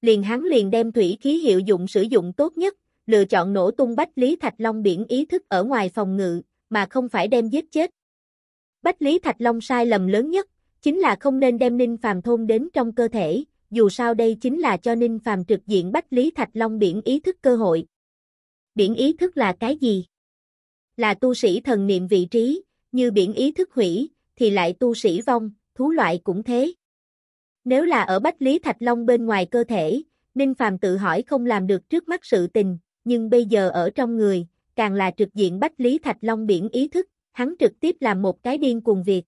Liền hắn liền đem thủy khí hiệu dụng sử dụng tốt nhất, lựa chọn nổ tung Bách Lý Thạch Long biển ý thức ở ngoài phòng ngự, mà không phải đem giết chết. Bách Lý Thạch Long sai lầm lớn nhất, chính là không nên đem Ninh Phàm thôn đến trong cơ thể, dù sao đây chính là cho Ninh Phàm trực diện Bách Lý Thạch Long biển ý thức cơ hội. Biển ý thức là cái gì? Là tu sĩ thần niệm vị trí, như biển ý thức hủy, thì lại tu sĩ vong, thú loại cũng thế. Nếu là ở Bách Lý Thạch Long bên ngoài cơ thể, Ninh Phàm tự hỏi không làm được trước mắt sự tình, nhưng bây giờ ở trong người, càng là trực diện Bách Lý Thạch Long biển ý thức, hắn trực tiếp làm một cái điên cuồng việc.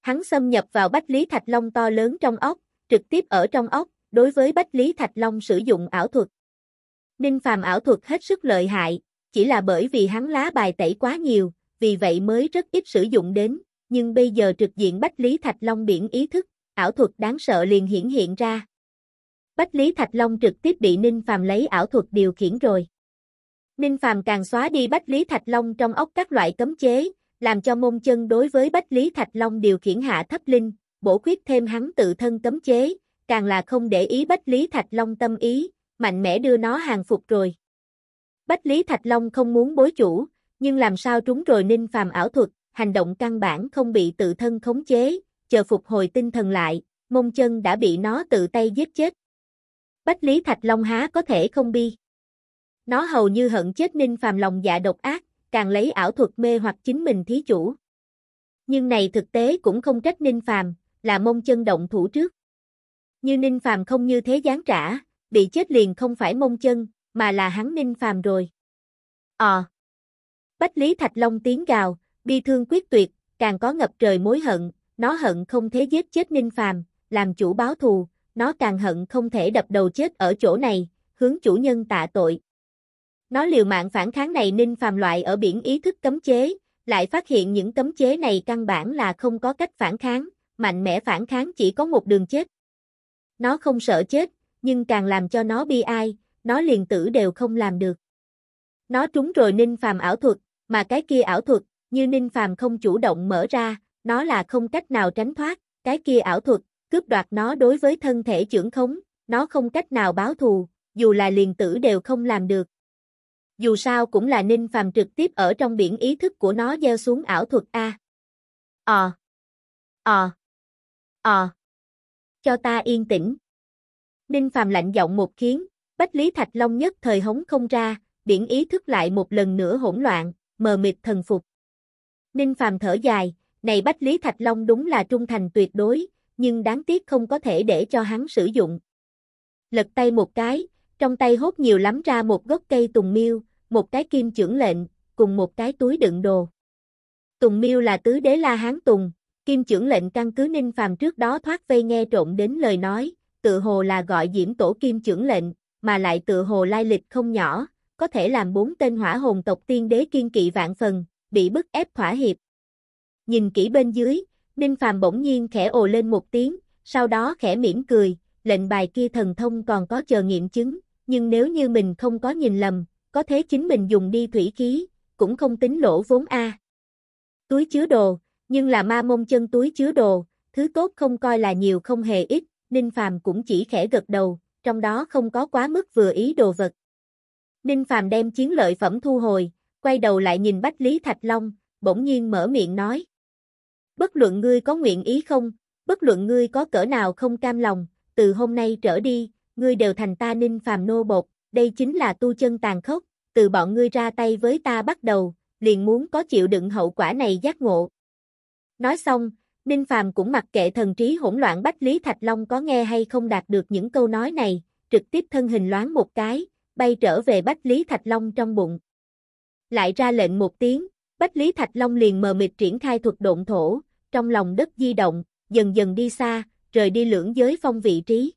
Hắn xâm nhập vào Bách Lý Thạch Long to lớn trong ốc, trực tiếp ở trong ốc, đối với Bách Lý Thạch Long sử dụng ảo thuật. Ninh Phàm ảo thuật hết sức lợi hại, chỉ là bởi vì hắn lá bài tẩy quá nhiều, vì vậy mới rất ít sử dụng đến, nhưng bây giờ trực diện Bách Lý Thạch Long biển ý thức, ảo thuật đáng sợ liền hiển hiện ra. Bách Lý Thạch Long trực tiếp bị Ninh Phàm lấy ảo thuật điều khiển rồi. Ninh Phàm càng xóa đi Bách Lý Thạch Long trong ốc các loại cấm chế, làm cho môn chân đối với Bách Lý Thạch Long điều khiển hạ thấp linh, bổ khuyết thêm hắn tự thân cấm chế, càng là không để ý Bách Lý Thạch Long tâm ý, mạnh mẽ đưa nó hàng phục rồi. Bách Lý Thạch Long không muốn bối chủ, nhưng làm sao trúng rồi Ninh Phàm ảo thuật, hành động căn bản không bị tự thân khống chế, chờ phục hồi tinh thần lại, mông chân đã bị nó tự tay giết chết. Bách Lý Thạch Long há có thể không bi. Nó hầu như hận chết Ninh Phàm lòng dạ độc ác, càng lấy ảo thuật mê hoặc chính mình thí chủ. Nhưng này thực tế cũng không trách Ninh Phàm, là mông chân động thủ trước. Như Ninh Phàm không như thế gián trả, bị chết liền không phải mông chân, mà là hắn Ninh Phàm rồi. Ờ. Bách Lý Thạch Long tiếng gào, bi thương quyết tuyệt, càng có ngập trời mối hận, nó hận không thế giết chết Ninh Phàm, làm chủ báo thù, nó càng hận không thể đập đầu chết ở chỗ này, hướng chủ nhân tạ tội. Nó liều mạng phản kháng này Ninh Phàm loại ở biển ý thức cấm chế, lại phát hiện những cấm chế này căn bản là không có cách phản kháng, mạnh mẽ phản kháng chỉ có một đường chết. Nó không sợ chết, nhưng càng làm cho nó bi ai, nó liền tử đều không làm được. Nó trúng rồi Ninh Phàm ảo thuật, mà cái kia ảo thuật, như Ninh Phàm không chủ động mở ra, nó là không cách nào tránh thoát, cái kia ảo thuật, cướp đoạt nó đối với thân thể trưởng khống, nó không cách nào báo thù, dù là liền tử đều không làm được. Dù sao cũng là Ninh Phàm trực tiếp ở trong biển ý thức của nó gieo xuống ảo thuật A. Ờ. Ờ. Ờ. Cho ta yên tĩnh. Ninh Phàm lạnh giọng một khiến, Bách Lý Thạch Long nhất thời hống không ra, biển ý thức lại một lần nữa hỗn loạn, mờ mịt thần phục. Ninh Phàm thở dài, này Bách Lý Thạch Long đúng là trung thành tuyệt đối, nhưng đáng tiếc không có thể để cho hắn sử dụng. Lật tay một cái, trong tay hốt nhiều lắm ra một gốc cây tùng miêu, một cái kim trưởng lệnh, cùng một cái túi đựng đồ. Tùng miêu là tứ đế la hán tùng, kim trưởng lệnh căn cứ ninh phàm trước đó thoát vây nghe trộn đến lời nói, tự hồ là gọi diễm tổ kim trưởng lệnh, mà lại tự hồ lai lịch không nhỏ, có thể làm bốn tên hỏa hồn tộc tiên đế kiên kỵ vạn phần, bị bức ép thỏa hiệp. Nhìn kỹ bên dưới, Ninh Phàm bỗng nhiên khẽ ồ lên một tiếng, sau đó khẽ mỉm cười, lệnh bài kia thần thông còn có chờ nghiệm chứng, nhưng nếu như mình không có nhìn lầm, có thế chính mình dùng đi thủy khí, cũng không tính lỗ vốn A. Túi chứa đồ, Nhưng là ma mông chân túi chứa đồ, thứ tốt không coi là nhiều không hề ít, Ninh Phàm cũng chỉ khẽ gật đầu, trong đó không có quá mức vừa ý đồ vật. Ninh Phàm đem chiến lợi phẩm thu hồi, quay đầu lại nhìn Bách Lý Thạch Long, bỗng nhiên mở miệng nói. Bất luận ngươi có nguyện ý không, bất luận ngươi có cỡ nào không cam lòng, từ hôm nay trở đi, ngươi đều thành ta Ninh Phàm nô bột, đây chính là tu chân tàn khốc, từ bọn ngươi ra tay với ta bắt đầu, liền muốn có chịu đựng hậu quả này giác ngộ. Nói xong, Ninh Phàm cũng mặc kệ thần trí hỗn loạn Bách Lý Thạch Long có nghe hay không đạt được những câu nói này, trực tiếp thân hình loáng một cái, bay trở về Bách Lý Thạch Long trong bụng. Lại ra lệnh một tiếng, Bách Lý Thạch Long liền mờ mịt triển khai thuật độn thổ, trong lòng đất di động, dần dần đi xa, rời đi lưỡng giới phong vị trí.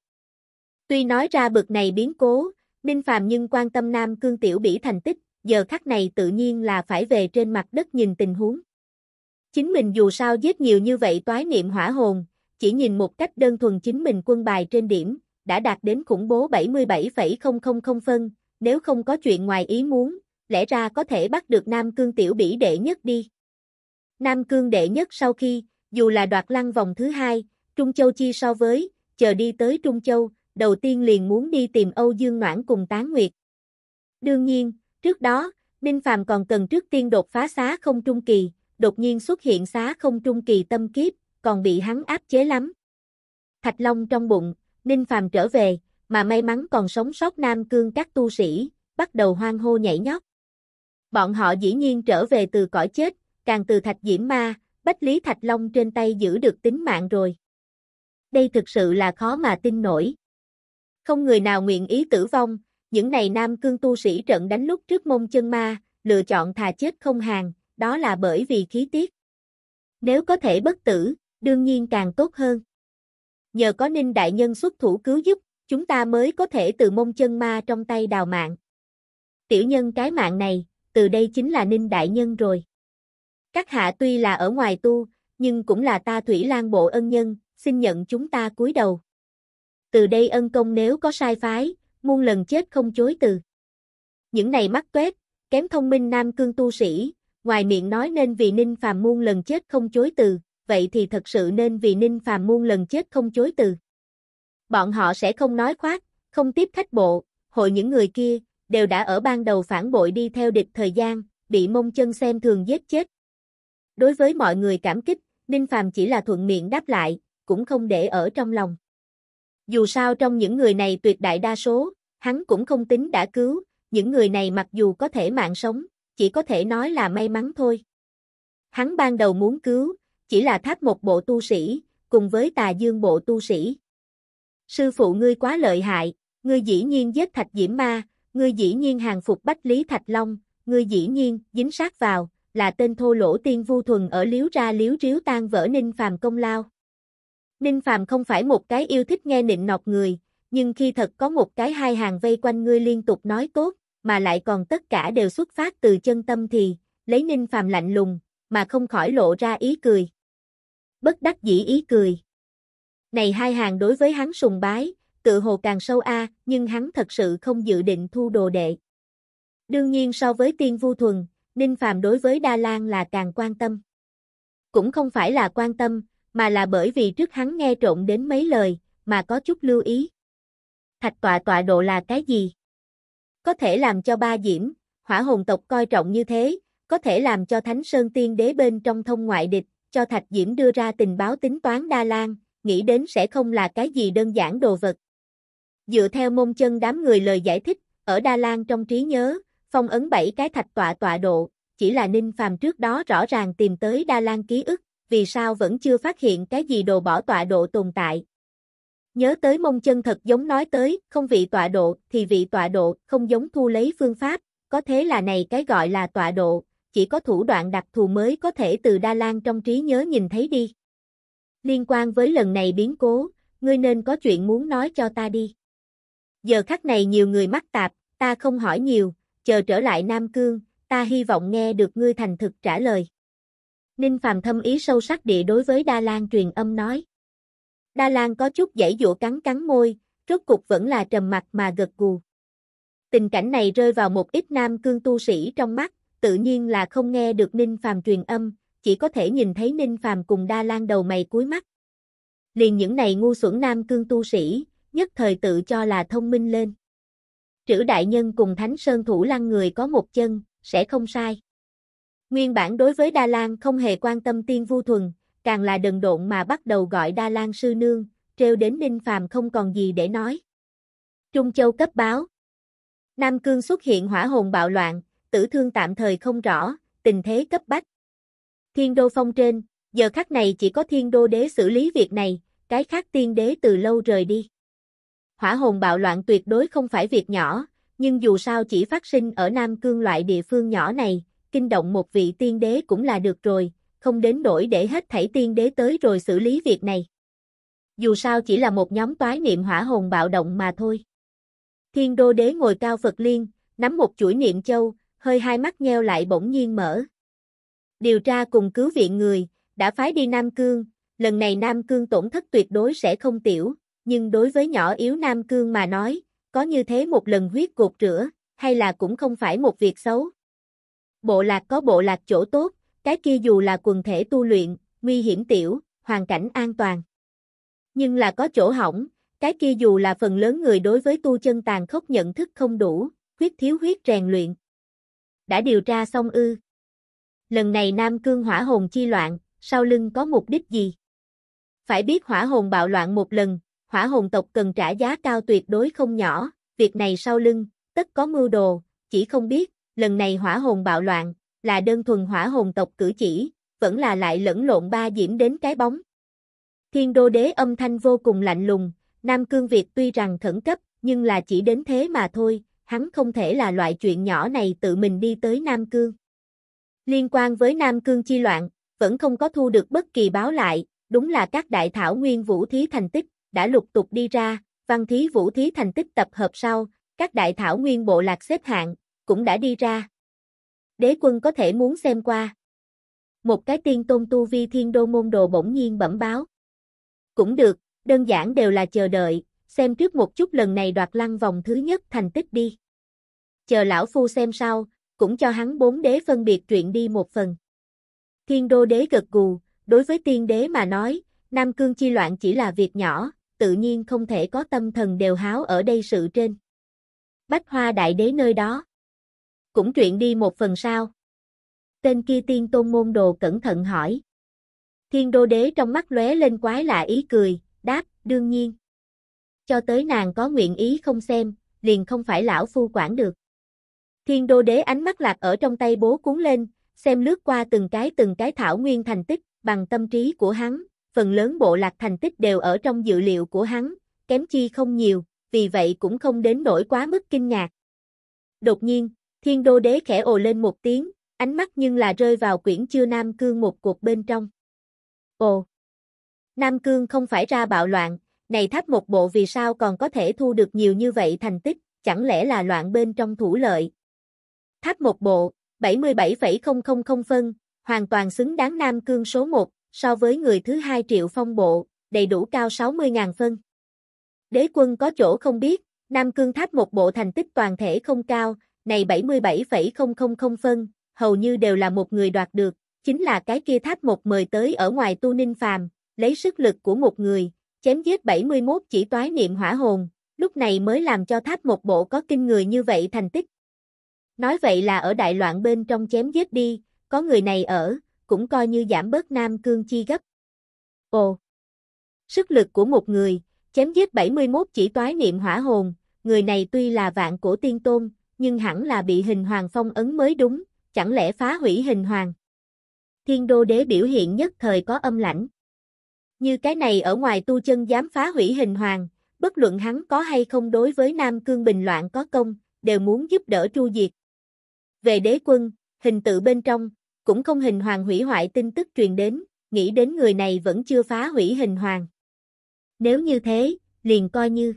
Tuy nói ra bực này biến cố, Ninh Phàm nhưng quan tâm Nam Cương Tiểu Bỉ thành tích, giờ khắc này tự nhiên là phải về trên mặt đất nhìn tình huống. Chính mình dù sao giết nhiều như vậy toái niệm hỏa hồn, chỉ nhìn một cách đơn thuần chính mình quân bài trên điểm, đã đạt đến khủng bố 77,000 phân, nếu không có chuyện ngoài ý muốn, lẽ ra có thể bắt được Nam Cương Tiểu Bỉ đệ nhất đi. Nam Cương đệ nhất sau khi, dù là đoạt lăng vòng thứ hai, Trung Châu chi so với, chờ đi tới Trung Châu, đầu tiên liền muốn đi tìm Âu Dương Noãn cùng Tán Nguyệt. Đương nhiên, trước đó, Ninh Phàm còn cần trước tiên đột phá xá không trung kỳ, đột nhiên xuất hiện xá không trung kỳ tâm kiếp, còn bị hắn áp chế lắm. Thạch Long trong bụng, Ninh Phàm trở về, mà may mắn còn sống sót Nam Cương các tu sĩ, bắt đầu hoang hô nhảy nhót. Bọn họ dĩ nhiên trở về từ cõi chết, càng từ Thạch Diễm Ma, Bách Lý Thạch Long trên tay giữ được tính mạng rồi. Đây thực sự là khó mà tin nổi. Không người nào nguyện ý tử vong, những này Nam Cương tu sĩ trận đánh lúc trước mông chân ma, lựa chọn thà chết không hàng, đó là bởi vì khí tiết. Nếu có thể bất tử, đương nhiên càng tốt hơn. Nhờ có Ninh Đại Nhân xuất thủ cứu giúp, chúng ta mới có thể từ mông chân ma trong tay đào mạng. Tiểu nhân cái mạng này, từ đây chính là Ninh Đại Nhân rồi. Các hạ tuy là ở ngoài tu, nhưng cũng là ta Thủy Lan Bộ ân nhân, xin nhận chúng ta cúi đầu. Từ đây ân công nếu có sai phái, muôn lần chết không chối từ. Những này mắc tuét, kém thông minh nam cương tu sĩ, ngoài miệng nói nên vì Ninh Phàm muôn lần chết không chối từ, vậy thì thật sự nên vì Ninh Phàm muôn lần chết không chối từ. Bọn họ sẽ không nói khoác, không tiếp khách bộ, hội những người kia, đều đã ở ban đầu phản bội đi theo địch thời gian, bị mông chân xem thường giết chết. Đối với mọi người cảm kích, Ninh Phàm chỉ là thuận miệng đáp lại, cũng không để ở trong lòng. Dù sao trong những người này tuyệt đại đa số, hắn cũng không tính đã cứu, những người này mặc dù có thể mạng sống, chỉ có thể nói là may mắn thôi. Hắn ban đầu muốn cứu, chỉ là tháp một bộ tu sĩ, cùng với tà dương bộ tu sĩ. Sư phụ ngươi quá lợi hại, ngươi dĩ nhiên giết thạch diễm ma, ngươi dĩ nhiên hàng phục bách lý thạch long, ngươi dĩ nhiên dính sát vào, là tên thô lỗ tiên vu thuần ở liếu ra liếu riếu tan vỡ ninh phàm công lao. Ninh phàm không phải một cái yêu thích nghe nịnh nọt người, nhưng khi thật có một cái hai hàng vây quanh ngươi liên tục nói tốt, mà lại còn tất cả đều xuất phát từ chân tâm thì, lấy ninh phàm lạnh lùng, mà không khỏi lộ ra ý cười. Bất đắc dĩ ý cười. Này hai hàng đối với hắn sùng bái, tự hồ càng sâu a, nhưng hắn thật sự không dự định thu đồ đệ. Đương nhiên so với tiên vu thuần, Ninh Phàm đối với Đa Lan là càng quan tâm. Cũng không phải là quan tâm, mà là bởi vì trước hắn nghe trộn đến mấy lời, mà có chút lưu ý. Thạch tọa tọa độ là cái gì? Có thể làm cho ba diễm, hỏa hồn tộc coi trọng như thế, có thể làm cho Thánh Sơn Tiên Đế bên trong thông ngoại địch, cho Thạch Diễm đưa ra tình báo tính toán Đa Lan, nghĩ đến sẽ không là cái gì đơn giản đồ vật. Dựa theo môn chân đám người lời giải thích, ở Đa Lan trong trí nhớ, phong ấn bảy cái thạch tọa tọa độ, chỉ là Ninh Phàm trước đó rõ ràng tìm tới Đa Lan ký ức, vì sao vẫn chưa phát hiện cái gì đồ bỏ tọa độ tồn tại. Nhớ tới mông chân thật giống nói tới, không vị tọa độ, thì vị tọa độ, không giống thu lấy phương pháp, có thế là này cái gọi là tọa độ, chỉ có thủ đoạn đặc thù mới có thể từ Đa Lan trong trí nhớ nhìn thấy đi. Liên quan với lần này biến cố, ngươi nên có chuyện muốn nói cho ta đi. Giờ khắc này nhiều người mắc tạp, ta không hỏi nhiều, chờ trở lại Nam Cương, ta hy vọng nghe được ngươi thành thực trả lời. Ninh Phàm thâm ý sâu sắc địa đối với Đa Lan truyền âm nói. Đa Lan có chút dãy dụa cắn cắn môi, rốt cục vẫn là trầm mặt mà gật gù. Tình cảnh này rơi vào một ít nam cương tu sĩ trong mắt, tự nhiên là không nghe được Ninh Phàm truyền âm, chỉ có thể nhìn thấy Ninh Phàm cùng Đa Lan đầu mày cuối mắt. Liền những này ngu xuẩn nam cương tu sĩ, nhất thời tự cho là thông minh lên. Trữ đại nhân cùng Thánh Sơn Thủ Lăng người có một chân, sẽ không sai. Nguyên bản đối với Đa Lan không hề quan tâm tiên vu thuần, càng là đần độn mà bắt đầu gọi Đa Lan sư nương, treo đến Ninh Phàm không còn gì để nói. Trung Châu cấp báo. Nam Cương xuất hiện hỏa hồn bạo loạn, tử thương tạm thời không rõ, tình thế cấp bách. Thiên đô phong trên, giờ khắc này chỉ có thiên đô đế xử lý việc này, cái khác tiên đế từ lâu rời đi. Hỏa hồn bạo loạn tuyệt đối không phải việc nhỏ, nhưng dù sao chỉ phát sinh ở Nam Cương loại địa phương nhỏ này, kinh động một vị tiên đế cũng là được rồi, không đến đổi để hết thảy tiên đế tới rồi xử lý việc này. Dù sao chỉ là một nhóm toái niệm hỏa hồn bạo động mà thôi. Thiên đô đế ngồi cao Phật liên, nắm một chuỗi niệm châu, hơi hai mắt nheo lại bỗng nhiên mở. Điều tra cùng cứu viện người, đã phái đi Nam Cương, lần này Nam Cương tổn thất tuyệt đối sẽ không tiểu, nhưng đối với nhỏ yếu Nam Cương mà nói, có như thế một lần huyết cột rửa, hay là cũng không phải một việc xấu. Bộ lạc có bộ lạc chỗ tốt, cái kia dù là quần thể tu luyện, nguy hiểm tiểu, hoàn cảnh an toàn. Nhưng là có chỗ hỏng, cái kia dù là phần lớn người đối với tu chân tàn khốc nhận thức không đủ, huyết thiếu huyết rèn luyện. Đã điều tra xong ư. Lần này Nam Cương hỏa hồn chi loạn, sau lưng có mục đích gì? Phải biết hỏa hồn bạo loạn một lần, hỏa hồn tộc cần trả giá cao tuyệt đối không nhỏ, việc này sau lưng, tất có mưu đồ, chỉ không biết, lần này hỏa hồn bạo loạn, là đơn thuần hỏa hồn tộc cử chỉ, vẫn là lại lẫn lộn ba diễm đến cái bóng. Thiên đô đế âm thanh vô cùng lạnh lùng, Nam Cương Việt tuy rằng khẩn cấp, nhưng là chỉ đến thế mà thôi, hắn không thể là loại chuyện nhỏ này tự mình đi tới Nam Cương. Liên quan với Nam Cương chi loạn, vẫn không có thu được bất kỳ báo lại, đúng là các đại thảo nguyên vũ thí thành tích, đã lục tục đi ra, văn thí vũ thí thành tích tập hợp sau, các đại thảo nguyên bộ lạc xếp hạng, cũng đã đi ra. Đế quân có thể muốn xem qua. Một cái tiên tôn tu vi thiên đô môn đồ bỗng nhiên bẩm báo. Cũng được, đơn giản đều là chờ đợi, xem trước một chút lần này đoạt lăng vòng thứ nhất thành tích đi. Chờ lão phu xem sau, cũng cho hắn bốn đế phân biệt truyện đi một phần. Thiên đô đế gật gù, đối với tiên đế mà nói, Nam Cương chi loạn chỉ là việc nhỏ, tự nhiên không thể có tâm thần đều háo ở đây sự trên. Bách hoa đại đế nơi đó. Cũng chuyện đi một phần sao. Tên kia tiên tôn môn đồ cẩn thận hỏi. Thiên đô đế trong mắt lóe lên quái lạ ý cười, đáp, đương nhiên. Cho tới nàng có nguyện ý không xem, liền không phải lão phu quản được. Thiên đô đế ánh mắt lạc ở trong tay bố cuốn lên, xem lướt qua từng cái từng cái thảo nguyên thành tích, bằng tâm trí của hắn, phần lớn bộ lạc thành tích đều ở trong dự liệu của hắn, kém chi không nhiều, vì vậy cũng không đến nỗi quá mức kinh ngạc. Đột nhiên, thiên đô đế khẽ ồ lên một tiếng, ánh mắt nhưng là rơi vào quyển chưa Nam Cương một cuộc bên trong. Ồ! Nam Cương không phải ra bạo loạn, này tháp một bộ vì sao còn có thể thu được nhiều như vậy thành tích, chẳng lẽ là loạn bên trong thủ lợi. Tháp một bộ, 77,000 phân, hoàn toàn xứng đáng Nam Cương số 1, so với người thứ hai triệu phong bộ, đầy đủ cao 60.000 phân. Đế quân có chỗ không biết, Nam Cương tháp một bộ thành tích toàn thể không cao, này 77,000 phân, hầu như đều là một người đoạt được, chính là cái kia tháp một mời tới ở ngoài tu ninh phàm, lấy sức lực của một người, chém giết 71 chỉ toái niệm hỏa hồn, lúc này mới làm cho tháp một bộ có kinh người như vậy thành tích. Nói vậy là ở đại loạn bên trong chém giết đi, có người này ở, cũng coi như giảm bớt Nam Cương chi gấp. Ồ! Sức lực của một người, chém giết 71 chỉ toái niệm hỏa hồn, người này tuy là vạn cổ tiên tôn, nhưng hẳn là bị hình hoàng phong ấn mới đúng, chẳng lẽ phá hủy hình hoàng. Thiên đô đế biểu hiện nhất thời có âm lãnh. Như cái này ở ngoài tu chân dám phá hủy hình hoàng, bất luận hắn có hay không đối với Nam Cương bình loạn có công, đều muốn giúp đỡ tru diệt. Về đế quân, hình tự bên trong, cũng không hình hoàng hủy hoại tin tức truyền đến, nghĩ đến người này vẫn chưa phá hủy hình hoàng. Nếu như thế, liền coi như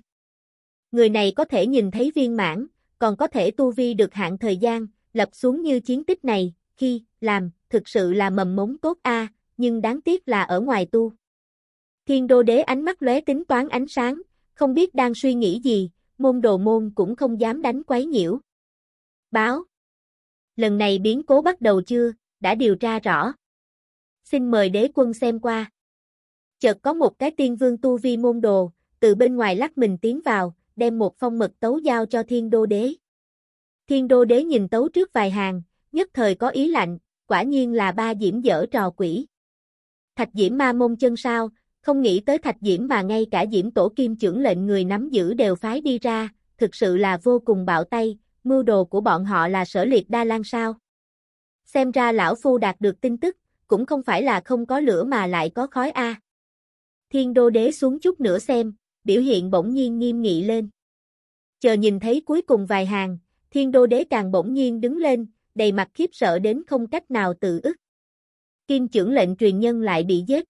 người này có thể nhìn thấy viên mãn, còn có thể tu vi được hạn thời gian, lập xuống như chiến tích này, khi, làm, thực sự là mầm mống tốt a, nhưng đáng tiếc là ở ngoài tu. Thiên đô đế ánh mắt lóe tính toán ánh sáng, không biết đang suy nghĩ gì, môn đồ môn cũng không dám đánh quấy nhiễu. Báo. Lần này biến cố bắt đầu chưa, đã điều tra rõ. xin mời đế quân xem qua. Chợt có một cái tiên vương tu vi môn đồ, từ bên ngoài lắc mình tiến vào, đem một phong mật tấu giao cho thiên đô đế. Thiên đô đế nhìn tấu trước vài hàng, nhất thời có ý lạnh, quả nhiên là ba diễm dở trò quỷ. Thạch diễm ma môn chân sao, không nghĩ tới thạch diễm mà ngay cả diễm tổ kim trưởng lệnh người nắm giữ đều phái đi ra, thực sự là vô cùng bạo tay, mưu đồ của bọn họ là sở liệt đa lan sao. Xem ra lão phu đạt được tin tức, cũng không phải là không có lửa mà lại có khói a. Thiên đô đế xuống chút nữa xem, biểu hiện bỗng nhiên nghiêm nghị lên. Chờ nhìn thấy cuối cùng vài hàng, thiên đô đế càng bỗng nhiên đứng lên, đầy mặt khiếp sợ đến không cách nào tự ức. Kim trưởng lệnh truyền nhân lại bị giết.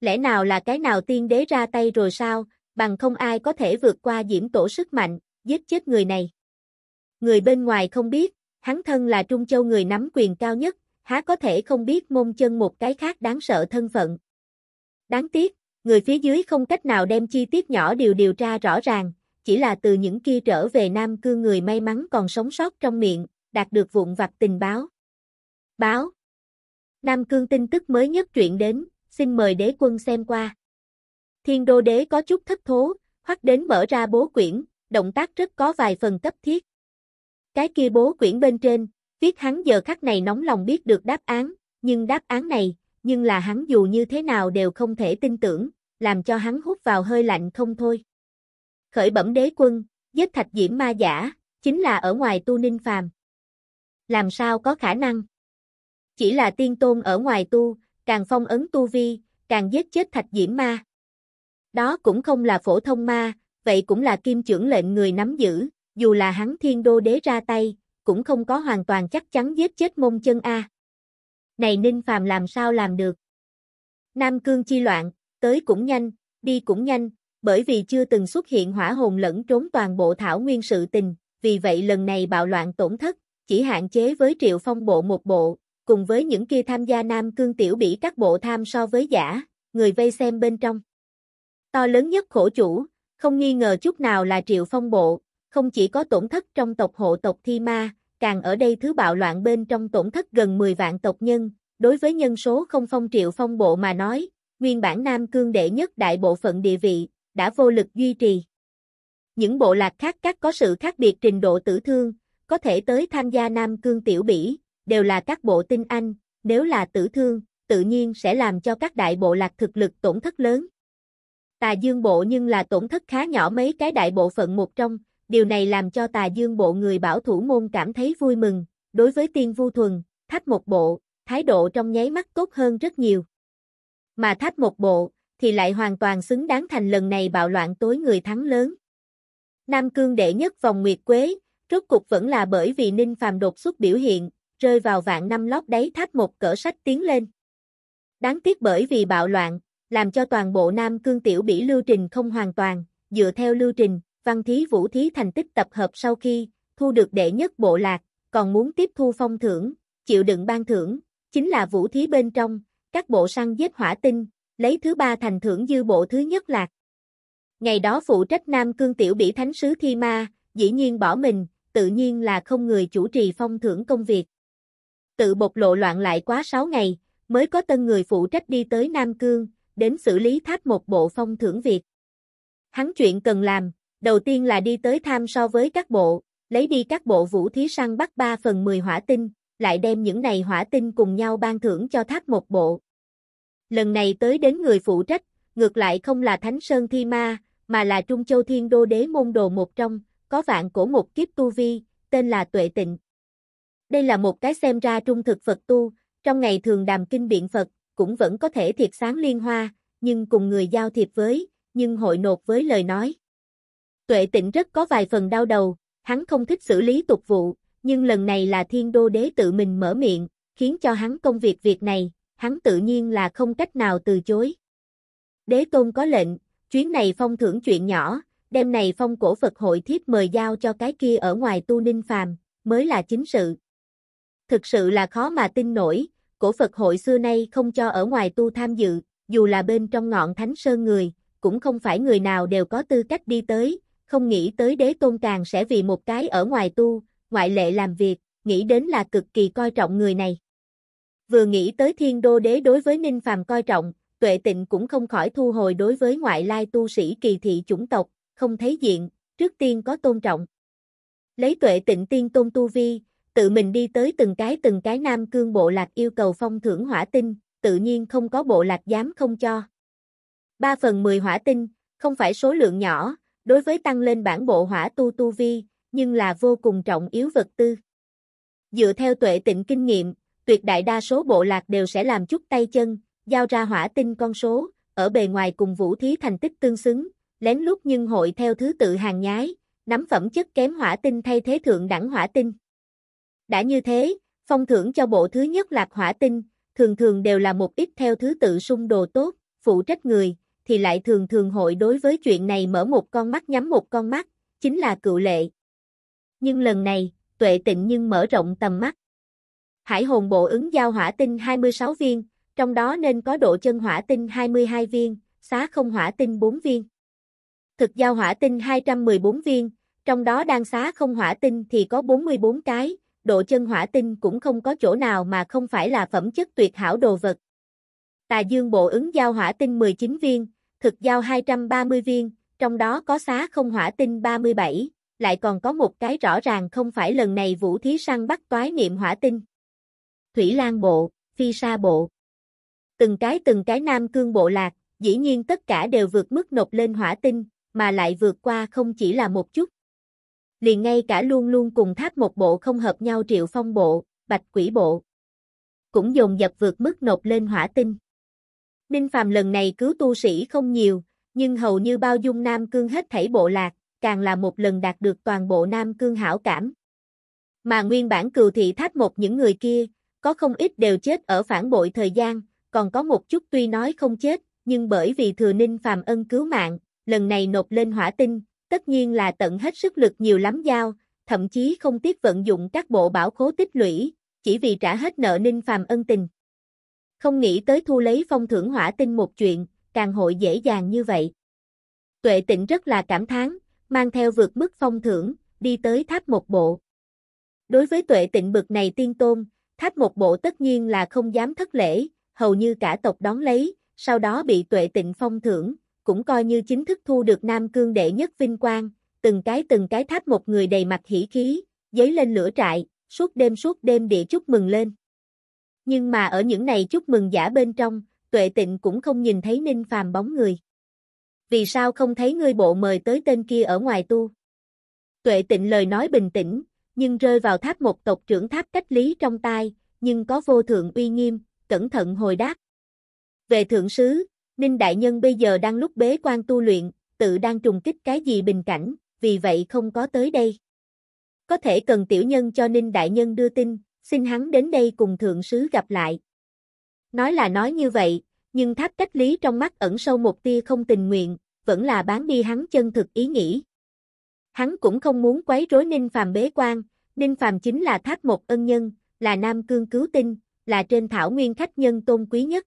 Lẽ nào là cái nào tiên đế ra tay rồi sao, bằng không ai có thể vượt qua diễm tổ sức mạnh, giết chết người này. Người bên ngoài không biết, hắn thân là Trung Châu người nắm quyền cao nhất, há có thể không biết môn chân một cái khác đáng sợ thân phận. Đáng tiếc, người phía dưới không cách nào đem chi tiết nhỏ điều điều tra rõ ràng, chỉ là từ những kia trở về Nam Cương người may mắn còn sống sót trong miệng, đạt được vụn vặt tình báo. Báo Nam Cương tin tức mới nhất truyện đến, xin mời đế quân xem qua. Thiên đô đế có chút thất thố, hoắc đến mở ra bố quyển, động tác rất có vài phần cấp thiết. Cái kia bố quyển bên trên, viết hắn giờ khắc này nóng lòng biết được đáp án, nhưng đáp án này, nhưng là hắn dù như thế nào đều không thể tin tưởng, làm cho hắn hút vào hơi lạnh không thôi. Khởi bẩm đế quân, giết thạch diễm ma giả, chính là ở ngoài tu ninh phàm. Làm sao có khả năng? Chỉ là tiên tôn ở ngoài tu, càng phong ấn tu vi, càng giết chết thạch diễm ma. Đó cũng không là phổ thông ma, vậy cũng là kim trưởng lệnh người nắm giữ, dù là hắn thiên đô đế ra tay, cũng không có hoàn toàn chắc chắn giết chết mông chân A. Này Ninh Phàm làm sao làm được? Nam Cương chi loạn, tới cũng nhanh, đi cũng nhanh, bởi vì chưa từng xuất hiện hỏa hồn lẫn trốn toàn bộ thảo nguyên sự tình, vì vậy lần này bạo loạn tổn thất, chỉ hạn chế với triệu phong bộ một bộ, cùng với những kia tham gia Nam Cương tiểu bỉ các bộ tham so với giả, người vây xem bên trong. To lớn nhất khổ chủ, không nghi ngờ chút nào là triệu phong bộ, không chỉ có tổn thất trong tộc hộ tộc Thi Ma, càng ở đây thứ bạo loạn bên trong tổn thất gần 10 vạn tộc nhân, đối với nhân số không phong triệu phong bộ mà nói, nguyên bản Nam Cương đệ nhất đại bộ phận địa vị, đã vô lực duy trì. Những bộ lạc khác các có sự khác biệt trình độ tử thương, có thể tới tham gia Nam Cương tiểu bỉ, đều là các bộ tinh anh, nếu là tử thương, tự nhiên sẽ làm cho các đại bộ lạc thực lực tổn thất lớn. Tà Dương bộ nhưng là tổn thất khá nhỏ mấy cái đại bộ phận một trong, điều này làm cho tà dương bộ người bảo thủ môn cảm thấy vui mừng, đối với tiên vu thuần, thách một bộ, thái độ trong nháy mắt tốt hơn rất nhiều. Mà thách một bộ, thì lại hoàn toàn xứng đáng thành lần này bạo loạn tối người thắng lớn. Nam cương đệ nhất vòng Nguyệt Quế, rốt cục vẫn là bởi vì Ninh Phàm đột xuất biểu hiện, rơi vào vạn năm lót đáy thách một cỡ sách tiến lên. Đáng tiếc bởi vì bạo loạn, làm cho toàn bộ Nam cương tiểu bỉ lưu trình không hoàn toàn, dựa theo lưu trình, văn thí vũ thí thành tích tập hợp sau khi thu được đệ nhất bộ lạc, còn muốn tiếp thu phong thưởng, chịu đựng ban thưởng, chính là vũ thí bên trong, các bộ săn giết hỏa tinh, lấy thứ ba thành thưởng dư bộ thứ nhất lạc. Ngày đó phụ trách Nam Cương Tiểu Bỉ Thánh Sứ Thi Ma, dĩ nhiên bỏ mình, tự nhiên là không người chủ trì phong thưởng công việc. Tự bộc lộ loạn lại quá 6 ngày, mới có tân người phụ trách đi tới Nam Cương, đến xử lý tháp một bộ phong thưởng việc. Hắn chuyện cần làm, Đầu tiên là đi tới tham so với các bộ, lấy đi các bộ vũ thí săn bắt 3 phần 10 hỏa tinh, lại đem những này hỏa tinh cùng nhau ban thưởng cho tháp một bộ. Lần này tới đến người phụ trách, ngược lại không là Thánh Sơn Thi Ma, mà là Trung Châu Thiên Đô Đế môn đồ một trong, có vạn cổ một kiếp tu vi, tên là Tuệ Tịnh. Đây là một cái xem ra trung thực Phật tu, trong ngày thường đàm kinh biện Phật, cũng vẫn có thể thiệt sáng liên hoa, nhưng cùng người giao thiệp với, nhưng hội nộp với lời nói. Tuệ tịnh rất có vài phần đau đầu, hắn không thích xử lý tục vụ, nhưng lần này là thiên đô đế tự mình mở miệng, khiến cho hắn công việc việc này, hắn tự nhiên là không cách nào từ chối. Đế tôn có lệnh, chuyến này phong thưởng chuyện nhỏ, đêm này phong cổ Phật hội thiếp mời giao cho cái kia ở ngoài tu ninh phàm, mới là chính sự. Thực sự là khó mà tin nổi, cổ Phật hội xưa nay không cho ở ngoài tu tham dự, dù là bên trong ngọn thánh sơn người, cũng không phải người nào đều có tư cách đi tới, không nghĩ tới đế tôn càng sẽ vì một cái ở ngoài tu, ngoại lệ làm việc, nghĩ đến là cực kỳ coi trọng người này. Vừa nghĩ tới thiên đô đế đối với Ninh Phàm coi trọng, tuệ tịnh cũng không khỏi thu hồi đối với ngoại lai tu sĩ kỳ thị chủng tộc, không thấy diện, trước tiên có tôn trọng. Lấy tuệ tịnh tiên tôn tu vi, tự mình đi tới từng cái từng cái nam cương bộ lạc yêu cầu phong thưởng hỏa tinh, tự nhiên không có bộ lạc dám không cho. 3 phần 10 hỏa tinh, không phải số lượng nhỏ, đối với tăng lên bản bộ hỏa tu tu vi, nhưng là vô cùng trọng yếu vật tư. Dựa theo tuệ tịnh kinh nghiệm, tuyệt đại đa số bộ lạc đều sẽ làm chút tay chân, giao ra hỏa tinh con số, ở bề ngoài cùng vũ thí thành tích tương xứng, lén lút nhưng hội theo thứ tự hàng nhái, nắm phẩm chất kém hỏa tinh thay thế thượng đẳng hỏa tinh. Đã như thế, phong thưởng cho bộ thứ nhất lạc hỏa tinh, thường thường đều là một ít theo thứ tự sung đồ tốt, phụ trách người, thì lại thường thường hội đối với chuyện này mở một con mắt nhắm một con mắt, chính là cựu lệ. Nhưng lần này, tuệ tịnh nhưng mở rộng tầm mắt. Hải hồn bộ ứng giao hỏa tinh 26 viên, trong đó nên có độ chân hỏa tinh 22 viên, xá không hỏa tinh 4 viên. Thực giao hỏa tinh 214 viên, trong đó đang xá không hỏa tinh thì có 44 cái, độ chân hỏa tinh cũng không có chỗ nào mà không phải là phẩm chất tuyệt hảo đồ vật. Tà dương bộ ứng giao hỏa tinh 19 viên, thực giao 230 viên, trong đó có xá không hỏa tinh 37, lại còn có một cái rõ ràng không phải lần này vũ thí săn bắt toái niệm hỏa tinh. Thủy Lan bộ, Phi Sa bộ. Từng cái từng cái nam cương bộ lạc, dĩ nhiên tất cả đều vượt mức nộp lên hỏa tinh, mà lại vượt qua không chỉ là một chút. Liền ngay cả luôn luôn cùng tháp một bộ không hợp nhau triệu phong bộ, bạch quỷ bộ. Cũng dồn dập vượt mức nộp lên hỏa tinh. Ninh Phàm lần này cứu tu sĩ không nhiều, nhưng hầu như bao dung Nam Cương hết thảy bộ lạc, càng là một lần đạt được toàn bộ Nam Cương hảo cảm. Mà nguyên bản cừu thị tháp một những người kia, có không ít đều chết ở phản bội thời gian, còn có một chút tuy nói không chết, nhưng bởi vì thừa Ninh Phàm ân cứu mạng, lần này nộp lên hỏa tinh, tất nhiên là tận hết sức lực nhiều lắm giao, thậm chí không tiếc vận dụng các bộ bảo khố tích lũy, chỉ vì trả hết nợ Ninh Phàm ân tình. Không nghĩ tới thu lấy phong thưởng hỏa tinh một chuyện, càng hội dễ dàng như vậy. Tuệ tịnh rất là cảm thán, mang theo vượt mức phong thưởng, đi tới tháp một bộ. Đối với tuệ tịnh bực này tiên tôn, tháp một bộ tất nhiên là không dám thất lễ, hầu như cả tộc đón lấy, sau đó bị tuệ tịnh phong thưởng, cũng coi như chính thức thu được Nam Cương đệ nhất vinh quang, từng cái từng cái tháp một người đầy mặt hỉ khí, giấy lên lửa trại, suốt đêm suốt đêm địa chúc mừng lên. Nhưng mà ở những này chúc mừng giả bên trong, tuệ tịnh cũng không nhìn thấy Ninh Phàm bóng người. Vì sao không thấy ngươi bộ mời tới tên kia ở ngoài tu? Tuệ tịnh lời nói bình tĩnh, nhưng rơi vào tháp một tộc trưởng tháp cách lý trong tai, nhưng có vô thượng uy nghiêm, cẩn thận hồi đáp. Về thượng sứ, Ninh Đại Nhân bây giờ đang lúc bế quan tu luyện, tự đang trùng kích cái gì bình cảnh, vì vậy không có tới đây. Có thể cần tiểu nhân cho Ninh Đại Nhân đưa tin, xin hắn đến đây cùng thượng sứ gặp lại. Nói là nói như vậy, nhưng tháp cách lý trong mắt ẩn sâu một tia không tình nguyện, vẫn là bán đi hắn chân thực ý nghĩ. Hắn cũng không muốn quấy rối Ninh Phàm bế quan, Ninh Phàm chính là tháp một ân nhân, là nam cương cứu tinh, là trên thảo nguyên khách nhân tôn quý nhất.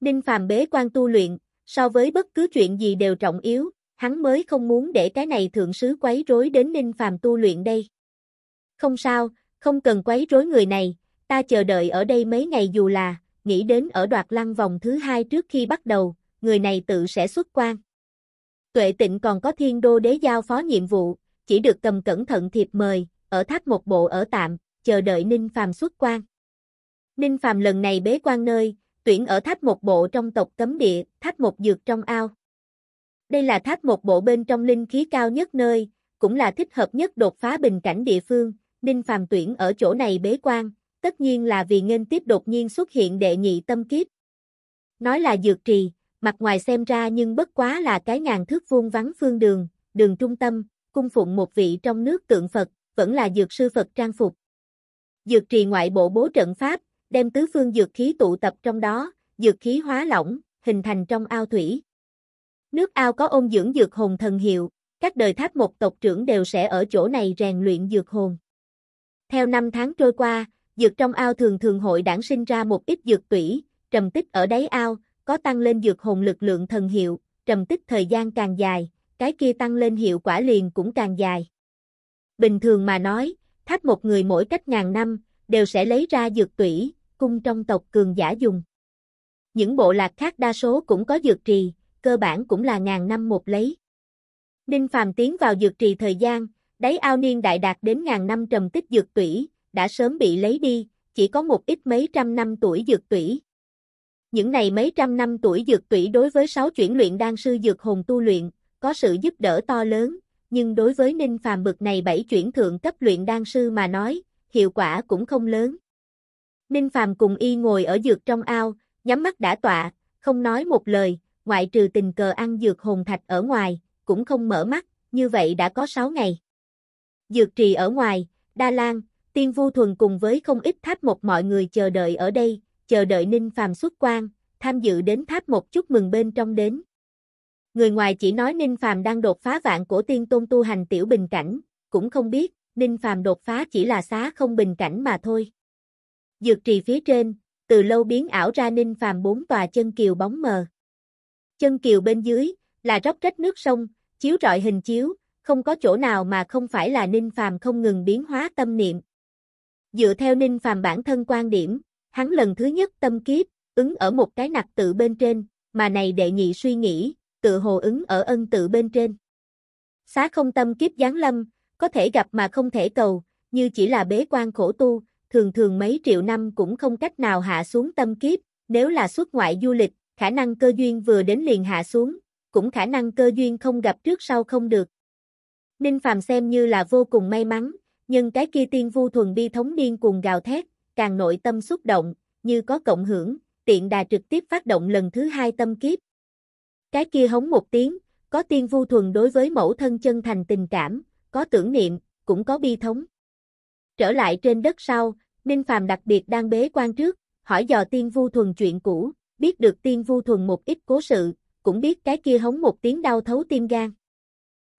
Ninh Phàm bế quan tu luyện, so với bất cứ chuyện gì đều trọng yếu, hắn mới không muốn để cái này thượng sứ quấy rối đến Ninh Phàm tu luyện đây. Không sao, không cần quấy rối người này, ta chờ đợi ở đây mấy ngày dù là, nghĩ đến ở đoạt lăng vòng thứ hai trước khi bắt đầu, người này tự sẽ xuất quan. Tuệ tịnh còn có thiên đô đế giao phó nhiệm vụ, chỉ được cầm cẩn thận thiệp mời, ở tháp một bộ ở tạm, chờ đợi Ninh Phàm xuất quan. Ninh Phàm lần này bế quan nơi, tuyển ở tháp một bộ trong tộc cấm địa, tháp một dược trong ao. Đây là tháp một bộ bên trong linh khí cao nhất nơi, cũng là thích hợp nhất đột phá bình cảnh địa phương, Ninh Phàm tuyển ở chỗ này bế quan, tất nhiên là vì nghênh tiếp đột nhiên xuất hiện đệ nhị tâm kiếp. Nói là dược trì, mặt ngoài xem ra nhưng bất quá là cái ngàn thước vuông vắng phương đường, đường trung tâm, cung phụng một vị trong nước tượng Phật, vẫn là dược sư Phật trang phục. Dược trì ngoại bộ bố trận pháp, đem tứ phương dược khí tụ tập trong đó, dược khí hóa lỏng, hình thành trong ao thủy. Nước ao có ôn dưỡng dược hồn thần hiệu, các đời tháp một tộc trưởng đều sẽ ở chỗ này rèn luyện dược hồn. Theo năm tháng trôi qua, dược trong ao thường thường hội đản sinh ra một ít dược tủy, trầm tích ở đáy ao, có tăng lên dược hồn lực lượng thần hiệu, trầm tích thời gian càng dài, cái kia tăng lên hiệu quả liền cũng càng dài. Bình thường mà nói, tháp một người mỗi cách ngàn năm, đều sẽ lấy ra dược tủy, cung trong tộc cường giả dùng. Những bộ lạc khác đa số cũng có dược trì, cơ bản cũng là ngàn năm một lấy. Ninh Phàm tiến vào dược trì thời gian, đáy ao niên đại đạt đến ngàn năm trầm tích dược tủy, đã sớm bị lấy đi, chỉ có một ít mấy trăm năm tuổi dược tủy. Những này mấy trăm năm tuổi dược tủy đối với sáu chuyển luyện đan sư dược hồn tu luyện, có sự giúp đỡ to lớn, nhưng đối với Ninh Phàm bực này bảy chuyển thượng cấp luyện đan sư mà nói, hiệu quả cũng không lớn. Ninh Phàm cùng y ngồi ở dược trong ao, nhắm mắt đã tọa, không nói một lời, ngoại trừ tình cờ ăn dược hồn thạch ở ngoài, cũng không mở mắt, như vậy đã có 6 ngày. Dược trì ở ngoài, Đa Lan, Tiên Vu Thuần cùng với không ít tháp một mọi người chờ đợi ở đây, chờ đợi Ninh Phàm xuất quan, tham dự đến tháp một chúc mừng bên trong đến. Người ngoài chỉ nói Ninh Phàm đang đột phá vạn cổ tiên tôn tu hành tiểu bình cảnh, cũng không biết, Ninh Phàm đột phá chỉ là xá không bình cảnh mà thôi. Dược trì phía trên, từ lâu biến ảo ra Ninh Phàm bốn tòa chân kiều bóng mờ. Chân kiều bên dưới, là róc rách nước sông, chiếu rọi hình chiếu, không có chỗ nào mà không phải là Ninh Phàm không ngừng biến hóa tâm niệm. Dựa theo Ninh Phàm bản thân quan điểm, hắn lần thứ nhất tâm kiếp, ứng ở một cái nặc tự bên trên, mà này đệ nhị suy nghĩ, tự hồ ứng ở ân tự bên trên. Xá không tâm kiếp giáng lâm, có thể gặp mà không thể cầu, như chỉ là bế quan khổ tu, thường thường mấy triệu năm cũng không cách nào hạ xuống tâm kiếp, nếu là xuất ngoại du lịch, khả năng cơ duyên vừa đến liền hạ xuống, cũng khả năng cơ duyên không gặp trước sau không được. Ninh Phàm xem như là vô cùng may mắn, nhưng cái kia tiên vu thuần bi thống điên cuồng gào thét, càng nội tâm xúc động, như có cộng hưởng, tiện đà trực tiếp phát động lần thứ hai tâm kiếp. Cái kia hống một tiếng, có tiên vu thuần đối với mẫu thân chân thành tình cảm, có tưởng niệm, cũng có bi thống. Trở lại trên đất sau, Ninh Phàm đặc biệt đang bế quan trước, hỏi dò tiên vu thuần chuyện cũ, biết được tiên vu thuần một ít cố sự, cũng biết cái kia hống một tiếng đau thấu tim gan.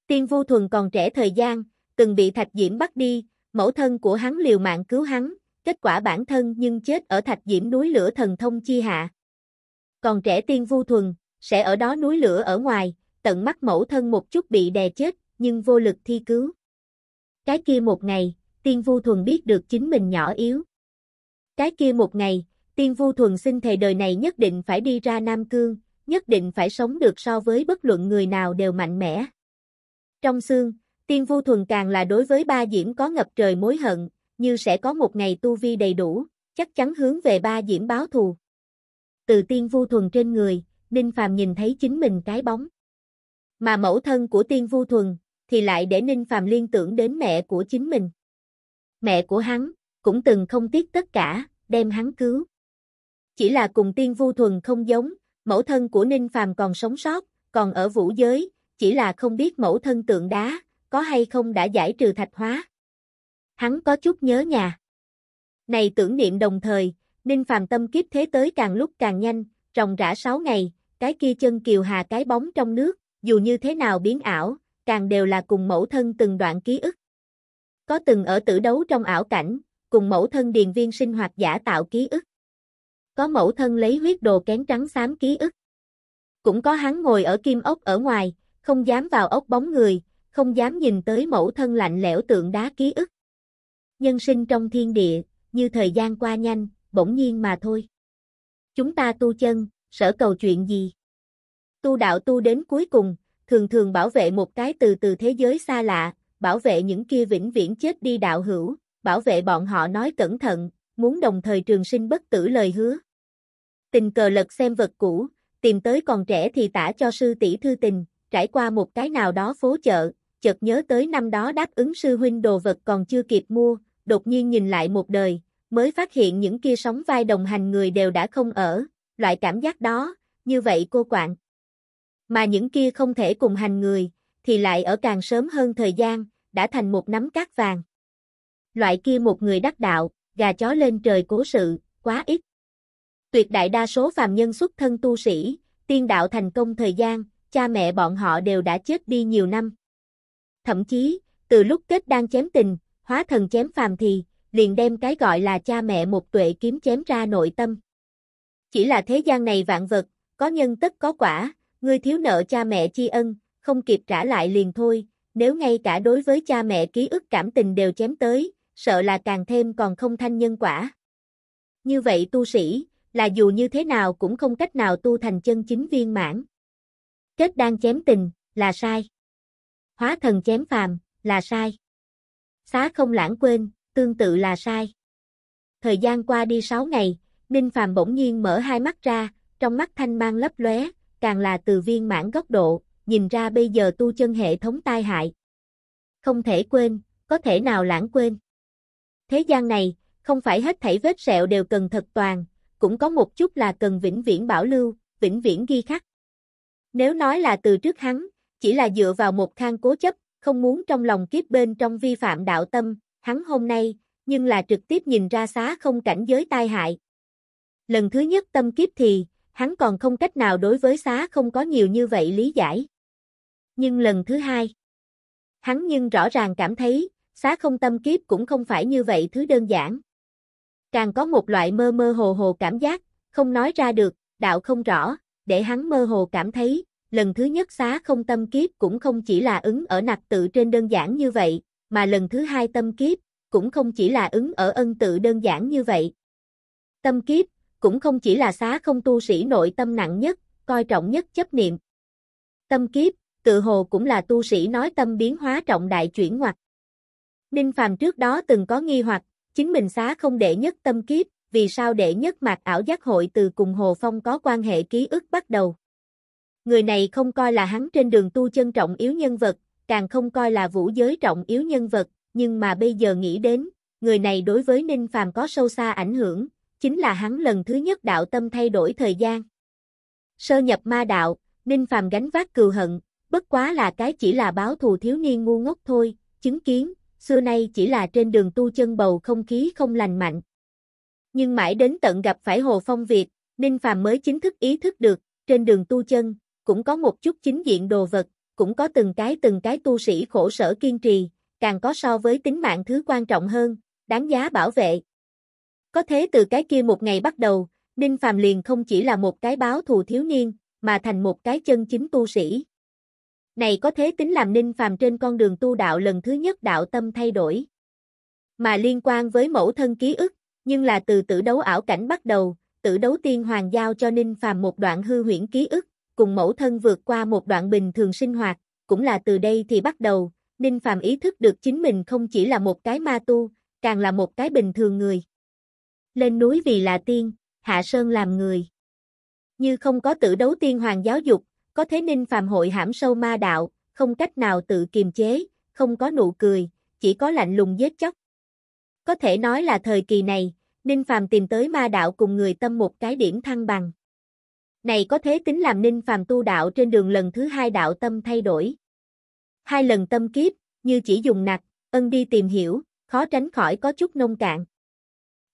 Tiên vu thuần còn trẻ thời gian, từng bị thạch diễm bắt đi, mẫu thân của hắn liều mạng cứu hắn, kết quả bản thân nhưng chết ở thạch diễm núi lửa thần thông chi hạ. Còn trẻ tiên vu thuần, sẽ ở đó núi lửa ở ngoài, tận mắt mẫu thân một chút bị đè chết, nhưng vô lực thi cứu. Cái kia một ngày, tiên vu thuần biết được chính mình nhỏ yếu. Cái kia một ngày, tiên vu thuần xin thề đời này nhất định phải đi ra Nam Cương, nhất định phải sống được so với bất luận người nào đều mạnh mẽ. Trong xương, tiên vu thuần càng là đối với ba diễm có ngập trời mối hận, như sẽ có một ngày tu vi đầy đủ, chắc chắn hướng về ba diễm báo thù. Từ tiên vu thuần trên người, Ninh Phàm nhìn thấy chính mình cái bóng. Mà mẫu thân của tiên vu thuần, thì lại để Ninh Phàm liên tưởng đến mẹ của chính mình. Mẹ của hắn, cũng từng không tiếc tất cả, đem hắn cứu. Chỉ là cùng tiên vu thuần không giống, mẫu thân của Ninh Phàm còn sống sót, còn ở vũ giới, chỉ là không biết mẫu thân tượng đá, có hay không đã giải trừ thạch hóa. Hắn có chút nhớ nhà. Này tưởng niệm đồng thời, Ninh Phàm tâm kiếp thế tới càng lúc càng nhanh, ròng rã 6 ngày, cái kia chân kiều hà cái bóng trong nước, dù như thế nào biến ảo, càng đều là cùng mẫu thân từng đoạn ký ức. Có từng ở tử đấu trong ảo cảnh, cùng mẫu thân điền viên sinh hoạt giả tạo ký ức. Có mẫu thân lấy huyết đồ kén trắng xám ký ức. Cũng có hắn ngồi ở kim ốc ở ngoài, không dám vào ốc bóng người, không dám nhìn tới mẫu thân lạnh lẽo tượng đá ký ức. Nhân sinh trong thiên địa, như thời gian qua nhanh, bỗng nhiên mà thôi. Chúng ta tu chân, sở cầu chuyện gì? Tu đạo tu đến cuối cùng, thường thường bảo vệ một cái từ từ thế giới xa lạ, bảo vệ những kia vĩnh viễn chết đi đạo hữu, bảo vệ bọn họ nói cẩn thận, muốn đồng thời trường sinh bất tử lời hứa. Tình cờ lật xem vật cũ, tìm tới còn trẻ thì tả cho sư tỷ thư tình, trải qua một cái nào đó phố chợ, chợt nhớ tới năm đó đáp ứng sư huynh đồ vật còn chưa kịp mua, đột nhiên nhìn lại một đời, mới phát hiện những kia sóng vai đồng hành người đều đã không ở, loại cảm giác đó, như vậy cô quạng. Mà những kia không thể cùng hành người, thì lại ở càng sớm hơn thời gian, đã thành một nắm cát vàng. Loại kia một người đắc đạo, gà chó lên trời cố sự, quá ít. Tuyệt đại đa số phàm nhân xuất thân tu sĩ, tiên đạo thành công thời gian, cha mẹ bọn họ đều đã chết đi nhiều năm. Thậm chí, từ lúc kết đang chém tình, hóa thần chém phàm thì, liền đem cái gọi là cha mẹ một tuệ kiếm chém ra nội tâm. Chỉ là thế gian này vạn vật, có nhân tất có quả, ngươi thiếu nợ cha mẹ chi ân, không kịp trả lại liền thôi, nếu ngay cả đối với cha mẹ ký ức cảm tình đều chém tới, sợ là càng thêm còn không thanh nhân quả. Như vậy tu sĩ, là dù như thế nào cũng không cách nào tu thành chân chính viên mãn. Kết đang chém tình, là sai. Hóa thần chém phàm, là sai. Xá không lãng quên, tương tự là sai. Thời gian qua đi 6 ngày, Ninh Phàm bỗng nhiên mở hai mắt ra, trong mắt thanh mang lấp lóe, càng là từ viên mãn góc độ, nhìn ra bây giờ tu chân hệ thống tai hại. Không thể quên, có thể nào lãng quên. Thế gian này, không phải hết thảy vết sẹo đều cần thật toàn, cũng có một chút là cần vĩnh viễn bảo lưu, vĩnh viễn ghi khắc. Nếu nói là từ trước hắn, chỉ là dựa vào một khang cố chấp, không muốn trong lòng kiếp bên trong vi phạm đạo tâm, hắn hôm nay, nhưng là trực tiếp nhìn ra xá không cảnh giới tai hại. Lần thứ nhất tâm kiếp thì, hắn còn không cách nào đối với xá không có nhiều như vậy lý giải. Nhưng lần thứ hai, hắn nhưng rõ ràng cảm thấy, xá không tâm kiếp cũng không phải như vậy thứ đơn giản. Càng có một loại mơ mơ hồ hồ cảm giác, không nói ra được, đạo không rõ, để hắn mơ hồ cảm thấy, lần thứ nhất xá không tâm kiếp cũng không chỉ là ứng ở nặc tự trên đơn giản như vậy, mà lần thứ hai tâm kiếp, cũng không chỉ là ứng ở ân tự đơn giản như vậy. Tâm kiếp, cũng không chỉ là xá không tu sĩ nội tâm nặng nhất, coi trọng nhất chấp niệm. Tâm kiếp, tự hồ cũng là tu sĩ nói tâm biến hóa trọng đại chuyển ngoặt. Ninh Phàm trước đó từng có nghi hoặc, chính mình xá không đệ nhất tâm kiếp, vì sao đệ nhất mạc ảo giác hội từ cùng Hồ Phong có quan hệ ký ức bắt đầu. Người này không coi là hắn trên đường tu chân trọng yếu nhân vật, càng không coi là vũ giới trọng yếu nhân vật, nhưng mà bây giờ nghĩ đến, người này đối với Ninh Phàm có sâu xa ảnh hưởng, chính là hắn lần thứ nhất đạo tâm thay đổi thời gian. Sơ nhập ma đạo, Ninh Phàm gánh vác cừu hận, bất quá là cái chỉ là báo thù thiếu niên ngu ngốc thôi, chứng kiến, xưa nay chỉ là trên đường tu chân bầu không khí không lành mạnh. Nhưng mãi đến tận gặp phải Hồ Phong Việt, Ninh Phàm mới chính thức ý thức được, trên đường tu chân, cũng có một chút chính diện đồ vật, cũng có từng cái từng cái tu sĩ khổ sở kiên trì, càng có so với tính mạng thứ quan trọng hơn, đáng giá bảo vệ. Có thế từ cái kia một ngày bắt đầu, Ninh Phàm liền không chỉ là một cái báo thù thiếu niên, mà thành một cái chân chính tu sĩ. Này có thế tính làm Ninh Phàm trên con đường tu đạo lần thứ nhất đạo tâm thay đổi. Mà liên quan với mẫu thân ký ức, nhưng là từ tử đấu ảo cảnh bắt đầu, tử đấu tiên hoàng giao cho Ninh Phàm một đoạn hư huyễn ký ức, cùng mẫu thân vượt qua một đoạn bình thường sinh hoạt, cũng là từ đây thì bắt đầu, Ninh Phàm ý thức được chính mình không chỉ là một cái ma tu, càng là một cái bình thường người. Lên núi vì là tiên, hạ sơn làm người. Như không có tử đấu tiên hoàng giáo dục, có thế Ninh Phàm hội hãm sâu ma đạo, không cách nào tự kiềm chế, không có nụ cười, chỉ có lạnh lùng giết chóc. Có thể nói là thời kỳ này, Ninh Phàm tìm tới ma đạo cùng người tâm một cái điểm thăng bằng. Này có thế tính làm Ninh Phàm tu đạo trên đường lần thứ hai đạo tâm thay đổi. Hai lần tâm kiếp, như chỉ dùng nặc, ân đi tìm hiểu, khó tránh khỏi có chút nông cạn.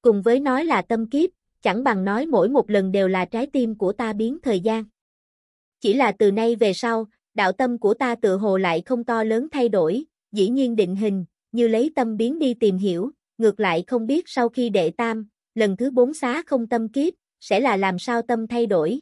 Cùng với nói là tâm kiếp, chẳng bằng nói mỗi một lần đều là trái tim của ta biến thời gian. Chỉ là từ nay về sau, đạo tâm của ta tự hồ lại không to lớn thay đổi, dĩ nhiên định hình, như lấy tâm biến đi tìm hiểu, ngược lại không biết sau khi đệ tam, lần thứ bốn xá không tâm kiếp, sẽ là làm sao tâm thay đổi.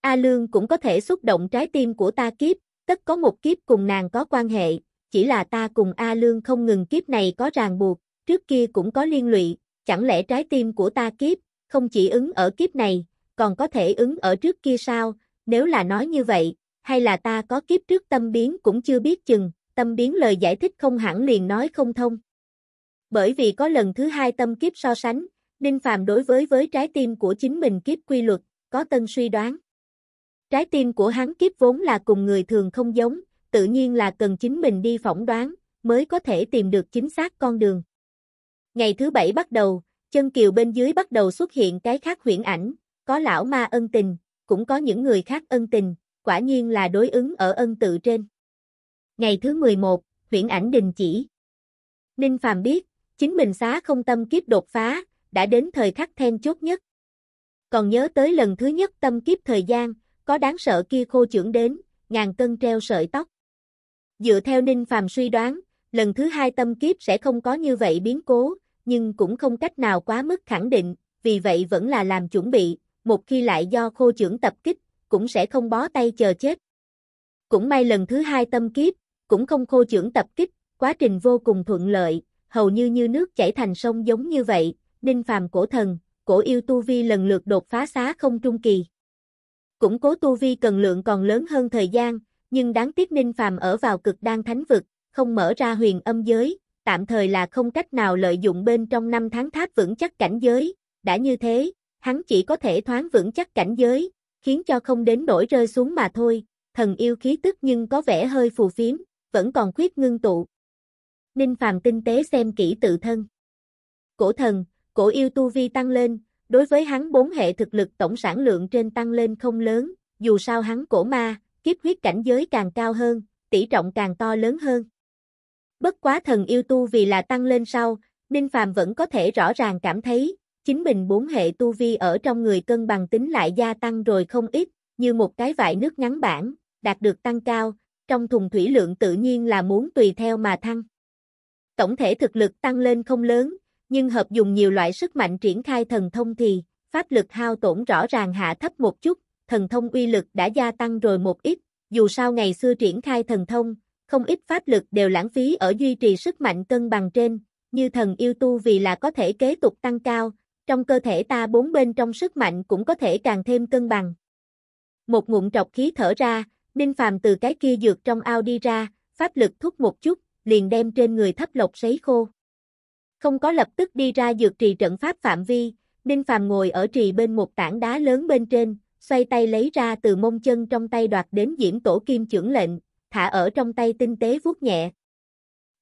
A Lương cũng có thể xúc động trái tim của ta kiếp, tất có một kiếp cùng nàng có quan hệ, chỉ là ta cùng A Lương không ngừng kiếp này có ràng buộc, trước kia cũng có liên lụy, chẳng lẽ trái tim của ta kiếp, không chỉ ứng ở kiếp này, còn có thể ứng ở trước kia sao, nếu là nói như vậy, hay là ta có kiếp trước tâm biến cũng chưa biết chừng, tâm biến lời giải thích không hẳn liền nói không thông. Bởi vì có lần thứ hai tâm kiếp so sánh, Ninh Phàm đối với với trái tim của chính mình kiếp quy luật, có tân suy đoán. Trái tim của hắn kiếp vốn là cùng người thường không giống, tự nhiên là cần chính mình đi phỏng đoán, mới có thể tìm được chính xác con đường. Ngày thứ bảy bắt đầu, chân kiều bên dưới bắt đầu xuất hiện cái khác huyễn ảnh, có lão ma ân tình, cũng có những người khác ân tình, quả nhiên là đối ứng ở ân tự trên. Ngày thứ 11, huyễn ảnh đình chỉ. Ninh Phàm biết, chính mình xá không tâm kiếp đột phá, đã đến thời khắc then chốt nhất. Còn nhớ tới lần thứ nhất tâm kiếp thời gian, có đáng sợ kia khô trưởng đến, ngàn cân treo sợi tóc. Dựa theo Ninh Phàm suy đoán, lần thứ hai tâm kiếp sẽ không có như vậy biến cố, nhưng cũng không cách nào quá mức khẳng định, vì vậy vẫn là làm chuẩn bị, một khi lại do khô trưởng tập kích, cũng sẽ không bó tay chờ chết. Cũng may lần thứ hai tâm kiếp, cũng không khô trưởng tập kích, quá trình vô cùng thuận lợi, hầu như như nước chảy thành sông giống như vậy, Ninh Phàm cổ thần, cổ yêu tu vi lần lượt đột phá xá không trung kỳ. Củng cố tu vi cần lượng còn lớn hơn thời gian, nhưng đáng tiếc Ninh Phàm ở vào cực đan thánh vực, không mở ra huyền âm giới, tạm thời là không cách nào lợi dụng bên trong năm tháng tháp vững chắc cảnh giới, đã như thế, hắn chỉ có thể thoáng vững chắc cảnh giới, khiến cho không đến nổi rơi xuống mà thôi, thần yêu khí tức nhưng có vẻ hơi phù phiếm, vẫn còn khuyết ngưng tụ. Ninh Phàm tinh tế xem kỹ tự thân. Cổ thần, cổ yêu tu vi tăng lên, đối với hắn bốn hệ thực lực tổng sản lượng trên tăng lên không lớn, dù sao hắn cổ ma, kiếp huyết cảnh giới càng cao hơn, tỷ trọng càng to lớn hơn. Bất quá thần yêu tu vì là tăng lên sau, Ninh Phàm vẫn có thể rõ ràng cảm thấy, chính mình bốn hệ tu vi ở trong người cân bằng tính lại gia tăng rồi không ít, như một cái vải nước ngắn bản, đạt được tăng cao, trong thùng thủy lượng tự nhiên là muốn tùy theo mà thăng. Tổng thể thực lực tăng lên không lớn, nhưng hợp dùng nhiều loại sức mạnh triển khai thần thông thì, pháp lực hao tổn rõ ràng hạ thấp một chút, thần thông uy lực đã gia tăng rồi một ít, dù sao ngày xưa triển khai thần thông, không ít pháp lực đều lãng phí ở duy trì sức mạnh cân bằng trên, như thần yêu tu vì là có thể kế tục tăng cao, trong cơ thể ta bốn bên trong sức mạnh cũng có thể càng thêm cân bằng. Một ngụm trọc khí thở ra, Ninh Phàm từ cái kia dược trong ao đi ra, pháp lực thúc một chút, liền đem trên người thấp lộc sấy khô. Không có lập tức đi ra dược trì trận pháp phạm vi, Ninh Phàm ngồi ở trì bên một tảng đá lớn bên trên, xoay tay lấy ra từ mông chân trong tay đoạt đến diễm tổ kim trưởng lệnh, thả ở trong tay tinh tế vuốt nhẹ.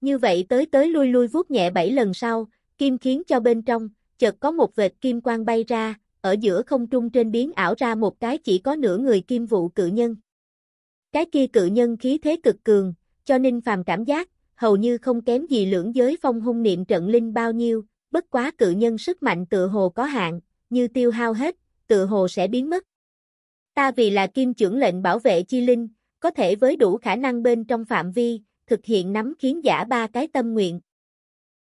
Như vậy tới tới lui lui vuốt nhẹ bảy lần sau, kim khiến cho bên trong, chợt có một vệt kim quang bay ra, ở giữa không trung trên biến ảo ra một cái chỉ có nửa người kim vụ cự nhân. Cái kia cự nhân khí thế cực cường, cho Ninh Phàm cảm giác, hầu như không kém gì lưỡng giới phong hung niệm trận linh bao nhiêu, bất quá cự nhân sức mạnh tự hồ có hạn, như tiêu hao hết, tự hồ sẽ biến mất. Ta vì là kim trưởng lệnh bảo vệ chi linh, có thể với đủ khả năng bên trong phạm vi, thực hiện nắm khiến giả ba cái tâm nguyện.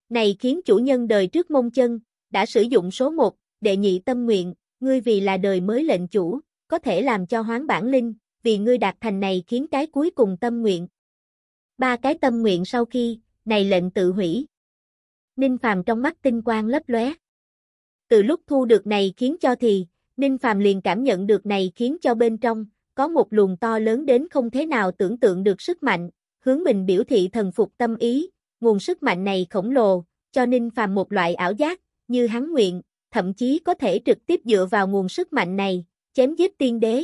Này khiến chủ nhân đời trước mông chân, đã sử dụng số 1, đệ nhị tâm nguyện, ngươi vì là đời mới lệnh chủ, có thể làm cho hoán bản linh, vì ngươi đạt thành này khiến cái cuối cùng tâm nguyện. Ba cái tâm nguyện sau khi, này lệnh tự hủy. Ninh Phàm trong mắt tinh quang lấp lóe. Từ lúc thu được này khiến cho thì, Ninh Phàm liền cảm nhận được này khiến cho bên trong, có một luồng to lớn đến không thế nào tưởng tượng được sức mạnh, hướng mình biểu thị thần phục tâm ý, nguồn sức mạnh này khổng lồ, cho Ninh Phàm một loại ảo giác, như hắn nguyện, thậm chí có thể trực tiếp dựa vào nguồn sức mạnh này, chém giết tiên đế.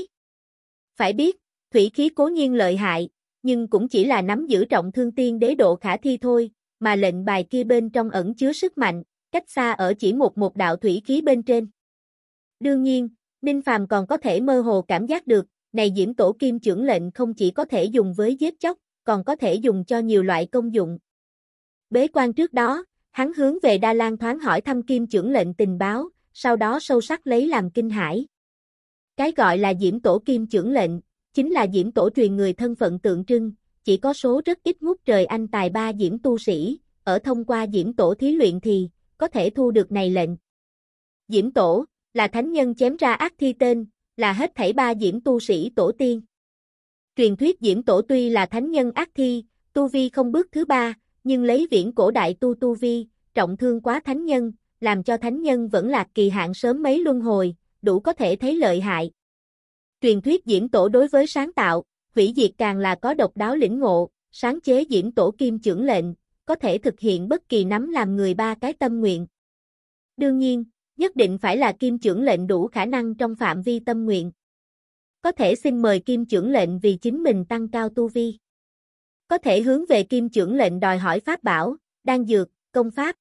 Phải biết, thủy khí cố nhiên lợi hại, nhưng cũng chỉ là nắm giữ trọng thương tiên đế độ khả thi thôi, mà lệnh bài kia bên trong ẩn chứa sức mạnh, cách xa ở chỉ một một đạo thủy khí bên trên. Đương nhiên, Ninh Phàm còn có thể mơ hồ cảm giác được, này diễm tổ kim trưởng lệnh không chỉ có thể dùng với giết chóc, còn có thể dùng cho nhiều loại công dụng. Bế quan trước đó, hắn hướng về Đa Lan thoáng hỏi thăm kim trưởng lệnh tình báo, sau đó sâu sắc lấy làm kinh hãi. Cái gọi là diễm tổ kim trưởng lệnh, chính là diễm tổ truyền người thân phận tượng trưng, chỉ có số rất ít ngút trời anh tài ba diễm tu sĩ, ở thông qua diễm tổ thí luyện thì, có thể thu được này lệnh. Diễm tổ, là thánh nhân chém ra ác thi tên, là hết thảy ba diễm tu sĩ tổ tiên. Truyền thuyết diễm tổ tuy là thánh nhân ác thi, tu vi không bước thứ ba, nhưng lấy viễn cổ đại tu tu vi, trọng thương quá thánh nhân, làm cho thánh nhân vẫn lạc kỳ hạn sớm mấy luân hồi, đủ có thể thấy lợi hại. Truyền thuyết diễn tổ đối với sáng tạo, hủy diệt càng là có độc đáo lĩnh ngộ, sáng chế diễn tổ kim trưởng lệnh, có thể thực hiện bất kỳ nắm làm người ba cái tâm nguyện. Đương nhiên, nhất định phải là kim trưởng lệnh đủ khả năng trong phạm vi tâm nguyện. Có thể xin mời kim trưởng lệnh vì chính mình tăng cao tu vi. Có thể hướng về kim trưởng lệnh đòi hỏi pháp bảo, đan dược, công pháp.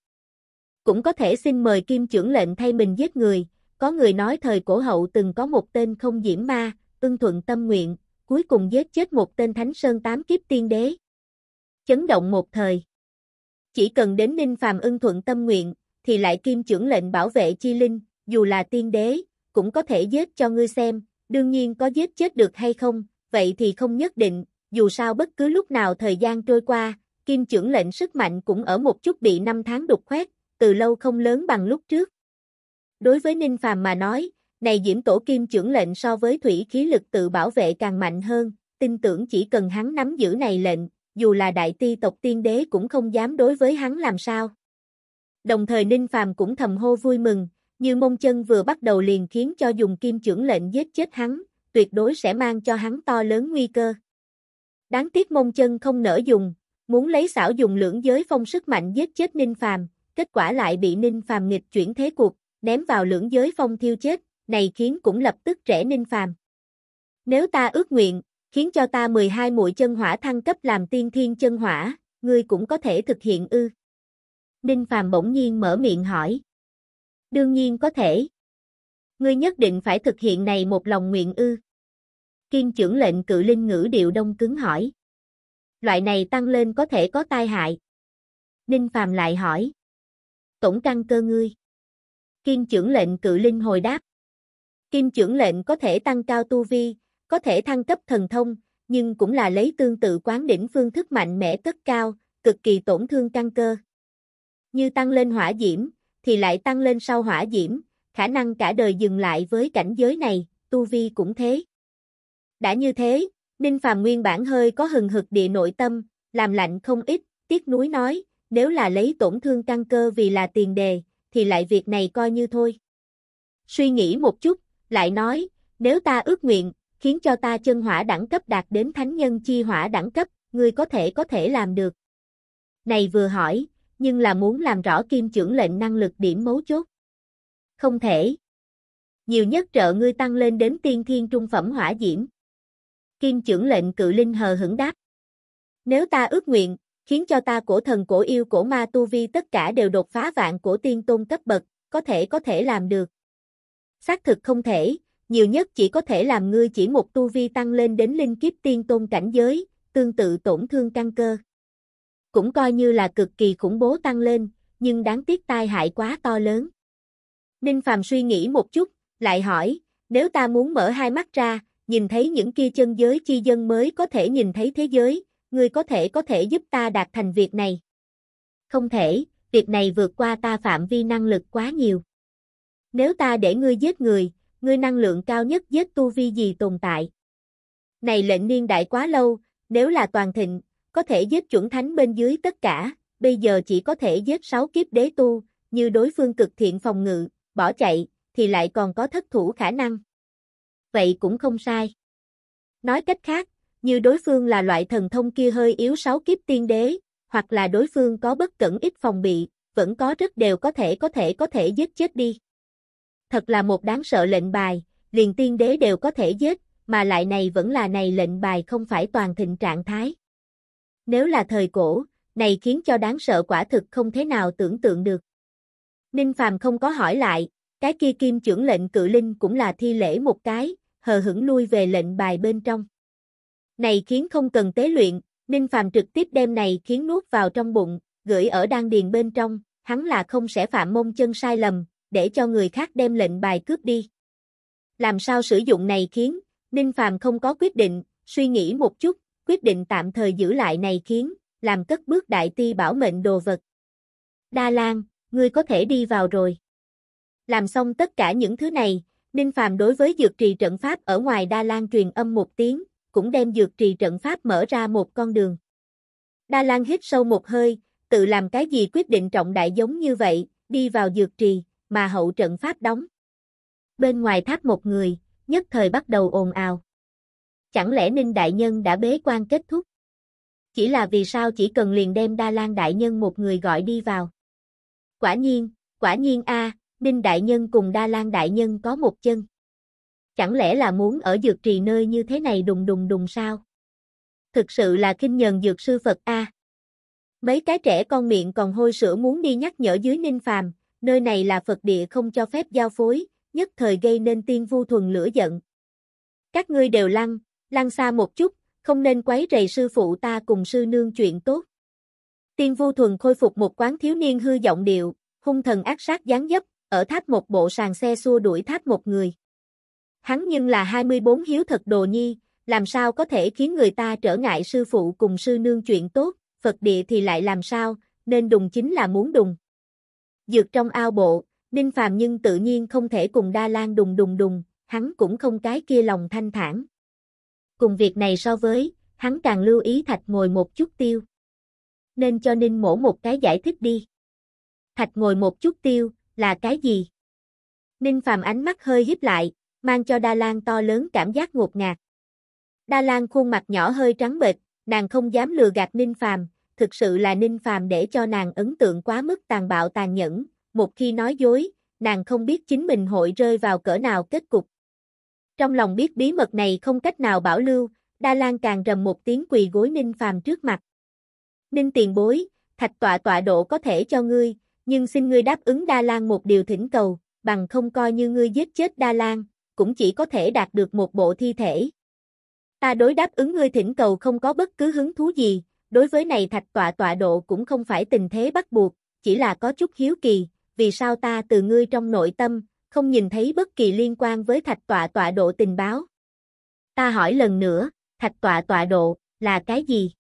Cũng có thể xin mời kim trưởng lệnh thay mình giết người, có người nói thời cổ hậu từng có một tên không diễm ma, ưng thuận tâm nguyện, cuối cùng giết chết một tên thánh sơn tám kiếp tiên đế. Chấn động một thời. Chỉ cần đến ninh phàm ưng thuận tâm nguyện, thì lại kim trưởng lệnh bảo vệ chi linh, dù là tiên đế, cũng có thể giết cho ngươi xem, đương nhiên có giết chết được hay không, vậy thì không nhất định, dù sao bất cứ lúc nào thời gian trôi qua, kim trưởng lệnh sức mạnh cũng ở một chút bị năm tháng đục khoét, từ lâu không lớn bằng lúc trước. Đối với Ninh Phàm mà nói, này diễm tổ kim trưởng lệnh so với thủy khí lực tự bảo vệ càng mạnh hơn, tin tưởng chỉ cần hắn nắm giữ này lệnh, dù là đại ti tộc tiên đế cũng không dám đối với hắn làm sao. Đồng thời Ninh Phàm cũng thầm hô vui mừng, Như mông chân vừa bắt đầu liền khiến cho dùng kim trưởng lệnh giết chết hắn, tuyệt đối sẽ mang cho hắn to lớn nguy cơ. Đáng tiếc mông chân không nỡ dùng, muốn lấy xảo dùng lưỡng giới phong sức mạnh giết chết Ninh Phàm, kết quả lại bị Ninh Phàm nghịch chuyển thế cuộc, ném vào lưỡng giới phong thiêu chết, này khiến cũng lập tức trẻ Ninh Phàm. Nếu ta ước nguyện, khiến cho ta 12 muội chân hỏa thăng cấp làm tiên thiên chân hỏa, ngươi cũng có thể thực hiện ư. Ninh Phàm bỗng nhiên mở miệng hỏi. Đương nhiên có thể. Ngươi nhất định phải thực hiện này một lòng nguyện ư. Kim trưởng lệnh cự linh ngữ điệu đông cứng hỏi. Loại này tăng lên có thể có tai hại. Ninh Phàm lại hỏi. Tổng căn cơ ngươi. Kim trưởng lệnh cự linh hồi đáp. Kim trưởng lệnh có thể tăng cao tu vi, có thể thăng cấp thần thông, nhưng cũng là lấy tương tự quán đỉnh phương thức mạnh mẽ cất cao, cực kỳ tổn thương căn cơ. Như tăng lên hỏa diễm, thì lại tăng lên sau hỏa diễm, khả năng cả đời dừng lại với cảnh giới này, tu vi cũng thế. Đã như thế, Ninh Phàm nguyên bản hơi có hừng hực địa nội tâm, làm lạnh không ít, tiếc núi nói, nếu là lấy tổn thương căn cơ vì là tiền đề, thì lại việc này coi như thôi. Suy nghĩ một chút, lại nói, nếu ta ước nguyện, khiến cho ta chân hỏa đẳng cấp đạt đến thánh nhân chi hỏa đẳng cấp, ngươi có thể có thể làm được. Này vừa hỏi, nhưng là muốn làm rõ kim trưởng lệnh năng lực điểm mấu chốt. Không thể. Nhiều nhất trợ ngươi tăng lên đến tiên thiên trung phẩm hỏa diễm. Kim trưởng lệnh cự linh hờ hững đáp. Nếu ta ước nguyện, khiến cho ta cổ thần cổ yêu cổ ma tu vi tất cả đều đột phá vạn cổ tiên tôn cấp bậc, có thể có thể làm được. Xác thực không thể, nhiều nhất chỉ có thể làm ngươi chỉ một tu vi tăng lên đến linh kiếp tiên tôn cảnh giới, tương tự tổn thương căn cơ. Cũng coi như là cực kỳ khủng bố tăng lên, nhưng đáng tiếc tai hại quá to lớn. Ninh Phàm suy nghĩ một chút, lại hỏi, nếu ta muốn mở hai mắt ra, nhìn thấy những kia chân giới chi dân mới có thể nhìn thấy thế giới, ngươi có thể có thể giúp ta đạt thành việc này. Không thể, việc này vượt qua ta phạm vi năng lực quá nhiều. Nếu ta để ngươi giết người, ngươi năng lượng cao nhất giết tu vi gì tồn tại. Này lệnh niên đại quá lâu, nếu là toàn thịnh, có thể giết chuẩn thánh bên dưới tất cả, bây giờ chỉ có thể giết 6 kiếp đế tu, như đối phương cực thiện phòng ngự, bỏ chạy, thì lại còn có thất thủ khả năng. Vậy cũng không sai. Nói cách khác, như đối phương là loại thần thông kia hơi yếu sáu kiếp tiên đế, hoặc là đối phương có bất cẩn ít phòng bị, vẫn có rất đều có thể có thể có thể giết chết đi thật là một đáng sợ lệnh bài, liền tiên đế đều có thể giết, mà lại này vẫn là này lệnh bài không phải toàn thịnh trạng thái. Nếu là thời cổ, này khiến cho đáng sợ quả thực không thế nào tưởng tượng được. Ninh Phàm không có hỏi lại, cái kia kim trưởng lệnh cự linh cũng là thi lễ một cái, hờ hững lui về lệnh bài bên trong. Này khiến không cần tế luyện, Ninh Phàm trực tiếp đem này khiến nuốt vào trong bụng, gửi ở đan điền bên trong, hắn là không sẽ phạm mông chân sai lầm, để cho người khác đem lệnh bài cướp đi. Làm sao sử dụng này khiến, Ninh Phàm không có quyết định, suy nghĩ một chút, quyết định tạm thời giữ lại này khiến, làm cất bước đại ti bảo mệnh đồ vật. Đa Lan, ngươi có thể đi vào rồi. Làm xong tất cả những thứ này, Ninh Phàm đối với dược trì trận pháp ở ngoài Đa Lan truyền âm một tiếng, cũng đem dược trì trận pháp mở ra một con đường. Đa Lan hít sâu một hơi, tự làm cái gì quyết định trọng đại giống như vậy, đi vào dược trì, mà hậu trận pháp đóng. Bên ngoài tháp một người, nhất thời bắt đầu ồn ào. Chẳng lẽ Ninh Đại Nhân đã bế quan kết thúc? Chỉ là vì sao chỉ cần liền đem Đa Lan Đại Nhân một người gọi đi vào? Quả nhiên, quả nhiên a, Ninh Đại Nhân cùng Đa Lan Đại Nhân có một chân. Chẳng lẽ là muốn ở dược trì nơi như thế này đùng đùng đùng sao? Thực sự là kinh nhờn dược sư Phật a. Mấy cái trẻ con miệng còn hôi sữa muốn đi nhắc nhở dưới Ninh Phàm, nơi này là Phật địa không cho phép giao phối, nhất thời gây nên tiên vu thuần lửa giận. Các ngươi đều lăn, lăn xa một chút, không nên quấy rầy sư phụ ta cùng sư nương chuyện tốt. Tiên vu thuần khôi phục một quán thiếu niên hư giọng điệu, hung thần ác sát gián dấp, ở tháp một bộ sàn xe xua đuổi tháp một người. Hắn nhưng là 24 hiếu thật đồ nhi, làm sao có thể khiến người ta trở ngại sư phụ cùng sư nương chuyện tốt, Phật địa thì lại làm sao, nên đùng chính là muốn đùng. Dược trong ao bộ, Ninh Phàm nhưng tự nhiên không thể cùng Đa Lan đùng đùng đùng, hắn cũng không cái kia lòng thanh thản. Cùng việc này so với, hắn càng lưu ý Thạch ngồi một chút tiêu. Nên cho Ninh mổ một cái giải thích đi. Thạch ngồi một chút tiêu, là cái gì? Ninh Phàm ánh mắt hơi híp lại, mang cho Đa Lan to lớn cảm giác ngột ngạt. Đa Lan khuôn mặt nhỏ hơi trắng bệch, nàng không dám lừa gạt Ninh Phàm, thực sự là Ninh Phàm để cho nàng ấn tượng quá mức tàn bạo tàn nhẫn, một khi nói dối, nàng không biết chính mình hội rơi vào cỡ nào kết cục. Trong lòng biết bí mật này không cách nào bảo lưu, Đa Lan càng rầm một tiếng quỳ gối Ninh Phàm trước mặt. Ninh tiền bối, thạch tọa tọa độ có thể cho ngươi, nhưng xin ngươi đáp ứng Đa Lan một điều thỉnh cầu, bằng không coi như ngươi giết chết Đa Lan, cũng chỉ có thể đạt được một bộ thi thể. Ta đối đáp ứng ngươi thỉnh cầu không có bất cứ hứng thú gì, đối với này thạch tọa tọa độ cũng không phải tình thế bắt buộc, chỉ là có chút hiếu kỳ, vì sao ta từ ngươi trong nội tâm, không nhìn thấy bất kỳ liên quan với thạch tọa tọa độ tình báo. Ta hỏi lần nữa, thạch tọa tọa độ, là cái gì?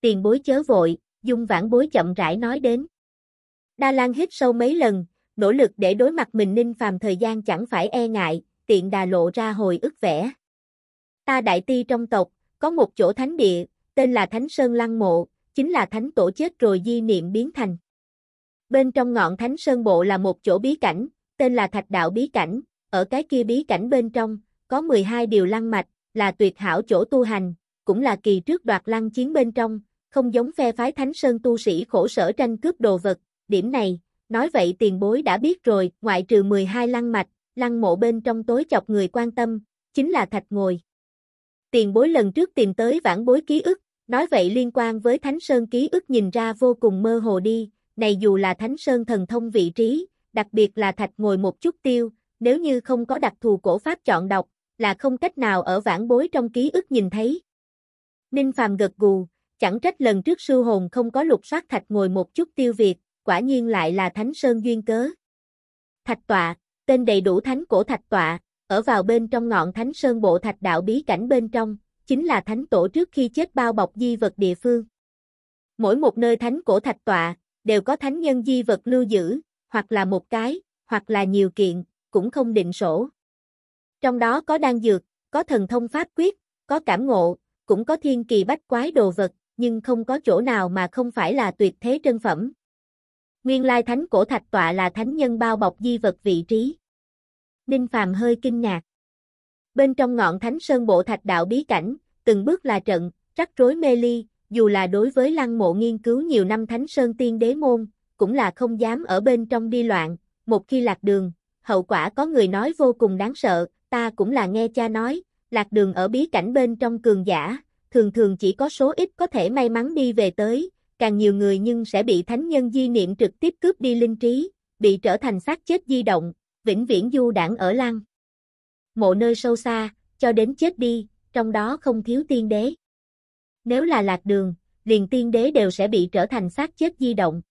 Tiền bối chớ vội, dung vãn bối chậm rãi nói đến. Đa Lan hít sâu mấy lần, nỗ lực để đối mặt mình ninh phàm thời gian chẳng phải e ngại, tiện đà lộ ra hồi ức vẽ. Ta đại ti trong tộc, có một chỗ thánh địa, tên là Thánh Sơn Lăng Mộ, chính là thánh tổ chết rồi di niệm biến thành. Bên trong ngọn Thánh Sơn Bộ là một chỗ bí cảnh, tên là Thạch Đạo Bí Cảnh, ở cái kia bí cảnh bên trong, có 12 điều lăng mạch, là tuyệt hảo chỗ tu hành, cũng là kỳ trước đoạt lăng chiến bên trong, không giống phe phái Thánh Sơn tu sĩ khổ sở tranh cướp đồ vật, điểm này, nói vậy tiền bối đã biết rồi, ngoại trừ 12 lăng mạch, lăng mộ bên trong tối chọc người quan tâm, chính là thạch ngồi. Tiền bối lần trước tìm tới vãn bối ký ức, nói vậy liên quan với Thánh Sơn ký ức nhìn ra vô cùng mơ hồ đi, này dù là Thánh Sơn thần thông vị trí, đặc biệt là thạch ngồi một chút tiêu, nếu như không có đặc thù cổ pháp chọn đọc, là không cách nào ở vãn bối trong ký ức nhìn thấy. Ninh Phàm gật gù, chẳng trách lần trước sư hồn không có lục soát thạch ngồi một chút tiêu việt, quả nhiên lại là Thánh Sơn duyên cớ. Thạch tọa, tên đầy đủ thánh cổ thạch tọa, ở vào bên trong ngọn Thánh Sơn bộ thạch đạo bí cảnh bên trong, chính là thánh tổ trước khi chết bao bọc di vật địa phương. Mỗi một nơi thánh cổ thạch tọa, đều có thánh nhân di vật lưu giữ, hoặc là một cái, hoặc là nhiều kiện, cũng không định sổ. Trong đó có đan dược, có thần thông pháp quyết, có cảm ngộ, cũng có thiên kỳ bách quái đồ vật, nhưng không có chỗ nào mà không phải là tuyệt thế trân phẩm. Nguyên lai thánh cổ thạch tọa là thánh nhân bao bọc di vật vị trí. Ninh Phàm hơi kinh ngạc. Bên trong ngọn thánh sơn bộ thạch đạo bí cảnh, từng bước là trận, rắc rối mê ly, dù là đối với lăng mộ nghiên cứu nhiều năm thánh sơn tiên đế môn, cũng là không dám ở bên trong đi loạn, một khi lạc đường, hậu quả có người nói vô cùng đáng sợ, ta cũng là nghe cha nói, lạc đường ở bí cảnh bên trong cường giả, thường thường chỉ có số ít có thể may mắn đi về tới, càng nhiều người nhưng sẽ bị thánh nhân di niệm trực tiếp cướp đi linh trí, bị trở thành xác chết di động, vĩnh viễn du đảng ở lăng. Mộ nơi sâu xa, cho đến chết đi, trong đó không thiếu tiên đế. Nếu là lạc đường, liền tiên đế đều sẽ bị trở thành xác chết di động.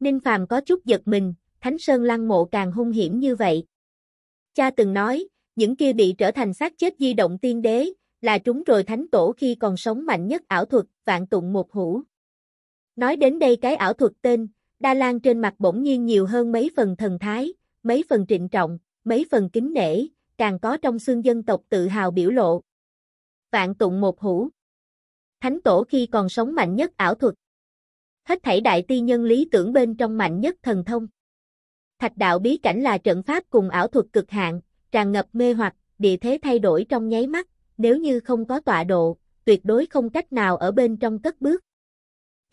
Ninh Phàm có chút giật mình, Thánh Sơn lăng mộ càng hung hiểm như vậy. Cha từng nói, những kia bị trở thành xác chết di động tiên đế, là trúng rồi thánh tổ khi còn sống mạnh nhất ảo thuật, vạn tụng một hữu. Nói đến đây cái ảo thuật tên, Đa Lan trên mặt bỗng nhiên nhiều hơn mấy phần thần thái, mấy phần trịnh trọng, mấy phần kính nể, càng có trong xương dân tộc tự hào biểu lộ. Vạn tụng một hữu. Thánh tổ khi còn sống mạnh nhất ảo thuật. Hết thảy đại ti nhân lý tưởng bên trong mạnh nhất thần thông. Thạch đạo bí cảnh là trận pháp cùng ảo thuật cực hạn, tràn ngập mê hoặc, địa thế thay đổi trong nháy mắt, nếu như không có tọa độ, tuyệt đối không cách nào ở bên trong cất bước.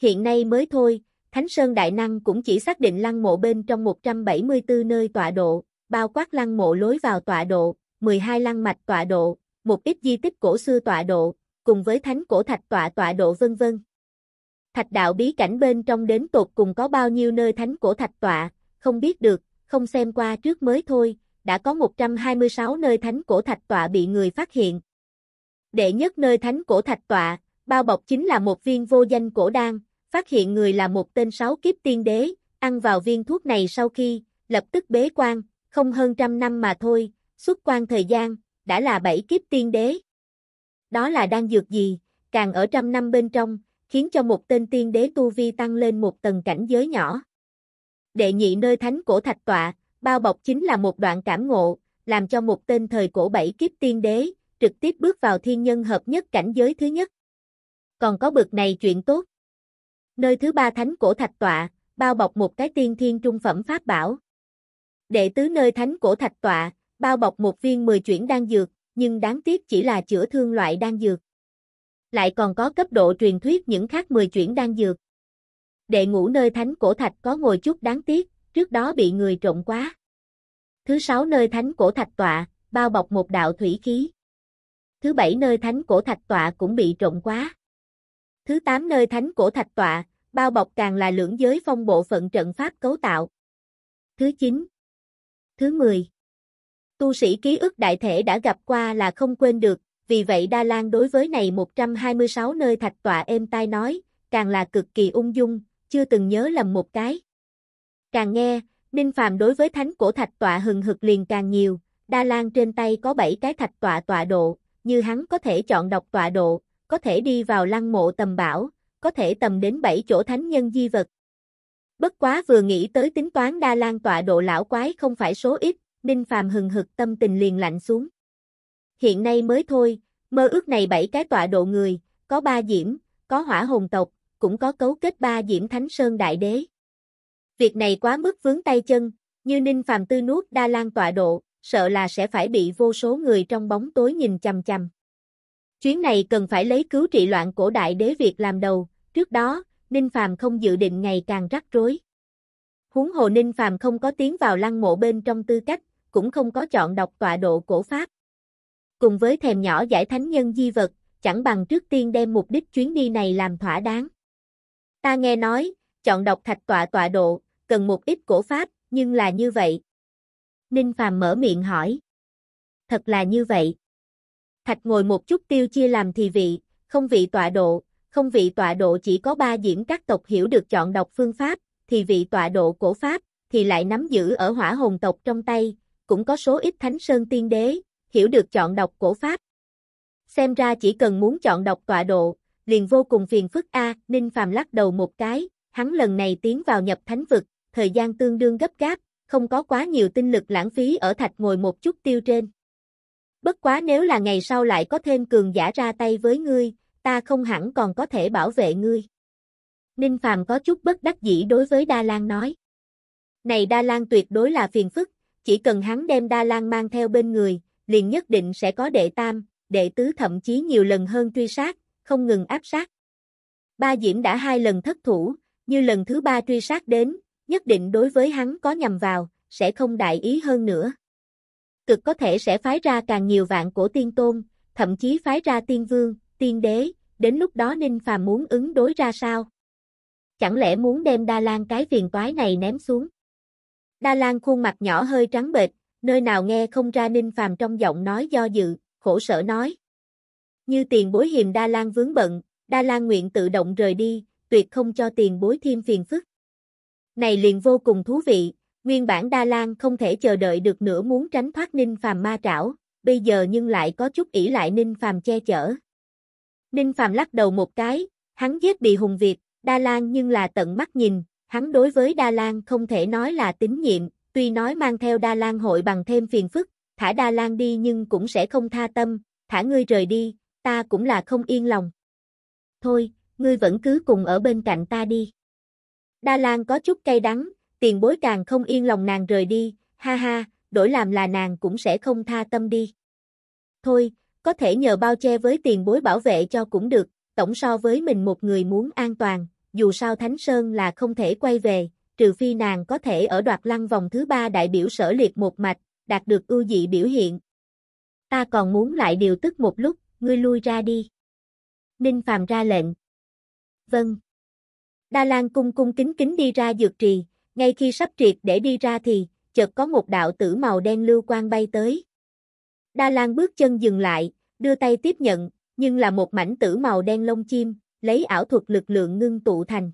Hiện nay mới thôi, Thánh Sơn Đại Năng cũng chỉ xác định lăng mộ bên trong 174 nơi tọa độ, bao quát lăng mộ lối vào tọa độ, 12 lăng mạch tọa độ, một ít di tích cổ xưa tọa độ, cùng với thánh cổ thạch tọa tọa độ vân vân. Thạch đạo bí cảnh bên trong đến tột cùng có bao nhiêu nơi thánh cổ thạch tọa, không biết được, không xem qua trước mới thôi, đã có 126 nơi thánh cổ thạch tọa bị người phát hiện. Đệ nhất nơi thánh cổ thạch tọa, bao bọc chính là một viên vô danh cổ đan, phát hiện người là một tên sáu kiếp tiên đế, ăn vào viên thuốc này sau khi, lập tức bế quan, không hơn trăm năm mà thôi, xuất quan thời gian, đã là bảy kiếp tiên đế. Đó là đang dược gì, càng ở trăm năm bên trong, khiến cho một tên tiên đế tu vi tăng lên một tầng cảnh giới nhỏ. Đệ nhị nơi thánh cổ thạch tọa, bao bọc chính là một đoạn cảm ngộ, làm cho một tên thời cổ bảy kiếp tiên đế, trực tiếp bước vào thiên nhân hợp nhất cảnh giới thứ nhất. Còn có bực này chuyện tốt. Nơi thứ ba thánh cổ thạch tọa, bao bọc một cái tiên thiên trung phẩm pháp bảo. Đệ tứ nơi thánh cổ thạch tọa, bao bọc một viên 10 chuyển đan dược, nhưng đáng tiếc chỉ là chữa thương loại đan dược. Lại còn có cấp độ truyền thuyết những khác 10 chuyển đan dược. Đệ ngũ nơi thánh cổ thạch có ngồi chút đáng tiếc, trước đó bị người trộn quá. Thứ sáu nơi thánh cổ thạch tọa, bao bọc một đạo thủy khí. Thứ bảy nơi thánh cổ thạch tọa cũng bị trộn quá. Thứ tám nơi thánh cổ thạch tọa, bao bọc càng là lưỡng giới phong bộ phận trận pháp cấu tạo. Thứ chín. Thứ mười. Tu sĩ ký ức đại thể đã gặp qua là không quên được, vì vậy Đa Lan đối với này 126 nơi thạch tọa êm tai nói, càng là cực kỳ ung dung, chưa từng nhớ lầm một cái. Càng nghe, Ninh Phàm đối với thánh cổ thạch tọa hừng hực liền càng nhiều, Đa Lan trên tay có 7 cái thạch tọa tọa độ, như hắn có thể chọn đọc tọa độ, có thể đi vào lăng mộ tầm bảo, có thể tầm đến 7 chỗ thánh nhân di vật. Bất quá vừa nghĩ tới tính toán Đa Lan tọa độ lão quái không phải số ít, Ninh Phàm hừng hực tâm tình liền lạnh xuống. Hiện nay mới thôi, mơ ước này bảy cái tọa độ người, có ba diễm, có hỏa hồn tộc, cũng có cấu kết ba diễm thánh sơn đại đế. Việc này quá mức vướng tay chân, như Ninh Phàm tư nuốt đa lan tọa độ, sợ là sẽ phải bị vô số người trong bóng tối nhìn chằm chằm. Chuyến này cần phải lấy cứu trị loạn cổ đại đế Việt làm đầu, trước đó, Ninh Phàm không dự định ngày càng rắc rối. Huống hồ Ninh Phàm không có tiến vào lăng mộ bên trong tư cách, cũng không có chọn đọc tọa độ cổ pháp. Cùng với thèm nhỏ giải thánh nhân di vật, chẳng bằng trước tiên đem mục đích chuyến đi này làm thỏa đáng. Ta nghe nói, chọn đọc thạch tọa tọa độ, cần một ít cổ pháp, nhưng là như vậy. Ninh Phàm mở miệng hỏi. Thật là như vậy. Thạch ngồi một chút tiêu chia làm thì vị, không vị tọa độ, không vị tọa độ chỉ có ba diễn các tộc hiểu được chọn đọc phương pháp, thì vị tọa độ cổ pháp, thì lại nắm giữ ở hỏa hồn tộc trong tay, cũng có số ít thánh sơn tiên đế, hiểu được chọn đọc cổ pháp. Xem ra chỉ cần muốn chọn đọc tọa độ, liền vô cùng phiền phức A, Ninh Phàm lắc đầu một cái, hắn lần này tiến vào nhập thánh vực, thời gian tương đương gấp gáp, không có quá nhiều tinh lực lãng phí ở thạch ngồi một chút tiêu trên. Bất quá nếu là ngày sau lại có thêm cường giả ra tay với ngươi, ta không hẳn còn có thể bảo vệ ngươi. Ninh Phàm có chút bất đắc dĩ đối với Đa Lan nói. Này Đa Lan tuyệt đối là phiền phức, chỉ cần hắn đem Đa Lan mang theo bên người, liền nhất định sẽ có đệ tam, đệ tứ thậm chí nhiều lần hơn truy sát, không ngừng áp sát. Ba Diễm đã hai lần thất thủ, như lần thứ ba truy sát đến, nhất định đối với hắn có nhầm vào, sẽ không đại ý hơn nữa. Cực có thể sẽ phái ra càng nhiều vạn cổ tiên tôn, thậm chí phái ra tiên vương, tiên đế, đến lúc đó Ninh Phàm muốn ứng đối ra sao? Chẳng lẽ muốn đem Đa Lan cái phiền toái này ném xuống? Đa Lan khuôn mặt nhỏ hơi trắng bệch, nơi nào nghe không ra Ninh Phàm trong giọng nói do dự, khổ sở nói. Như tiền bối hiềm Đa Lan vướng bận, Đa Lan nguyện tự động rời đi, tuyệt không cho tiền bối thêm phiền phức. Này liền vô cùng thú vị, nguyên bản Đa Lan không thể chờ đợi được nữa muốn tránh thoát Ninh Phàm ma trảo, bây giờ nhưng lại có chút ỷ lại Ninh Phàm che chở. Ninh Phàm lắc đầu một cái, hắn giết bị hùng Việt, Đa Lan nhưng là tận mắt nhìn, hắn đối với Đa Lan không thể nói là tín nhiệm, tuy nói mang theo Đa Lan hội bằng thêm phiền phức, thả Đa Lan đi nhưng cũng sẽ không tha tâm, thả ngươi rời đi, ta cũng là không yên lòng. Thôi, ngươi vẫn cứ cùng ở bên cạnh ta đi. Đa Lan có chút cay đắng, tiền bối càng không yên lòng nàng rời đi, ha ha, đổi làm là nàng cũng sẽ không tha tâm đi. Thôi, có thể nhờ bao che với tiền bối bảo vệ cho cũng được, tổng so với mình một người muốn an toàn, dù sao Thánh Sơn là không thể quay về, trừ phi nàng có thể ở đoạt lăng vòng thứ ba đại biểu sở liệt một mạch, đạt được ưu dị biểu hiện. Ta còn muốn lại điều tức một lúc, ngươi lui ra đi. Ninh Phàm ra lệnh. Vâng. Đa Lan cung cung kính kính đi ra dược trì, ngay khi sắp triệt để đi ra thì, chợt có một đạo tử màu đen lưu quang bay tới. Đa Lan bước chân dừng lại, đưa tay tiếp nhận, nhưng là một mảnh tử màu đen lông chim, lấy ảo thuật lực lượng ngưng tụ thành.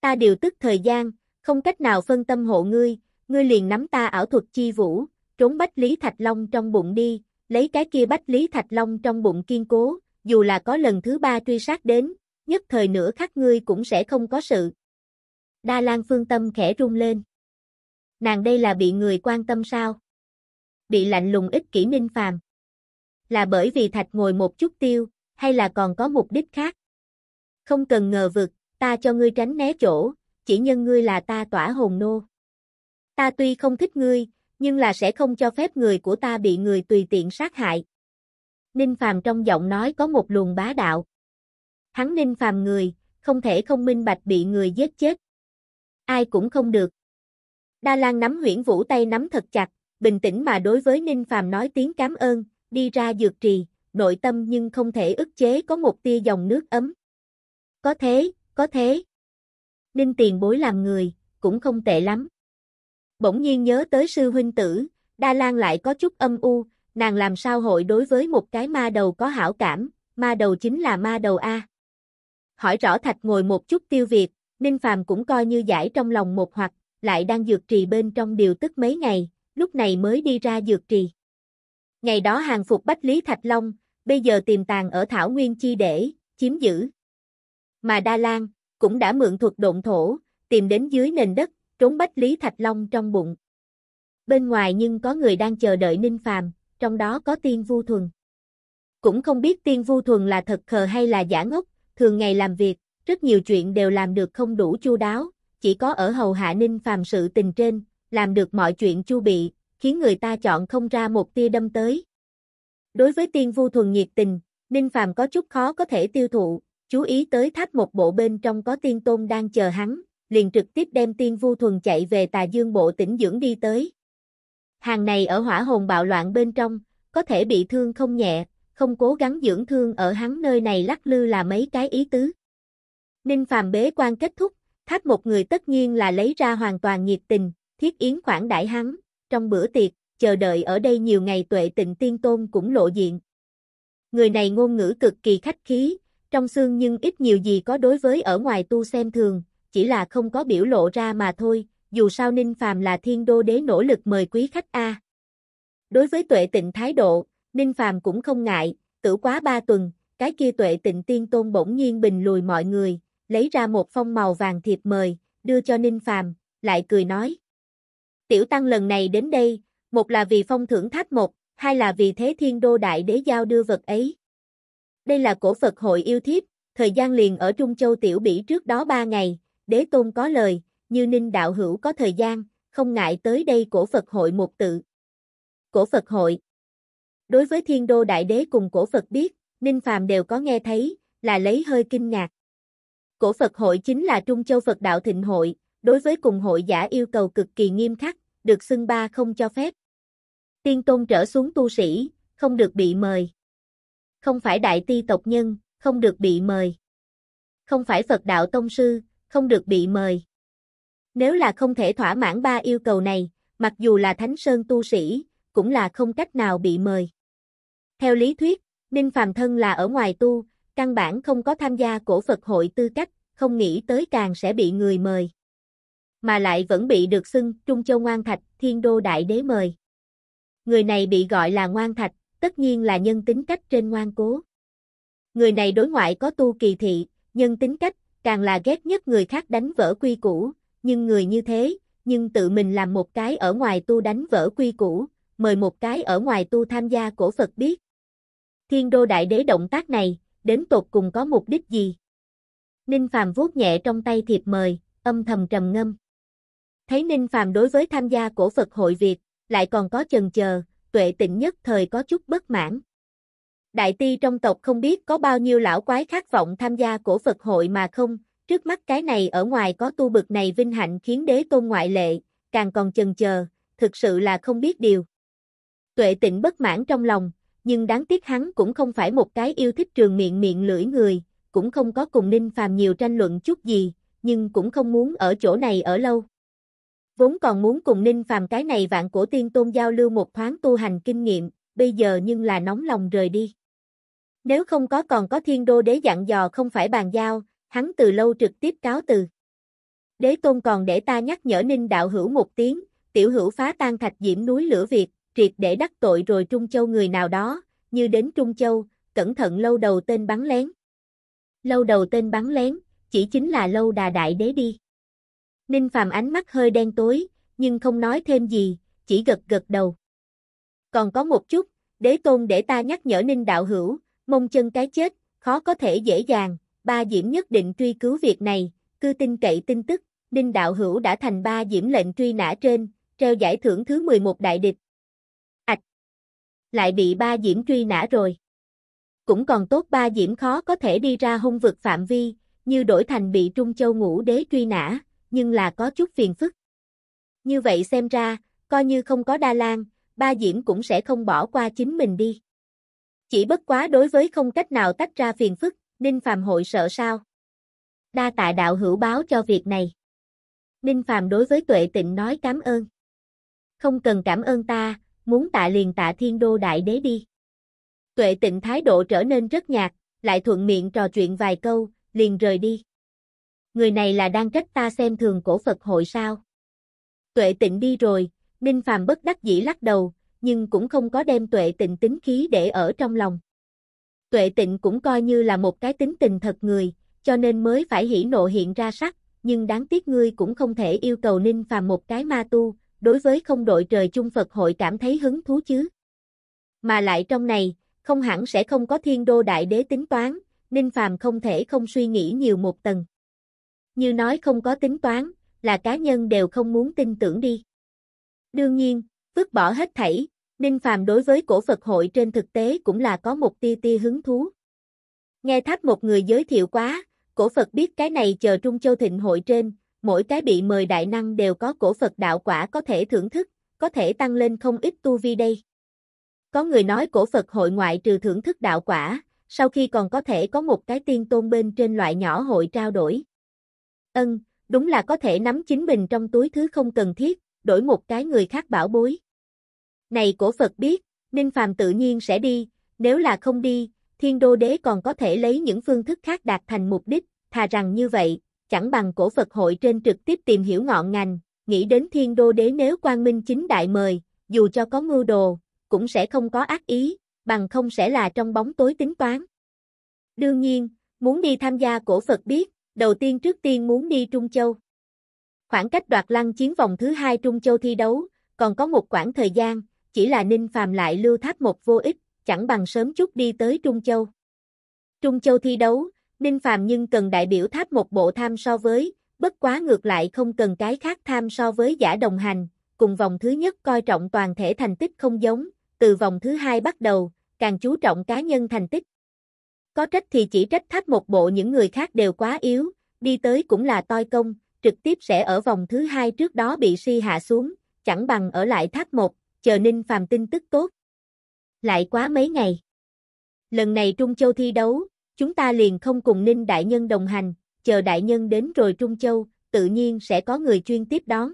Ta điều tức thời gian, không cách nào phân tâm hộ ngươi, ngươi liền nắm ta ảo thuật chi vũ, trốn Bách Lý Thạch Long trong bụng đi, lấy cái kia Bách Lý Thạch Long trong bụng kiên cố, dù là có lần thứ ba truy sát đến, nhất thời nữa khắc ngươi cũng sẽ không có sự. Đa Lan phương tâm khẽ rung lên. Nàng đây là bị người quan tâm sao? Bị lạnh lùng ích kỷ ninh phàm. Là bởi vì thạch ngồi một chút tiêu, hay là còn có mục đích khác? Không cần ngờ vực, ta cho ngươi tránh né chỗ, chỉ nhân ngươi là ta tỏa hồn nô. Ta tuy không thích ngươi, nhưng là sẽ không cho phép người của ta bị người tùy tiện sát hại. Ninh Phàm trong giọng nói có một luồng bá đạo. Hắn Ninh Phàm người, không thể không minh bạch bị người giết chết. Ai cũng không được. Đa Lan nắm huyễn vũ tay nắm thật chặt, bình tĩnh mà đối với Ninh Phàm nói tiếng cảm ơn, đi ra dược trì, nội tâm nhưng không thể ức chế có một tia dòng nước ấm. Có thế, có thế. Ninh tiền bối làm người, cũng không tệ lắm. Bỗng nhiên nhớ tới sư huynh tử, Đa Lan lại có chút âm u, nàng làm sao hội đối với một cái ma đầu có hảo cảm, ma đầu chính là ma đầu A. Hỏi rõ thạch ngồi một chút tiêu việt, Ninh Phàm cũng coi như giải trong lòng một hoặc, lại đang dược trì bên trong điều tức mấy ngày, lúc này mới đi ra dược trì. Ngày đó hàng phục Bách Lý Thạch Long, bây giờ tìm tàng ở Thảo Nguyên Chi để, chiếm giữ. Mà Đa Lan, cũng đã mượn thuật độn thổ, tìm đến dưới nền đất, trốn Bách Lý Thạch Long trong bụng. Bên ngoài nhưng có người đang chờ đợi Ninh Phàm, trong đó có Tiên Vu Thuần. Cũng không biết Tiên Vu Thuần là thật khờ hay là giả ngốc, thường ngày làm việc, rất nhiều chuyện đều làm được không đủ chu đáo, chỉ có ở hầu hạ Ninh Phàm sự tình trên, làm được mọi chuyện chu bị, khiến người ta chọn không ra một tia đâm tới. Đối với Tiên Vu Thuần nhiệt tình, Ninh Phàm có chút khó có thể tiêu thụ, chú ý tới tháp một bộ bên trong có tiên tôn đang chờ hắn, liền trực tiếp đem tiên vu thuần chạy về tà dương bộ tỉnh dưỡng đi tới. Hàng này ở hỏa hồn bạo loạn bên trong, có thể bị thương không nhẹ, không cố gắng dưỡng thương ở hắn nơi này lắc lư là mấy cái ý tứ. Ninh phàm bế quan kết thúc, thác một người tất nhiên là lấy ra hoàn toàn nhiệt tình, thiết yến khoản đại hắn, trong bữa tiệc, chờ đợi ở đây nhiều ngày tuệ tịnh tiên tôn cũng lộ diện. Người này ngôn ngữ cực kỳ khách khí, trong xương nhưng ít nhiều gì có đối với ở ngoài tu xem thường, chỉ là không có biểu lộ ra mà thôi, dù sao Ninh Phàm là thiên đô đế nỗ lực mời quý khách A. Đối với tuệ tịnh thái độ, Ninh Phàm cũng không ngại, tử quá ba tuần, cái kia tuệ tịnh tiên tôn bỗng nhiên bình lùi mọi người, lấy ra một phong màu vàng thiệp mời, đưa cho Ninh Phàm, lại cười nói. Tiểu tăng lần này đến đây, một là vì phong thưởng tháp một, hai là vì thế thiên đô đại đế giao đưa vật ấy. Đây là cổ Phật hội yêu thiếp, thời gian liền ở Trung Châu Tiểu Bỉ trước đó ba ngày, đế tôn có lời, như ninh đạo hữu có thời gian, không ngại tới đây cổ Phật hội một tự. Cổ Phật hội Đối với thiên đô đại đế cùng cổ Phật biết, ninh phàm đều có nghe thấy, là lấy hơi kinh ngạc. Cổ Phật hội chính là Trung Châu Phật đạo thịnh hội, đối với cùng hội giả yêu cầu cực kỳ nghiêm khắc, được xưng ba không cho phép. Tiên tôn trở xuống tu sĩ, không được bị mời. Không phải đại ti tộc nhân, không được bị mời. Không phải Phật đạo tông sư, không được bị mời. Nếu là không thể thỏa mãn ba yêu cầu này, mặc dù là Thánh Sơn tu sĩ, cũng là không cách nào bị mời. Theo lý thuyết, Ninh Phàm thân là ở ngoài tu, căn bản không có tham gia cổ Phật hội tư cách, không nghĩ tới càng sẽ bị người mời. Mà lại vẫn bị được xưng Trung Châu Ngoan Thạch, Thiên Đô Đại Đế mời. Người này bị gọi là Ngoan Thạch, tất nhiên là nhân tính cách trên ngoan cố. Người này đối ngoại có tu kỳ thị, nhân tính cách, càng là ghét nhất người khác đánh vỡ quy củ, nhưng người như thế, nhưng tự mình làm một cái ở ngoài tu đánh vỡ quy củ, mời một cái ở ngoài tu tham gia cổ Phật biết. Thiên đô đại đế động tác này, đến tột cùng có mục đích gì? Ninh Phàm vuốt nhẹ trong tay thiệp mời, âm thầm trầm ngâm. Thấy Ninh Phàm đối với tham gia cổ Phật hội Việt, lại còn có chần chờ, tuệ tịnh nhất thời có chút bất mãn. Đại ti trong tộc không biết có bao nhiêu lão quái khát vọng tham gia cổ Phật hội mà không, trước mắt cái này ở ngoài có tu bực này vinh hạnh khiến đế tôn ngoại lệ, càng còn chần chờ, thực sự là không biết điều. Tuệ tịnh bất mãn trong lòng, nhưng đáng tiếc hắn cũng không phải một cái yêu thích trường miệng miệng lưỡi người, cũng không có cùng Ninh Phàm nhiều tranh luận chút gì, nhưng cũng không muốn ở chỗ này ở lâu. Vốn còn muốn cùng Ninh Phàm cái này vạn cổ tiên tôn giao lưu một thoáng tu hành kinh nghiệm, bây giờ nhưng là nóng lòng rời đi. Nếu không có còn có thiên đô đế dặn dò không phải bàn giao, hắn từ lâu trực tiếp cáo từ. Đế tôn còn để ta nhắc nhở ninh đạo hữu một tiếng, tiểu hữu phá tan thạch diễm núi lửa Việt, triệt để đắc tội rồi Trung Châu người nào đó, như đến Trung Châu, cẩn thận lâu đầu tên bắn lén. Lâu đầu tên bắn lén, chỉ chính là lâu đà đại đế đi. Ninh Phàm ánh mắt hơi đen tối, nhưng không nói thêm gì, chỉ gật gật đầu. Còn có một chút, đế tôn để ta nhắc nhở Ninh đạo hữu, mông chân cái chết, khó có thể dễ dàng, ba diễm nhất định truy cứu việc này, cư tin cậy tin tức, Ninh đạo hữu đã thành ba diễm lệnh truy nã trên, treo giải thưởng thứ 11 đại địch. Lại bị ba diễm truy nã rồi. Cũng còn tốt ba diễm khó có thể đi ra hung vực phạm vi, như đổi thành bị Trung Châu ngũ đế truy nã, nhưng là có chút phiền phức. Như vậy xem ra, coi như không có Đa Lan, ba diễm cũng sẽ không bỏ qua chính mình đi. Chỉ bất quá đối với không cách nào tách ra phiền phức, Ninh Phàm hội sợ sao? Đa tạ đạo hữu báo cho việc này. Ninh Phàm đối với Tuệ Tịnh nói cảm ơn. Không cần cảm ơn ta, muốn tạ liền tạ thiên đô đại đế đi. Tuệ Tịnh thái độ trở nên rất nhạt, lại thuận miệng trò chuyện vài câu, liền rời đi. Người này là đang trách ta xem thường cổ Phật hội sao? Tuệ Tịnh đi rồi, Ninh Phàm bất đắc dĩ lắc đầu, nhưng cũng không có đem Tuệ Tịnh tính khí để ở trong lòng. Tuệ Tịnh cũng coi như là một cái tính tình thật người, cho nên mới phải hỉ nộ hiện ra sắc, nhưng đáng tiếc ngươi cũng không thể yêu cầu Ninh Phàm một cái ma tu, đối với không đội trời chung Phật hội cảm thấy hứng thú chứ. Mà lại trong này, không hẳn sẽ không có thiên đô đại đế tính toán, Ninh Phàm không thể không suy nghĩ nhiều một tầng. Như nói không có tính toán, là cá nhân đều không muốn tin tưởng đi. Đương nhiên, vứt bỏ hết thảy, Ninh Phàm đối với cổ Phật hội trên thực tế cũng là có một tia tia hứng thú. Nghe tháp một người giới thiệu quá, cổ Phật biết cái này chờ Trung Châu Thịnh hội trên, mỗi cái bị mời đại năng đều có cổ Phật đạo quả có thể thưởng thức, có thể tăng lên không ít tu vi đây. Có người nói cổ Phật hội ngoại trừ thưởng thức đạo quả, sau khi còn có thể có một cái tiên tôn bên trên loại nhỏ hội trao đổi. Ân, đúng là có thể nắm chính mình trong túi thứ không cần thiết, đổi một cái người khác bảo bối. Này cổ Phật biết, Ninh Phàm tự nhiên sẽ đi, nếu là không đi, thiên đô đế còn có thể lấy những phương thức khác đạt thành mục đích, thà rằng như vậy, chẳng bằng cổ Phật hội trên trực tiếp tìm hiểu ngọn ngành, nghĩ đến thiên đô đế nếu quang minh chính đại mời, dù cho có mưu đồ, cũng sẽ không có ác ý, bằng không sẽ là trong bóng tối tính toán. Đương nhiên, muốn đi tham gia cổ Phật biết, đầu tiên trước tiên muốn đi Trung Châu. Khoảng cách đoạt lăng chiến vòng thứ hai Trung Châu thi đấu, còn có một quãng thời gian, chỉ là Ninh Phàm lại lưu tháp một vô ích, chẳng bằng sớm chút đi tới Trung Châu. Trung Châu thi đấu, Ninh Phàm nhưng cần đại biểu tháp một bộ tham so với, bất quá ngược lại không cần cái khác tham so với giả đồng hành, cùng vòng thứ nhất coi trọng toàn thể thành tích không giống, từ vòng thứ hai bắt đầu, càng chú trọng cá nhân thành tích. Có trách thì chỉ trách tháp một bộ những người khác đều quá yếu, đi tới cũng là toi công, trực tiếp sẽ ở vòng thứ hai trước đó bị si hạ xuống, chẳng bằng ở lại tháp một, chờ Ninh Phàm tin tức tốt. Lại quá mấy ngày. Lần này Trung Châu thi đấu, chúng ta liền không cùng Ninh Đại Nhân đồng hành, chờ Đại Nhân đến rồi Trung Châu, tự nhiên sẽ có người chuyên tiếp đón.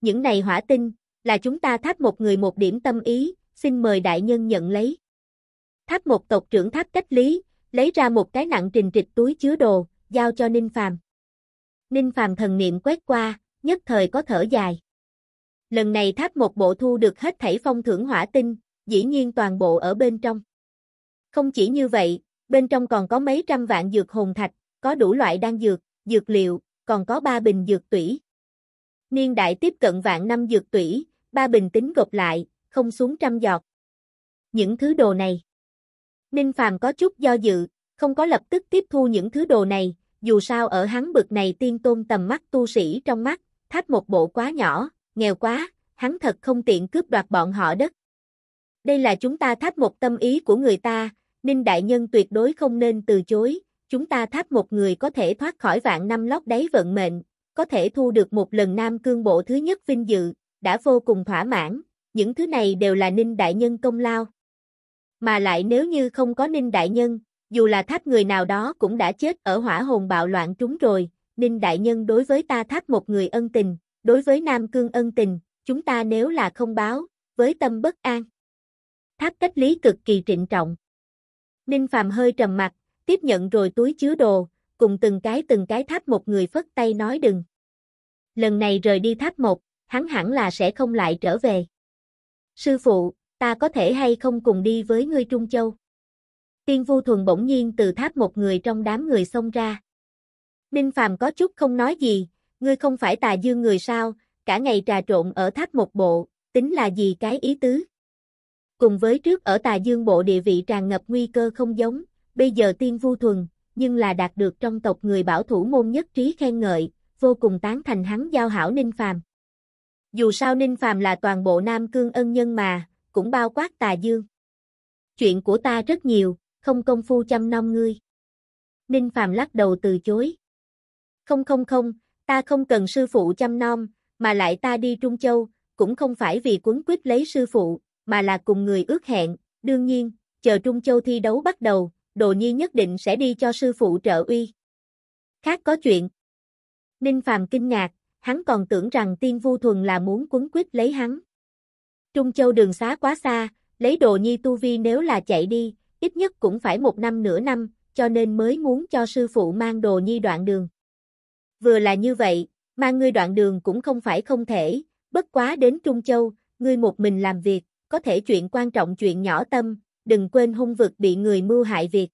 Những này hỏa tinh, là chúng ta tháp một người một điểm tâm ý, xin mời Đại Nhân nhận lấy. Tháp một tộc trưởng tháp cách lý, lấy ra một cái nặng trình trịch túi chứa đồ, giao cho Ninh Phàm. Ninh Phàm thần niệm quét qua, nhất thời có thở dài. Lần này tháp một bộ thu được hết thảy phong thưởng hỏa tinh, dĩ nhiên toàn bộ ở bên trong. Không chỉ như vậy, bên trong còn có mấy trăm vạn dược hồn thạch, có đủ loại đan dược, dược liệu, còn có ba bình dược tủy. Niên đại tiếp cận vạn năm dược tủy, ba bình tính gộp lại, không xuống trăm giọt. Những thứ đồ này. Ninh Phàm có chút do dự, không có lập tức tiếp thu những thứ đồ này, dù sao ở hắn bực này tiên tôn tầm mắt tu sĩ trong mắt, tháp một bộ quá nhỏ, nghèo quá, hắn thật không tiện cướp đoạt bọn họ đất. Đây là chúng ta tháp một tâm ý của người ta, Ninh Đại Nhân tuyệt đối không nên từ chối, chúng ta tháp một người có thể thoát khỏi vạn năm lót đáy vận mệnh, có thể thu được một lần Nam Cương Bộ thứ nhất vinh dự, đã vô cùng thỏa mãn, những thứ này đều là Ninh Đại Nhân công lao. Mà lại nếu như không có Ninh Đại Nhân, dù là tháp người nào đó cũng đã chết ở hỏa hồn bạo loạn trúng rồi, Ninh Đại Nhân đối với ta tháp một người ân tình, đối với Nam Cương ân tình, chúng ta nếu là không báo, với tâm bất an. Tháp cách lý cực kỳ trịnh trọng. Ninh Phàm hơi trầm mặt, tiếp nhận rồi túi chứa đồ, cùng từng cái từng cái tháp một người phất tay nói đừng. Lần này rời đi tháp một, hắn hẳn là sẽ không lại trở về. Sư phụ, ta có thể hay không cùng đi với ngươi Trung Châu? Tiên Vu Thuần bỗng nhiên từ tháp một người trong đám người xông ra. Ninh Phàm có chút không nói gì, ngươi không phải tà dương người sao, cả ngày trà trộn ở tháp một bộ, tính là gì cái ý tứ? Cùng với trước ở tà dương bộ địa vị tràn ngập nguy cơ không giống, bây giờ tiên vu thuần, nhưng là đạt được trong tộc người bảo thủ môn nhất trí khen ngợi, vô cùng tán thành hắn giao hảo ninh phàm. Dù sao Ninh Phàm là toàn bộ Nam Cương ân nhân mà, cũng bao quát tà dương. Chuyện của ta rất nhiều, không công phu chăm nom ngươi. Ninh Phàm lắc đầu từ chối. Không không không, ta không cần sư phụ chăm nom, mà lại ta đi Trung Châu, cũng không phải vì quấn quyết lấy sư phụ, mà là cùng người ước hẹn, đương nhiên, chờ Trung Châu thi đấu bắt đầu, Đồ Nhi nhất định sẽ đi cho sư phụ trợ uy. Khác có chuyện. Ninh Phàm kinh ngạc, hắn còn tưởng rằng Tiên Vu Thuần là muốn quấn quýt lấy hắn. Trung Châu đường xá quá xa, lấy Đồ Nhi tu vi nếu là chạy đi, ít nhất cũng phải một năm nửa năm, cho nên mới muốn cho sư phụ mang Đồ Nhi đoạn đường. Vừa là như vậy, mang ngươi đoạn đường cũng không phải không thể, bất quá đến Trung Châu, ngươi một mình làm việc, có thể chuyện quan trọng chuyện nhỏ tâm, đừng quên hung vực bị người mưu hại việc.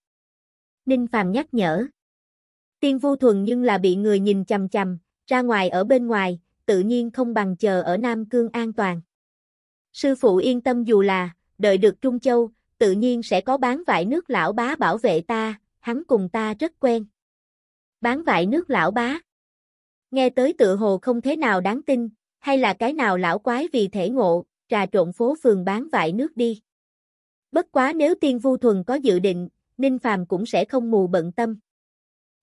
Ninh Phàm nhắc nhở. Tiên Vu Thuần nhưng là bị người nhìn chằm chằm, ra ngoài ở bên ngoài, tự nhiên không bằng chờ ở Nam Cương an toàn. Sư phụ yên tâm dù là, đợi được Trung Châu, tự nhiên sẽ có bán vải nước lão bá bảo vệ ta, hắn cùng ta rất quen. Bán vải nước lão bá. Nghe tới tự hồ không thế nào đáng tin, hay là cái nào lão quái vì thể ngộ, trà trộn phố phường bán vải nước đi. Bất quá nếu tiên vu thuần có dự định, Ninh Phàm cũng sẽ không mù bận tâm.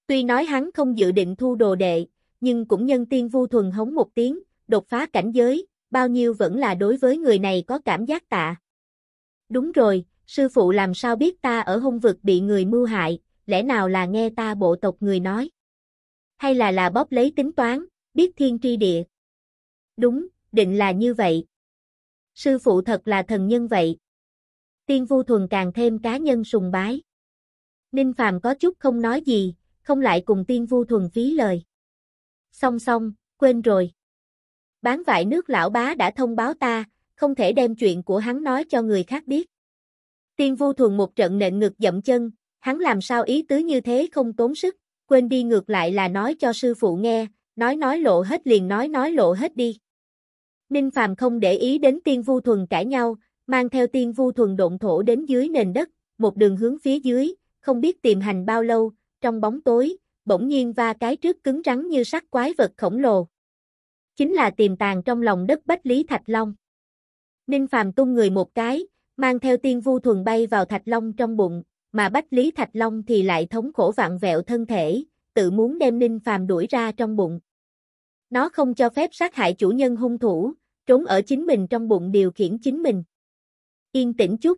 Tuy nói hắn không dự định thu đồ đệ, nhưng cũng nhân tiên vu thuần hống một tiếng, đột phá cảnh giới, bao nhiêu vẫn là đối với người này có cảm giác tạ. Đúng rồi, sư phụ làm sao biết ta ở hung vực bị người mưu hại, lẽ nào là nghe ta bộ tộc người nói? Hay là là bóp lấy tính toán, biết thiên tri địa? Đúng, định là như vậy. Sư phụ thật là thần nhân vậy. Tiên vu thuần càng thêm cá nhân sùng bái. Ninh Phàm có chút không nói gì, không lại cùng tiên vu thuần phí lời. Song song, quên rồi. Bán vải nước lão bá đã thông báo ta, không thể đem chuyện của hắn nói cho người khác biết. Tiên vu thuần một trận nện ngực dậm chân, hắn làm sao ý tứ như thế không tốn sức, quên đi ngược lại là nói cho sư phụ nghe, nói nói lộ hết liền nói nói lộ hết đi. Ninh Phàm không để ý đến tiên vu thuần cãi nhau, mang theo tiên vu thuần độn thổ đến dưới nền đất, một đường hướng phía dưới, không biết tìm hành bao lâu, trong bóng tối, bỗng nhiên va cái trước cứng rắn như sắt quái vật khổng lồ. Chính là tiềm tàng trong lòng đất Bách Lý Thạch Long. Ninh Phàm tung người một cái, mang theo tiên vu thuần bay vào Thạch Long trong bụng, mà Bách Lý Thạch Long thì lại thống khổ vạn vẹo thân thể, tự muốn đem Ninh Phàm đuổi ra trong bụng. Nó không cho phép sát hại chủ nhân hung thủ, trốn ở chính mình trong bụng điều khiển chính mình. Yên tĩnh chút.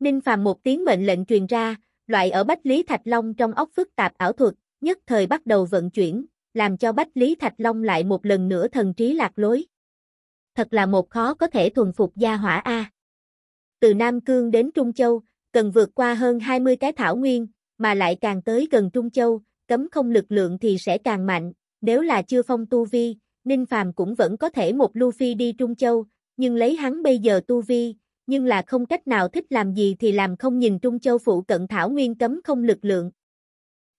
Ninh Phàm một tiếng mệnh lệnh truyền ra, loại ở Bách Lý Thạch Long trong ốc phức tạp ảo thuật, nhất thời bắt đầu vận chuyển, làm cho Bách Lý Thạch Long lại một lần nữa thần trí lạc lối. Thật là một khó có thể thuần phục gia hỏa A. Từ Nam Cương đến Trung Châu, cần vượt qua hơn 20 cái thảo nguyên, mà lại càng tới gần Trung Châu, cấm không lực lượng thì sẽ càng mạnh, nếu là chưa phong tu vi, Ninh Phàm cũng vẫn có thể một Luffy đi Trung Châu, nhưng lấy hắn bây giờ tu vi, nhưng là không cách nào thích làm gì thì làm không nhìn Trung Châu phụ cận thảo nguyên cấm không lực lượng.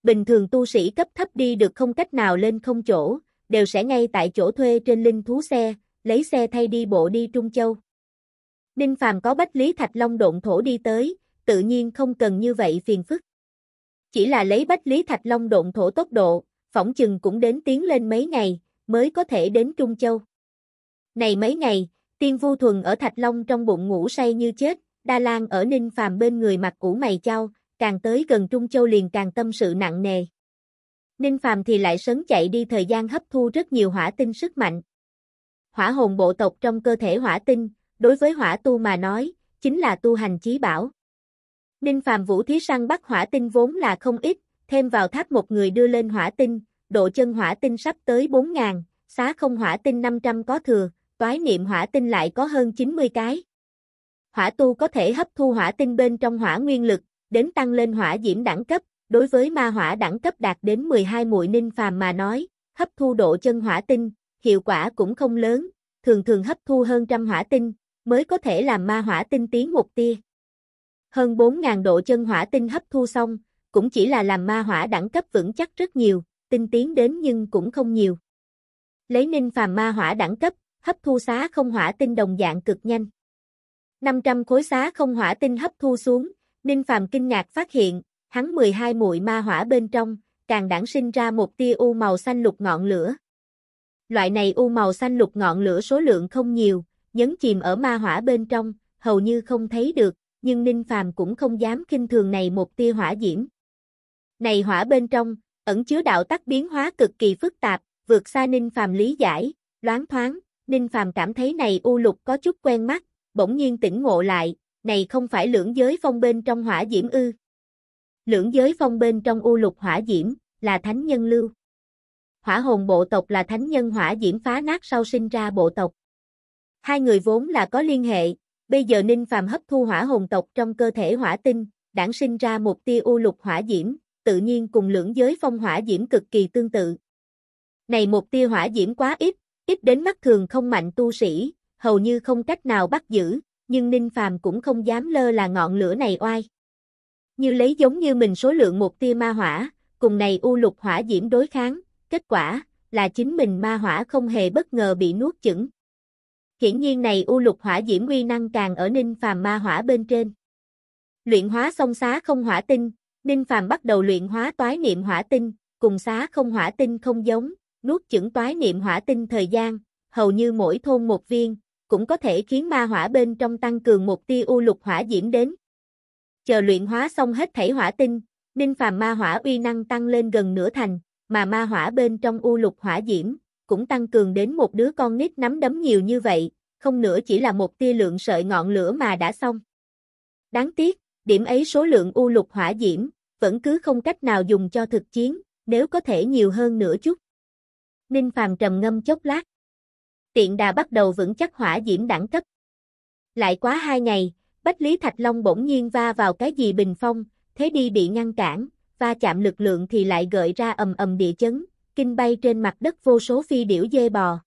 Bình thường tu sĩ cấp thấp đi được không cách nào lên không chỗ, đều sẽ ngay tại chỗ thuê trên linh thú xe, lấy xe thay đi bộ đi Trung Châu. Ninh Phàm có Bách Lý Thạch Long độn thổ đi tới, tự nhiên không cần như vậy phiền phức. Chỉ là lấy Bách Lý Thạch Long độn thổ tốc độ, phỏng chừng cũng đến tiến lên mấy ngày, mới có thể đến Trung Châu. Này mấy ngày, Tiên Vu Thuần ở Thạch Long trong bụng ngủ say như chết, Đa Lan ở Ninh Phàm bên người mặt ủ mày trao, càng tới gần Trung Châu liền càng tâm sự nặng nề. Ninh Phàm thì lại sớm chạy đi thời gian hấp thu rất nhiều hỏa tinh sức mạnh. Hỏa hồn bộ tộc trong cơ thể hỏa tinh, đối với hỏa tu mà nói, chính là tu hành chí bảo. Ninh Phàm vũ thí săn bắt hỏa tinh vốn là không ít, thêm vào tháp một người đưa lên hỏa tinh, độ chân hỏa tinh sắp tới 4.000, xá không hỏa tinh 500 có thừa, toái niệm hỏa tinh lại có hơn 90 cái. Hỏa tu có thể hấp thu hỏa tinh bên trong hỏa nguyên lực, đến tăng lên hỏa diễm đẳng cấp, đối với ma hỏa đẳng cấp đạt đến 12 muội ninh phàm mà nói, hấp thu độ chân hỏa tinh, hiệu quả cũng không lớn, thường thường hấp thu hơn trăm hỏa tinh, mới có thể làm ma hỏa tinh tiến một tia. Hơn 4.000 độ chân hỏa tinh hấp thu xong, cũng chỉ là làm ma hỏa đẳng cấp vững chắc rất nhiều, tinh tiến đến nhưng cũng không nhiều. Lấy ninh phàm ma hỏa đẳng cấp, hấp thu xá không hỏa tinh đồng dạng cực nhanh. 500 khối xá không hỏa tinh hấp thu xuống, Ninh Phàm kinh ngạc phát hiện, hắn 12 muội ma hỏa bên trong, càng đản sinh ra một tia u màu xanh lục ngọn lửa. Loại này u màu xanh lục ngọn lửa số lượng không nhiều, nhấn chìm ở ma hỏa bên trong, hầu như không thấy được, nhưng Ninh Phàm cũng không dám kinh thường này một tia hỏa diễm. Này hỏa bên trong, ẩn chứa đạo tắc biến hóa cực kỳ phức tạp, vượt xa Ninh Phàm lý giải, loáng thoáng, Ninh Phàm cảm thấy này u lục có chút quen mắt, bỗng nhiên tỉnh ngộ lại, này không phải lưỡng giới phong bên trong hỏa diễm ư. Lưỡng giới phong bên trong u lục hỏa diễm, là thánh nhân lưu. Hỏa hồn bộ tộc là thánh nhân hỏa diễm phá nát sau sinh ra bộ tộc. Hai người vốn là có liên hệ, bây giờ Ninh Phàm hấp thu hỏa hồn tộc trong cơ thể hỏa tinh, đản sinh ra một tia u lục hỏa diễm, tự nhiên cùng lưỡng giới phong hỏa diễm cực kỳ tương tự. Này một tia hỏa diễm quá ít, ít đến mắt thường không mạnh tu sĩ, hầu như không cách nào bắt giữ, nhưng Ninh Phàm cũng không dám lơ là ngọn lửa này oai. Như lấy giống như mình số lượng một tia ma hỏa, cùng này u lục hỏa diễm đối kháng, kết quả là chính mình ma hỏa không hề bất ngờ bị nuốt chửng. Hiển nhiên này u lục hỏa diễm uy năng càng ở Ninh Phàm ma hỏa bên trên. Luyện hóa xong xá không hỏa tinh, Ninh Phàm bắt đầu luyện hóa toái niệm hỏa tinh, cùng xá không hỏa tinh không giống, nuốt chửng toái niệm hỏa tinh thời gian, hầu như mỗi thôn một viên, cũng có thể khiến ma hỏa bên trong tăng cường một tia u lục hỏa diễm đến. Chờ luyện hóa xong hết thảy hỏa tinh, Ninh Phàm ma hỏa uy năng tăng lên gần nửa thành, mà ma hỏa bên trong u lục hỏa diễm cũng tăng cường đến một đứa con nít nắm đấm nhiều như vậy, không nữa chỉ là một tia lượng sợi ngọn lửa mà đã xong. Đáng tiếc, điểm ấy số lượng u lục hỏa diễm vẫn cứ không cách nào dùng cho thực chiến, nếu có thể nhiều hơn nữa chút. Ninh Phàm trầm ngâm chốc lát. Tiện đà bắt đầu vững chắc hỏa diễm đẳng cấp. Lại quá hai ngày, Bách Lý Thạch Long bỗng nhiên va vào cái gì bình phong, thế đi bị ngăn cản, va chạm lực lượng thì lại gợi ra ầm ầm địa chấn, kinh bay trên mặt đất vô số phi điểu dê bò.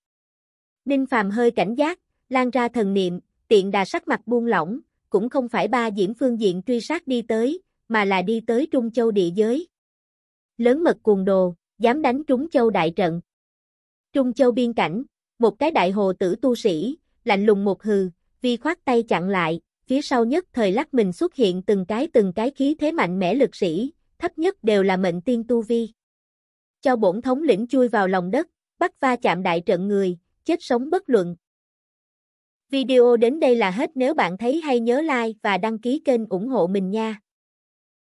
Ninh Phàm hơi cảnh giác, lan ra thần niệm, tiện đà sắc mặt buông lỏng, cũng không phải ba diễm phương diện truy sát đi tới, mà là đi tới Trung Châu địa giới. Lớn mật cuồng đồ, dám đánh Trung Châu đại trận. Trung Châu biên cảnh, một cái đại hồ tử tu sĩ, lạnh lùng một hừ, vi khoát tay chặn lại, phía sau nhất thời lắc mình xuất hiện từng cái từng cái khí thế mạnh mẽ lực sĩ, thấp nhất đều là mệnh tiên tu vi. Cho bổn thống lĩnh chui vào lòng đất, bắt va chạm đại trận người, chết sống bất luận. Video đến đây là hết nếu bạn thấy hay nhớ like và đăng ký kênh ủng hộ mình nha.